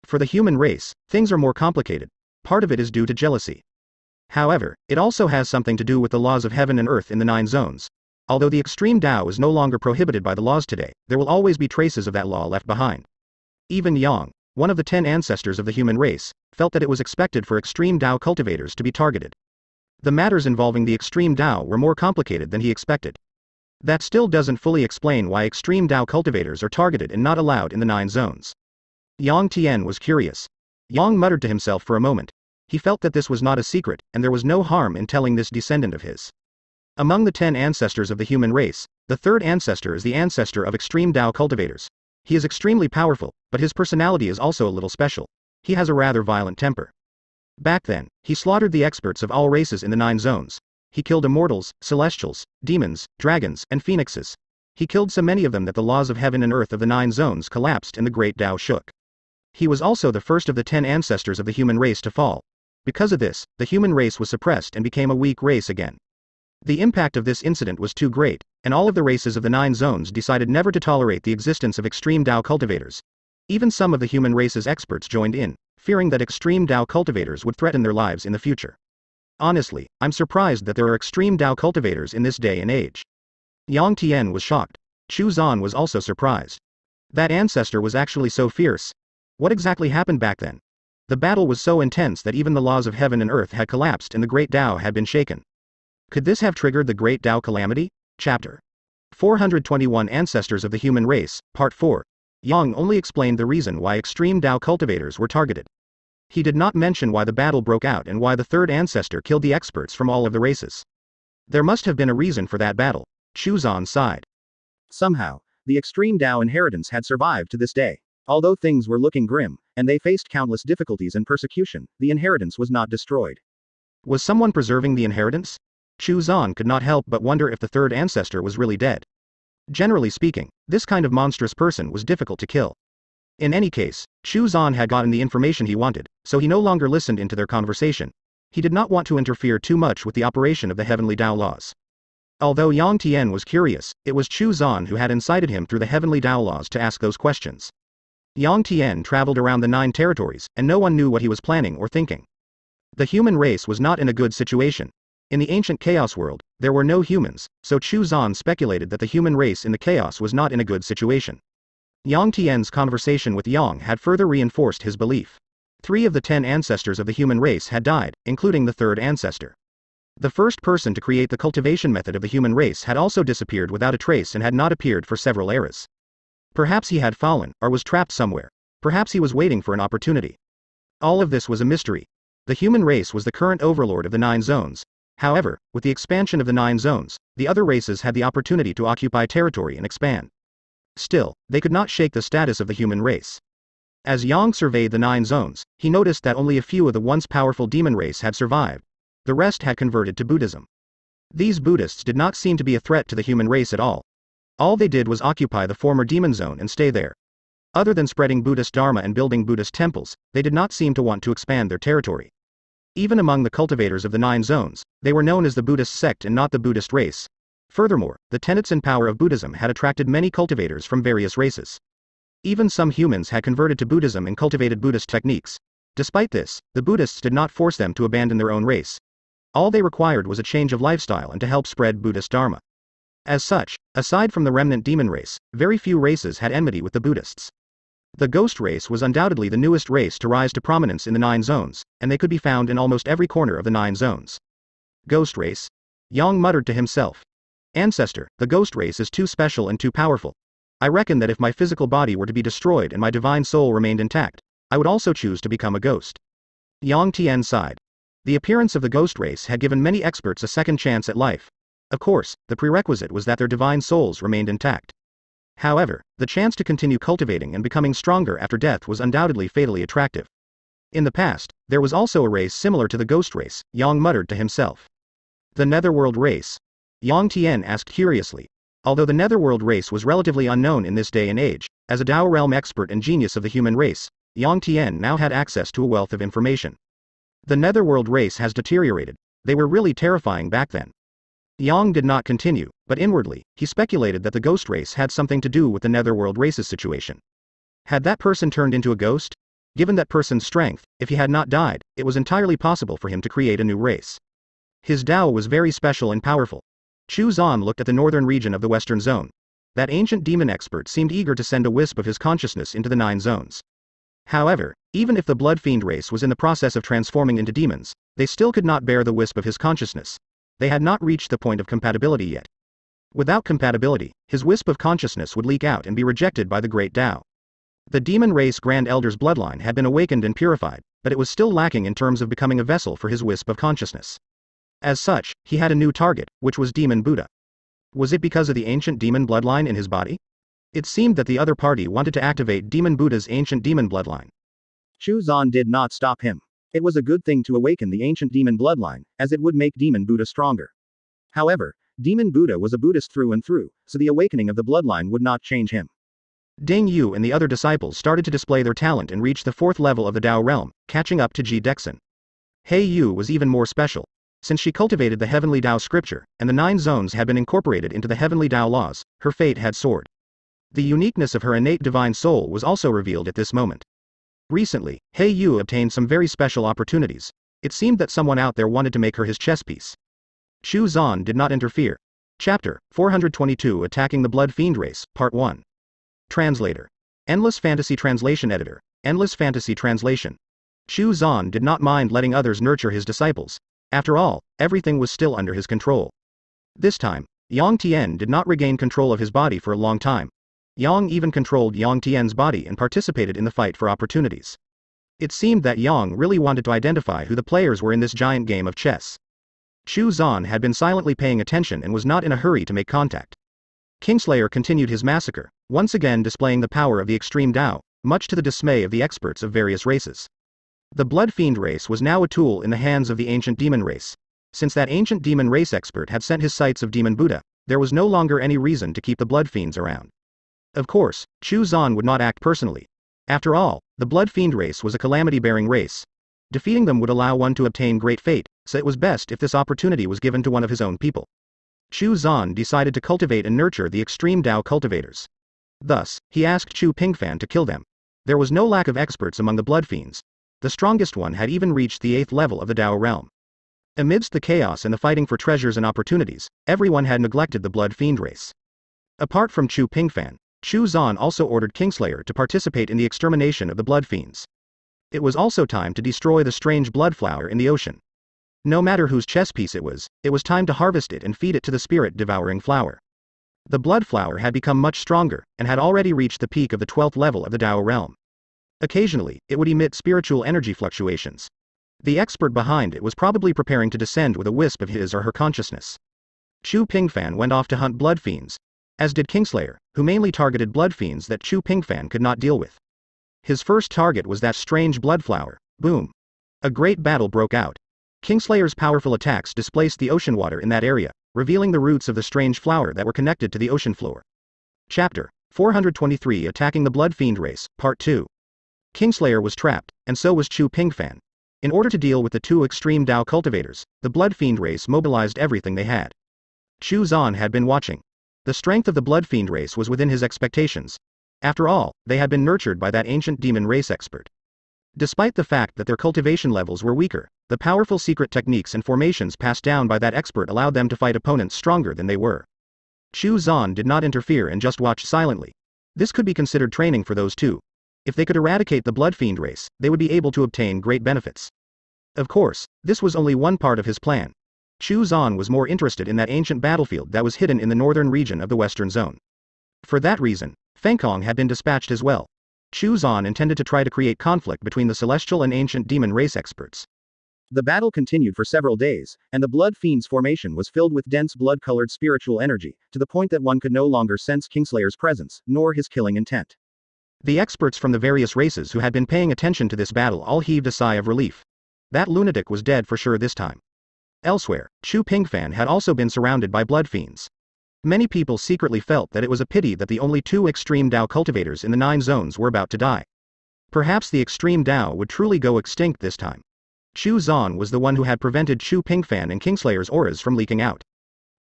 For the human race, things are more complicated. Part of it is due to jealousy. However, it also has something to do with the laws of heaven and earth in the nine zones. Although the extreme Dao is no longer prohibited by the laws today, there will always be traces of that law left behind. Even Yang, one of the ten ancestors of the human race, felt that it was expected for extreme Tao cultivators to be targeted. The matters involving the extreme Tao were more complicated than he expected. That still doesn't fully explain why extreme Tao cultivators are targeted and not allowed in the nine zones. Yang Tian was curious. Yang muttered to himself for a moment, he felt that this was not a secret, and there was no harm in telling this descendant of his. Among the ten ancestors of the human race, the third ancestor is the ancestor of extreme Dao cultivators. He is extremely powerful, but his personality is also a little special. He has a rather violent temper. Back then, he slaughtered the experts of all races in the nine zones. He killed immortals, celestials, demons, dragons, and phoenixes. He killed so many of them that the laws of heaven and earth of the nine zones collapsed and the great Tao shook. He was also the first of the ten ancestors of the human race to fall. Because of this, the human race was suppressed and became a weak race again. The impact of this incident was too great, and all of the races of the nine zones decided never to tolerate the existence of extreme Tao cultivators. Even some of the human race's experts joined in, fearing that extreme Tao cultivators would threaten their lives in the future. Honestly, I'm surprised that there are extreme Tao cultivators in this day and age. Yang Tian was shocked. Chu Zan was also surprised. That ancestor was actually so fierce. What exactly happened back then? The battle was so intense that even the laws of heaven and earth had collapsed and the great Tao had been shaken. Could this have triggered the great Tao calamity? Chapter 421 Ancestors of the Human Race, Part 4. Yang only explained the reason why extreme Tao cultivators were targeted. He did not mention why the battle broke out and why the third ancestor killed the experts from all of the races. There must have been a reason for that battle. Chu Zan sighed. Somehow, the extreme Tao inheritance had survived to this day. Although things were looking grim, and they faced countless difficulties and persecution, the inheritance was not destroyed. Was someone preserving the inheritance? Chu Zan could not help but wonder if the third ancestor was really dead. Generally speaking, this kind of monstrous person was difficult to kill. In any case, Chu Zan had gotten the information he wanted, so he no longer listened into their conversation. He did not want to interfere too much with the operation of the heavenly Dao laws. Although Yang Tian was curious, it was Chu Zan who had incited him through the heavenly Dao laws to ask those questions. Yang Tian traveled around the nine territories, and no one knew what he was planning or thinking. The human race was not in a good situation. In the ancient chaos world, there were no humans, so Chu Zan speculated that the human race in the chaos was not in a good situation. Yang Tian's conversation with Yang had further reinforced his belief. Three of the ten ancestors of the human race had died, including the third ancestor. The first person to create the cultivation method of the human race had also disappeared without a trace and had not appeared for several eras. Perhaps he had fallen, or was trapped somewhere. Perhaps he was waiting for an opportunity. All of this was a mystery. The human race was the current overlord of the nine zones. However, with the expansion of the nine zones, the other races had the opportunity to occupy territory and expand. Still, they could not shake the status of the human race. As Yang surveyed the nine zones, he noticed that only a few of the once powerful demon race had survived, the rest had converted to Buddhism. These Buddhists did not seem to be a threat to the human race at all. All they did was occupy the former demon zone and stay there. Other than spreading Buddhist Dharma and building Buddhist temples, they did not seem to want to expand their territory. Even among the cultivators of the nine zones, they were known as the Buddhist sect and not the Buddhist race. Furthermore, the tenets and power of Buddhism had attracted many cultivators from various races. Even some humans had converted to Buddhism and cultivated Buddhist techniques. Despite this, the Buddhists did not force them to abandon their own race. All they required was a change of lifestyle and to help spread Buddhist Dharma. As such, aside from the remnant demon race, very few races had enmity with the Buddhists. The ghost race was undoubtedly the newest race to rise to prominence in the Nine Zones, and they could be found in almost every corner of the Nine Zones. Ghost race? Yang muttered to himself. Ancestor, the ghost race is too special and too powerful. I reckon that if my physical body were to be destroyed and my divine soul remained intact, I would also choose to become a ghost. Yang Tian sighed. The appearance of the ghost race had given many experts a second chance at life. Of course, the prerequisite was that their divine souls remained intact. However, the chance to continue cultivating and becoming stronger after death was undoubtedly fatally attractive. In the past, there was also a race similar to the ghost race, Yang muttered to himself. The Netherworld race? Yang Tian asked curiously. Although the Netherworld race was relatively unknown in this day and age, as a Dao realm expert and genius of the human race, Yang Tian now had access to a wealth of information. The Netherworld race has deteriorated. They were really terrifying back then. Yang did not continue, but inwardly, he speculated that the ghost race had something to do with the Netherworld race's situation. Had that person turned into a ghost? Given that person's strength, if he had not died, it was entirely possible for him to create a new race. His Dao was very special and powerful. Chu Zan looked at the northern region of the Western Zone. That ancient demon expert seemed eager to send a wisp of his consciousness into the Nine Zones. However, even if the Blood Fiend race was in the process of transforming into demons, they still could not bear the wisp of his consciousness. They had not reached the point of compatibility yet. Without compatibility, his wisp of consciousness would leak out and be rejected by the Great Tao. The demon race Grand Elder's bloodline had been awakened and purified, but it was still lacking in terms of becoming a vessel for his wisp of consciousness. As such, he had a new target, which was Demon Buddha. Was it because of the ancient demon bloodline in his body? It seemed that the other party wanted to activate Demon Buddha's ancient demon bloodline. Chu Zan did not stop him. It was a good thing to awaken the ancient demon bloodline, as it would make Demon Buddha stronger. However, Demon Buddha was a Buddhist through and through, so the awakening of the bloodline would not change him. Ding Yu and the other disciples started to display their talent and reach the fourth level of the Dao realm, catching up to Ji Dexin. Hei Yu was even more special. Since she cultivated the heavenly Dao scripture, and the nine zones had been incorporated into the heavenly Dao laws, her fate had soared. The uniqueness of her innate divine soul was also revealed at this moment. Recently, Hei Yu obtained some very special opportunities. It seemed that someone out there wanted to make her his chess piece. Chu Zan did not interfere. Chapter 422 Attacking the Blood Fiend Race, Part 1. Translator. Endless Fantasy Translation Editor. Endless Fantasy Translation. Chu Zan did not mind letting others nurture his disciples. After all, everything was still under his control. This time, Yang Tian did not regain control of his body for a long time. Yang even controlled Yang Tian's body and participated in the fight for opportunities. It seemed that Yang really wanted to identify who the players were in this giant game of chess. Chu Zan had been silently paying attention and was not in a hurry to make contact. Kingslayer continued his massacre, once again displaying the power of the extreme Dao, much to the dismay of the experts of various races. The Blood Fiend race was now a tool in the hands of the ancient demon race. Since that ancient demon race expert had sent his sights of Demon Buddha, there was no longer any reason to keep the Blood Fiends around. Of course, Chu Zan would not act personally. After all, the Blood Fiend race was a calamity-bearing race. Defeating them would allow one to obtain great fate, so it was best if this opportunity was given to one of his own people. Chu Zan decided to cultivate and nurture the extreme Dao cultivators. Thus, he asked Chu Pingfan to kill them. There was no lack of experts among the blood fiends. The strongest one had even reached the eighth level of the Dao realm. Amidst the chaos and the fighting for treasures and opportunities, everyone had neglected the blood fiend race. Apart from Chu Pingfan, Chu Zan also ordered Kingslayer to participate in the extermination of the blood fiends. It was also time to destroy the strange blood flower in the ocean. No matter whose chess piece it was, it was time to harvest it and feed it to the spirit devouring flower. The blood flower had become much stronger, and had already reached the peak of the 12th level of the Dao realm. Occasionally, it would emit spiritual energy fluctuations. The expert behind it was probably preparing to descend with a wisp of his or her consciousness. Chu Pingfan went off to hunt blood fiends, as did Kingslayer, who mainly targeted blood fiends that Chu Pingfan could not deal with. His first target was that strange blood flower. Boom. A great battle broke out. Kingslayer's powerful attacks displaced the ocean water in that area, revealing the roots of the strange flower that were connected to the ocean floor. Chapter 423 Attacking the Blood Fiend Race, Part 2. Kingslayer was trapped, and so was Chu Pingfan. In order to deal with the two extreme Dao cultivators, the Blood Fiend race mobilized everything they had. Chu Zan had been watching. The strength of the Blood Fiend race was within his expectations. After all, they had been nurtured by that ancient demon race expert. Despite the fact that their cultivation levels were weaker, the powerful secret techniques and formations passed down by that expert allowed them to fight opponents stronger than they were. Chu Zan did not interfere and just watched silently. This could be considered training for those two. If they could eradicate the Blood Fiend race, they would be able to obtain great benefits. Of course, this was only one part of his plan. Chu Zan was more interested in that ancient battlefield that was hidden in the northern region of the Western Zone. For that reason, Feng Kong had been dispatched as well. Chu Zan intended to try to create conflict between the celestial and ancient demon race experts. The battle continued for several days, and the Blood Fiend's formation was filled with dense blood-colored spiritual energy, to the point that one could no longer sense Kingslayer's presence, nor his killing intent. The experts from the various races who had been paying attention to this battle all heaved a sigh of relief. That lunatic was dead for sure this time. Elsewhere, Chu Pingfan had also been surrounded by blood fiends. Many people secretly felt that it was a pity that the only two extreme Dao cultivators in the nine zones were about to die. Perhaps the extreme Dao would truly go extinct this time. Chu Zan was the one who had prevented Chu Pingfan and Kingslayer's auras from leaking out.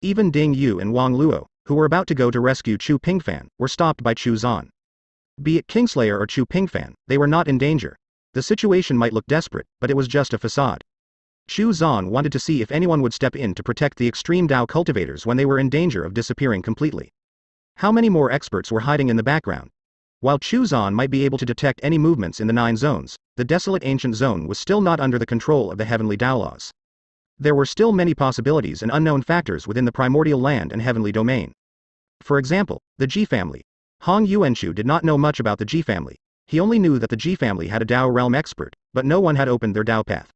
Even Ding Yu and Wang Luo, who were about to go to rescue Chu Pingfan, were stopped by Chu Zan. Be it Kingslayer or Chu Pingfan, they were not in danger. The situation might look desperate, but it was just a facade. Chu Zan wanted to see if anyone would step in to protect the extreme Dao cultivators when they were in danger of disappearing completely. How many more experts were hiding in the background? While Chu Zan might be able to detect any movements in the nine zones, the desolate ancient zone was still not under the control of the heavenly Dao laws. There were still many possibilities and unknown factors within the primordial land and heavenly domain. For example, the Ji family. Hong Yuanchu did not know much about the Ji family. He only knew that the Ji family had a Dao realm expert, but no one had opened their Dao path.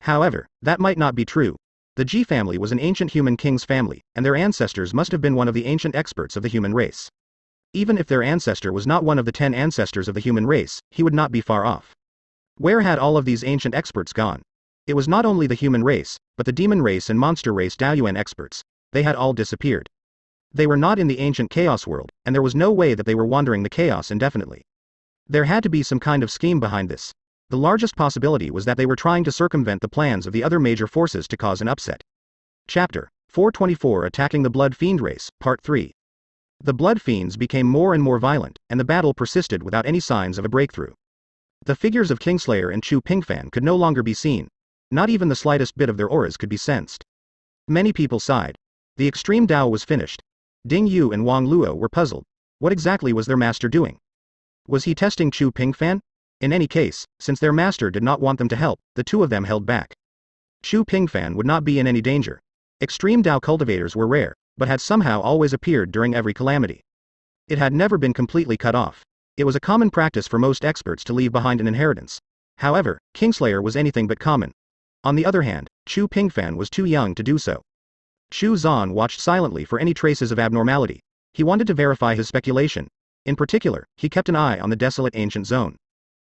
However, that might not be true. The Ji family was an ancient human king's family, and their ancestors must have been one of the ancient experts of the human race. Even if their ancestor was not one of the ten ancestors of the human race, he would not be far off. Where had all of these ancient experts gone? It was not only the human race, but the demon race and monster race Daoyuan experts. They had all disappeared. They were not in the ancient chaos world, and there was no way that they were wandering the chaos indefinitely. There had to be some kind of scheme behind this. The largest possibility was that they were trying to circumvent the plans of the other major forces to cause an upset. Chapter 424 Attacking the Blood Fiend Race, Part 3. The Blood Fiends became more and more violent, and the battle persisted without any signs of a breakthrough. The figures of Kingslayer and Chu Pingfan could no longer be seen. Not even the slightest bit of their auras could be sensed. Many people sighed. The extreme Dao was finished. Ding Yu and Wang Luo were puzzled. What exactly was their master doing? Was he testing Chu Pingfan? In any case, since their master did not want them to help, the two of them held back. Chu Pingfan would not be in any danger. Extreme Dao cultivators were rare, but had somehow always appeared during every calamity. It had never been completely cut off. It was a common practice for most experts to leave behind an inheritance. However, Kingslayer was anything but common. On the other hand, Chu Pingfan was too young to do so. Chu Zan watched silently for any traces of abnormality. He wanted to verify his speculation. In particular, he kept an eye on the desolate ancient zone.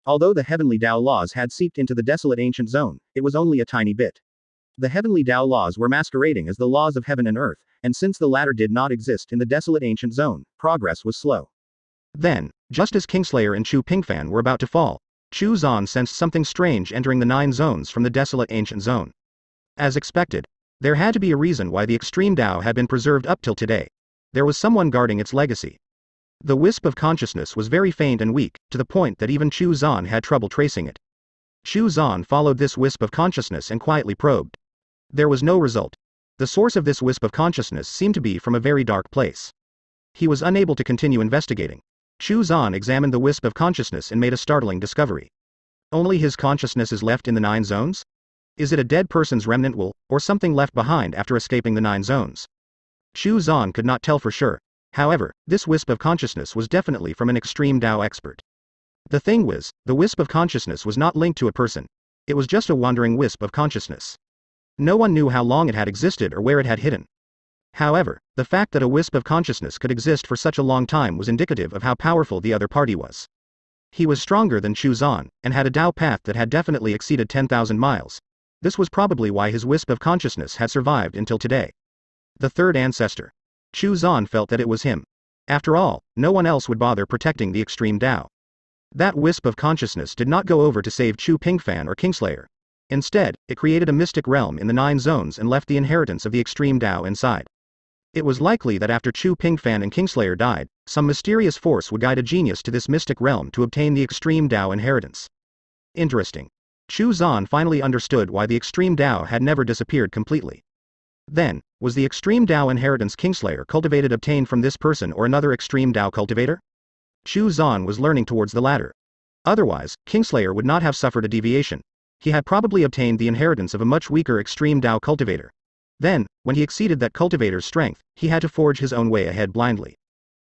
Although the heavenly Dao laws had seeped into the desolate ancient zone, it was only a tiny bit. The heavenly Dao laws were masquerading as the laws of heaven and earth, and since the latter did not exist in the desolate ancient zone, progress was slow. Then, just as Kingslayer and Chu Pingfan were about to fall, Chu Zan sensed something strange entering the nine zones from the desolate ancient zone. As expected, there had to be a reason why the extreme Dao had been preserved up till today. There was someone guarding its legacy. The wisp of consciousness was very faint and weak, to the point that even Chu Zan had trouble tracing it. Chu Zan followed this wisp of consciousness and quietly probed. There was no result. The source of this wisp of consciousness seemed to be from a very dark place. He was unable to continue investigating. Chu Zan examined the wisp of consciousness and made a startling discovery. Only his consciousness is left in the nine zones? Is it a dead person's remnant will, or something left behind after escaping the nine zones? Chu Zan could not tell for sure, However, this wisp of consciousness was definitely from an extreme Dao expert. The thing was, the wisp of consciousness was not linked to a person. It was just a wandering wisp of consciousness. No one knew how long it had existed or where it had hidden. However, the fact that a wisp of consciousness could exist for such a long time was indicative of how powerful the other party was. He was stronger than Chu Zan, and had a Dao path that had definitely exceeded 10,000 miles. This was probably why his wisp of consciousness had survived until today. The third ancestor. Chu Zan felt that it was him. After all, no one else would bother protecting the extreme Dao. That wisp of consciousness did not go over to save Chu Pingfan or Kingslayer. Instead, it created a mystic realm in the nine zones and left the inheritance of the extreme Dao inside. It was likely that after Chu Pingfan and Kingslayer died, some mysterious force would guide a genius to this mystic realm to obtain the extreme Dao inheritance. Interesting. Chu Zan finally understood why the extreme Dao had never disappeared completely. Then, was the extreme Dao inheritance Kingslayer cultivated obtained from this person or another extreme Dao cultivator? Chu Zan was learning towards the latter. Otherwise, Kingslayer would not have suffered a deviation. He had probably obtained the inheritance of a much weaker extreme Dao cultivator. Then, when he exceeded that cultivator's strength, he had to forge his own way ahead blindly.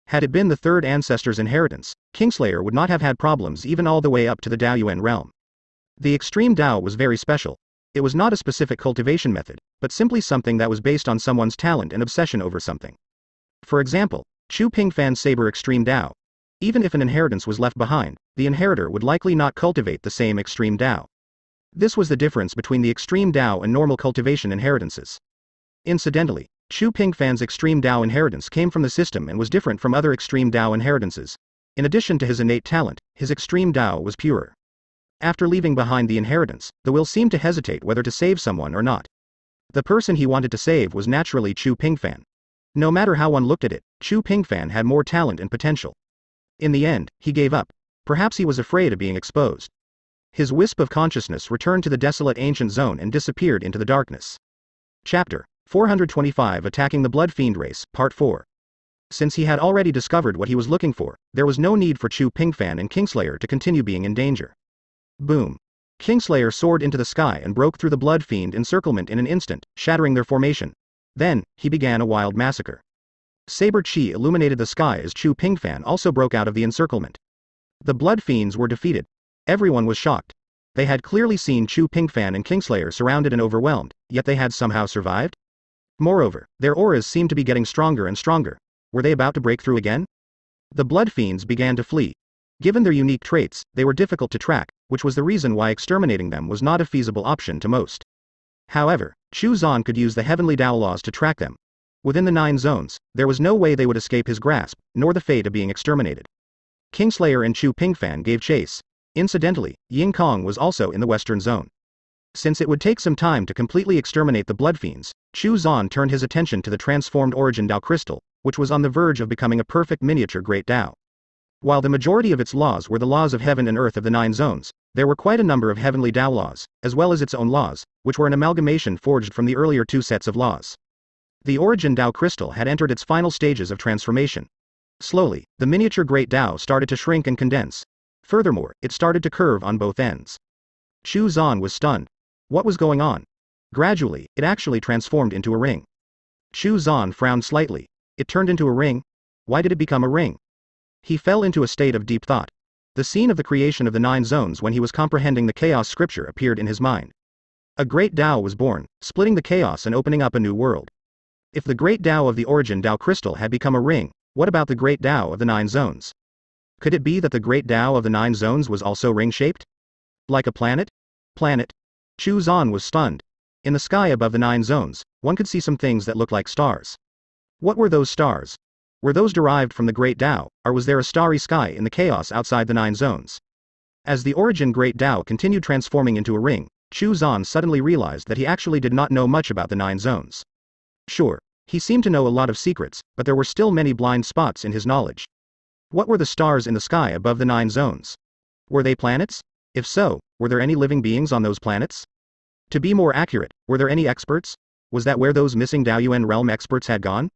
Had it been the third ancestor's inheritance, Kingslayer would not have had problems even all the way up to the Daoyuan realm. The extreme Dao was very special, it was not a specific cultivation method, but simply something that was based on someone's talent and obsession over something. For example, Chu Ping Pingfan's Saber Extreme Dao. Even if an inheritance was left behind, the inheritor would likely not cultivate the same Extreme Dao. This was the difference between the Extreme Dao and normal cultivation inheritances. Incidentally, Chu Pingfan's Extreme Dao inheritance came from the system and was different from other Extreme Dao inheritances. In addition to his innate talent, his Extreme Dao was purer. After leaving behind the inheritance, the will seemed to hesitate whether to save someone or not. The person he wanted to save was naturally Chu Pingfan. No matter how one looked at it, Chu Pingfan had more talent and potential. In the end, he gave up. Perhaps he was afraid of being exposed. His wisp of consciousness returned to the desolate ancient zone and disappeared into the darkness. Chapter 425 Attacking the Blood Fiend Race, Part 4. Since he had already discovered what he was looking for, there was no need for Chu Pingfan and Kingslayer to continue being in danger. Boom. Kingslayer soared into the sky and broke through the Blood Fiend encirclement in an instant, shattering their formation. Then, he began a wild massacre. Saber Chi illuminated the sky as Chu Pingfan also broke out of the encirclement. The Blood Fiends were defeated. Everyone was shocked. They had clearly seen Chu Pingfan and Kingslayer surrounded and overwhelmed, yet they had somehow survived? Moreover, their auras seemed to be getting stronger and stronger. Were they about to break through again? The Blood Fiends began to flee. Given their unique traits, they were difficult to track, which was the reason why exterminating them was not a feasible option to most. However, Chu Zan could use the heavenly Dao laws to track them. Within the nine zones, there was no way they would escape his grasp, nor the fate of being exterminated. Kingslayer and Chu Pingfan gave chase. Incidentally, Ying Kong was also in the western zone. Since it would take some time to completely exterminate the blood fiends, Chu Zan turned his attention to the transformed origin Dao crystal, which was on the verge of becoming a perfect miniature Great Dao. While the majority of its laws were the laws of heaven and earth of the nine zones, there were quite a number of heavenly Dao laws, as well as its own laws, which were an amalgamation forged from the earlier two sets of laws. The origin Dao crystal had entered its final stages of transformation. Slowly, the miniature Great Dao started to shrink and condense. Furthermore, it started to curve on both ends. Chu Zan was stunned. What was going on? Gradually, it actually transformed into a ring. Chu Zan frowned slightly. It turned into a ring? Why did it become a ring? He fell into a state of deep thought. The scene of the creation of the nine zones when he was comprehending the chaos scripture appeared in his mind. A great Tao was born, splitting the chaos and opening up a new world. If the great Tao of the origin Tao crystal had become a ring, what about the great Tao of the nine zones? Could it be that the great Tao of the nine zones was also ring shaped? Like a planet? Planet, Chu Zan was stunned. In the sky above the nine zones, one could see some things that looked like stars. What were those stars? Were those derived from the Great Tao, or was there a starry sky in the chaos outside the nine zones? As the origin Great Tao continued transforming into a ring, Chu Zan suddenly realized that he actually did not know much about the nine zones. Sure, he seemed to know a lot of secrets, but there were still many blind spots in his knowledge. What were the stars in the sky above the nine zones? Were they planets? If so, were there any living beings on those planets? To be more accurate, were there any experts? Was that where those missing Daoyuan realm experts had gone?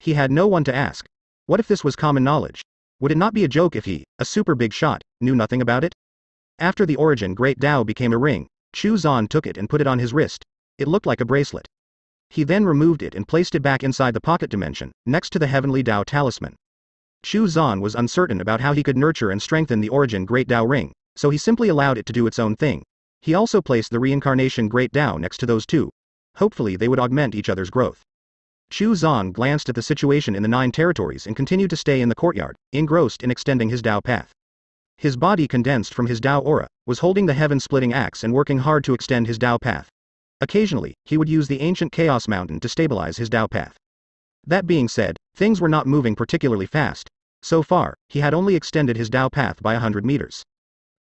He had no one to ask. What if this was common knowledge? Would it not be a joke if he, a super big shot, knew nothing about it? After the origin Great Dao became a ring, Chu Zan took it and put it on his wrist. It looked like a bracelet. He then removed it and placed it back inside the pocket dimension, next to the heavenly Dao talisman. Chu Zan was uncertain about how he could nurture and strengthen the origin Great Dao ring, so he simply allowed it to do its own thing. He also placed the reincarnation Great Dao next to those two. Hopefully they would augment each other's growth. Chu Zan glanced at the situation in the nine territories and continued to stay in the courtyard, engrossed in extending his Dao path. His body condensed from his Dao aura, was holding the heaven-splitting axe and working hard to extend his Dao path. Occasionally, he would use the ancient Chaos Mountain to stabilize his Dao path. That being said, things were not moving particularly fast. So far, he had only extended his Dao path by a hundred meters.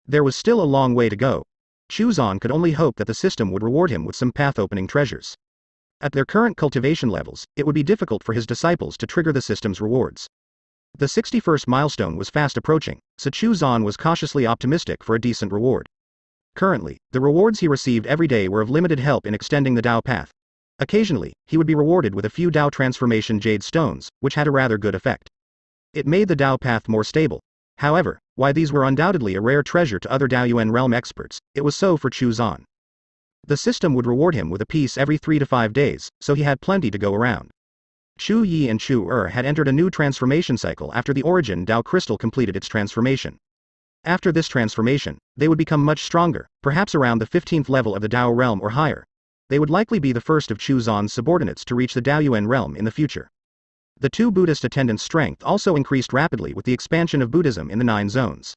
There was still a long way to go. Chu Zan could only hope that the system would reward him with some path-opening treasures. At their current cultivation levels, it would be difficult for his disciples to trigger the system's rewards. The 61st milestone was fast approaching, so Chu Zan was cautiously optimistic for a decent reward. Currently, the rewards he received every day were of limited help in extending the Dao path. Occasionally, he would be rewarded with a few Dao transformation jade stones, which had a rather good effect. It made the Dao path more stable, However, why these were undoubtedly a rare treasure to other Daoyuan realm experts, it was so for Chu Zan. The system would reward him with a piece every three to five days, so he had plenty to go around. Chu Yi and Chu Er had entered a new transformation cycle after the origin Dao crystal completed its transformation. After this transformation, they would become much stronger, perhaps around the 15th level of the Dao realm or higher. They would likely be the first of Chu Zan's subordinates to reach the Daoyuan realm in the future. The two Buddhist attendants' strength also increased rapidly with the expansion of Buddhism in the Nine Zones.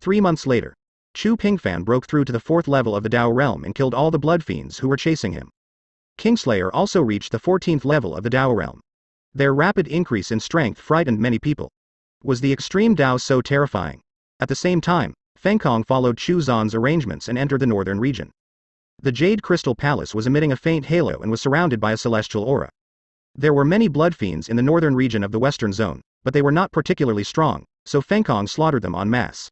Three months later, Chu Pingfan broke through to the fourth level of the Dao realm and killed all the blood fiends who were chasing him. Kingslayer also reached the 14th level of the Dao realm. Their rapid increase in strength frightened many people. Was the extreme Dao so terrifying? At the same time, Feng Kong followed Chu Zan's arrangements and entered the northern region. The Jade Crystal Palace was emitting a faint halo and was surrounded by a celestial aura. There were many blood fiends in the northern region of the western zone, but they were not particularly strong, so Feng Kong slaughtered them en masse.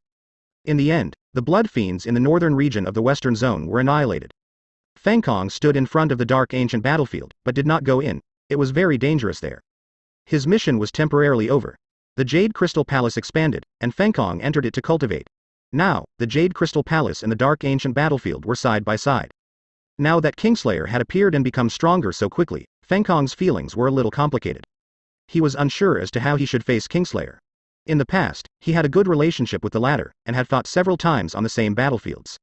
In the end, the blood fiends in the northern region of the western zone were annihilated. Feng Kong stood in front of the dark ancient battlefield, but did not go in, it was very dangerous there. His mission was temporarily over. The Jade Crystal Palace expanded, and Feng Kong entered it to cultivate. Now, the Jade Crystal Palace and the dark ancient battlefield were side by side. Now that Kingslayer had appeared and become stronger so quickly, Feng Kong's feelings were a little complicated. He was unsure as to how he should face Kingslayer. In the past, he had a good relationship with the latter, and had fought several times on the same battlefields.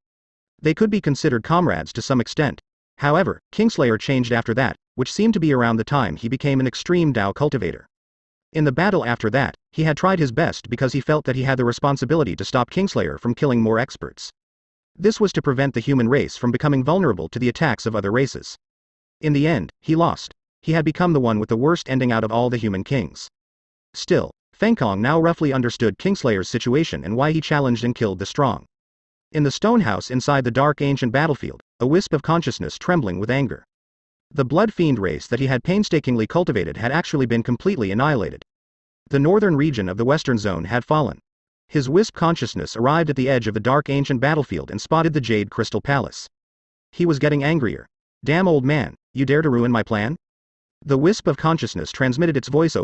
They could be considered comrades to some extent. However, Kingslayer changed after that, which seemed to be around the time he became an extreme Dao cultivator. In the battle after that, he had tried his best because he felt that he had the responsibility to stop Kingslayer from killing more experts. This was to prevent the human race from becoming vulnerable to the attacks of other races. In the end, he lost. He had become the one with the worst ending out of all the human kings. Still, Feng Kong now roughly understood Kingslayer's situation and why he challenged and killed the strong. In the stone house inside the dark ancient battlefield, a wisp of consciousness trembling with anger. The blood fiend race that he had painstakingly cultivated had actually been completely annihilated. The northern region of the western zone had fallen. His wisp consciousness arrived at the edge of the dark ancient battlefield and spotted the Jade Crystal Palace. He was getting angrier. Damn old man, you dare to ruin my plan? The wisp of consciousness transmitted its voice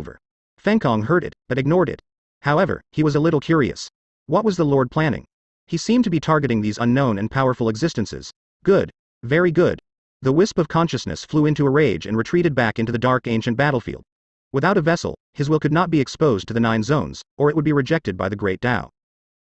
over. Feng Kong heard it, but ignored it. However, he was a little curious. What was the Lord planning? He seemed to be targeting these unknown and powerful existences. Good. Very good. The wisp of consciousness flew into a rage and retreated back into the dark ancient battlefield. Without a vessel, his will could not be exposed to the nine zones, or it would be rejected by the great Tao.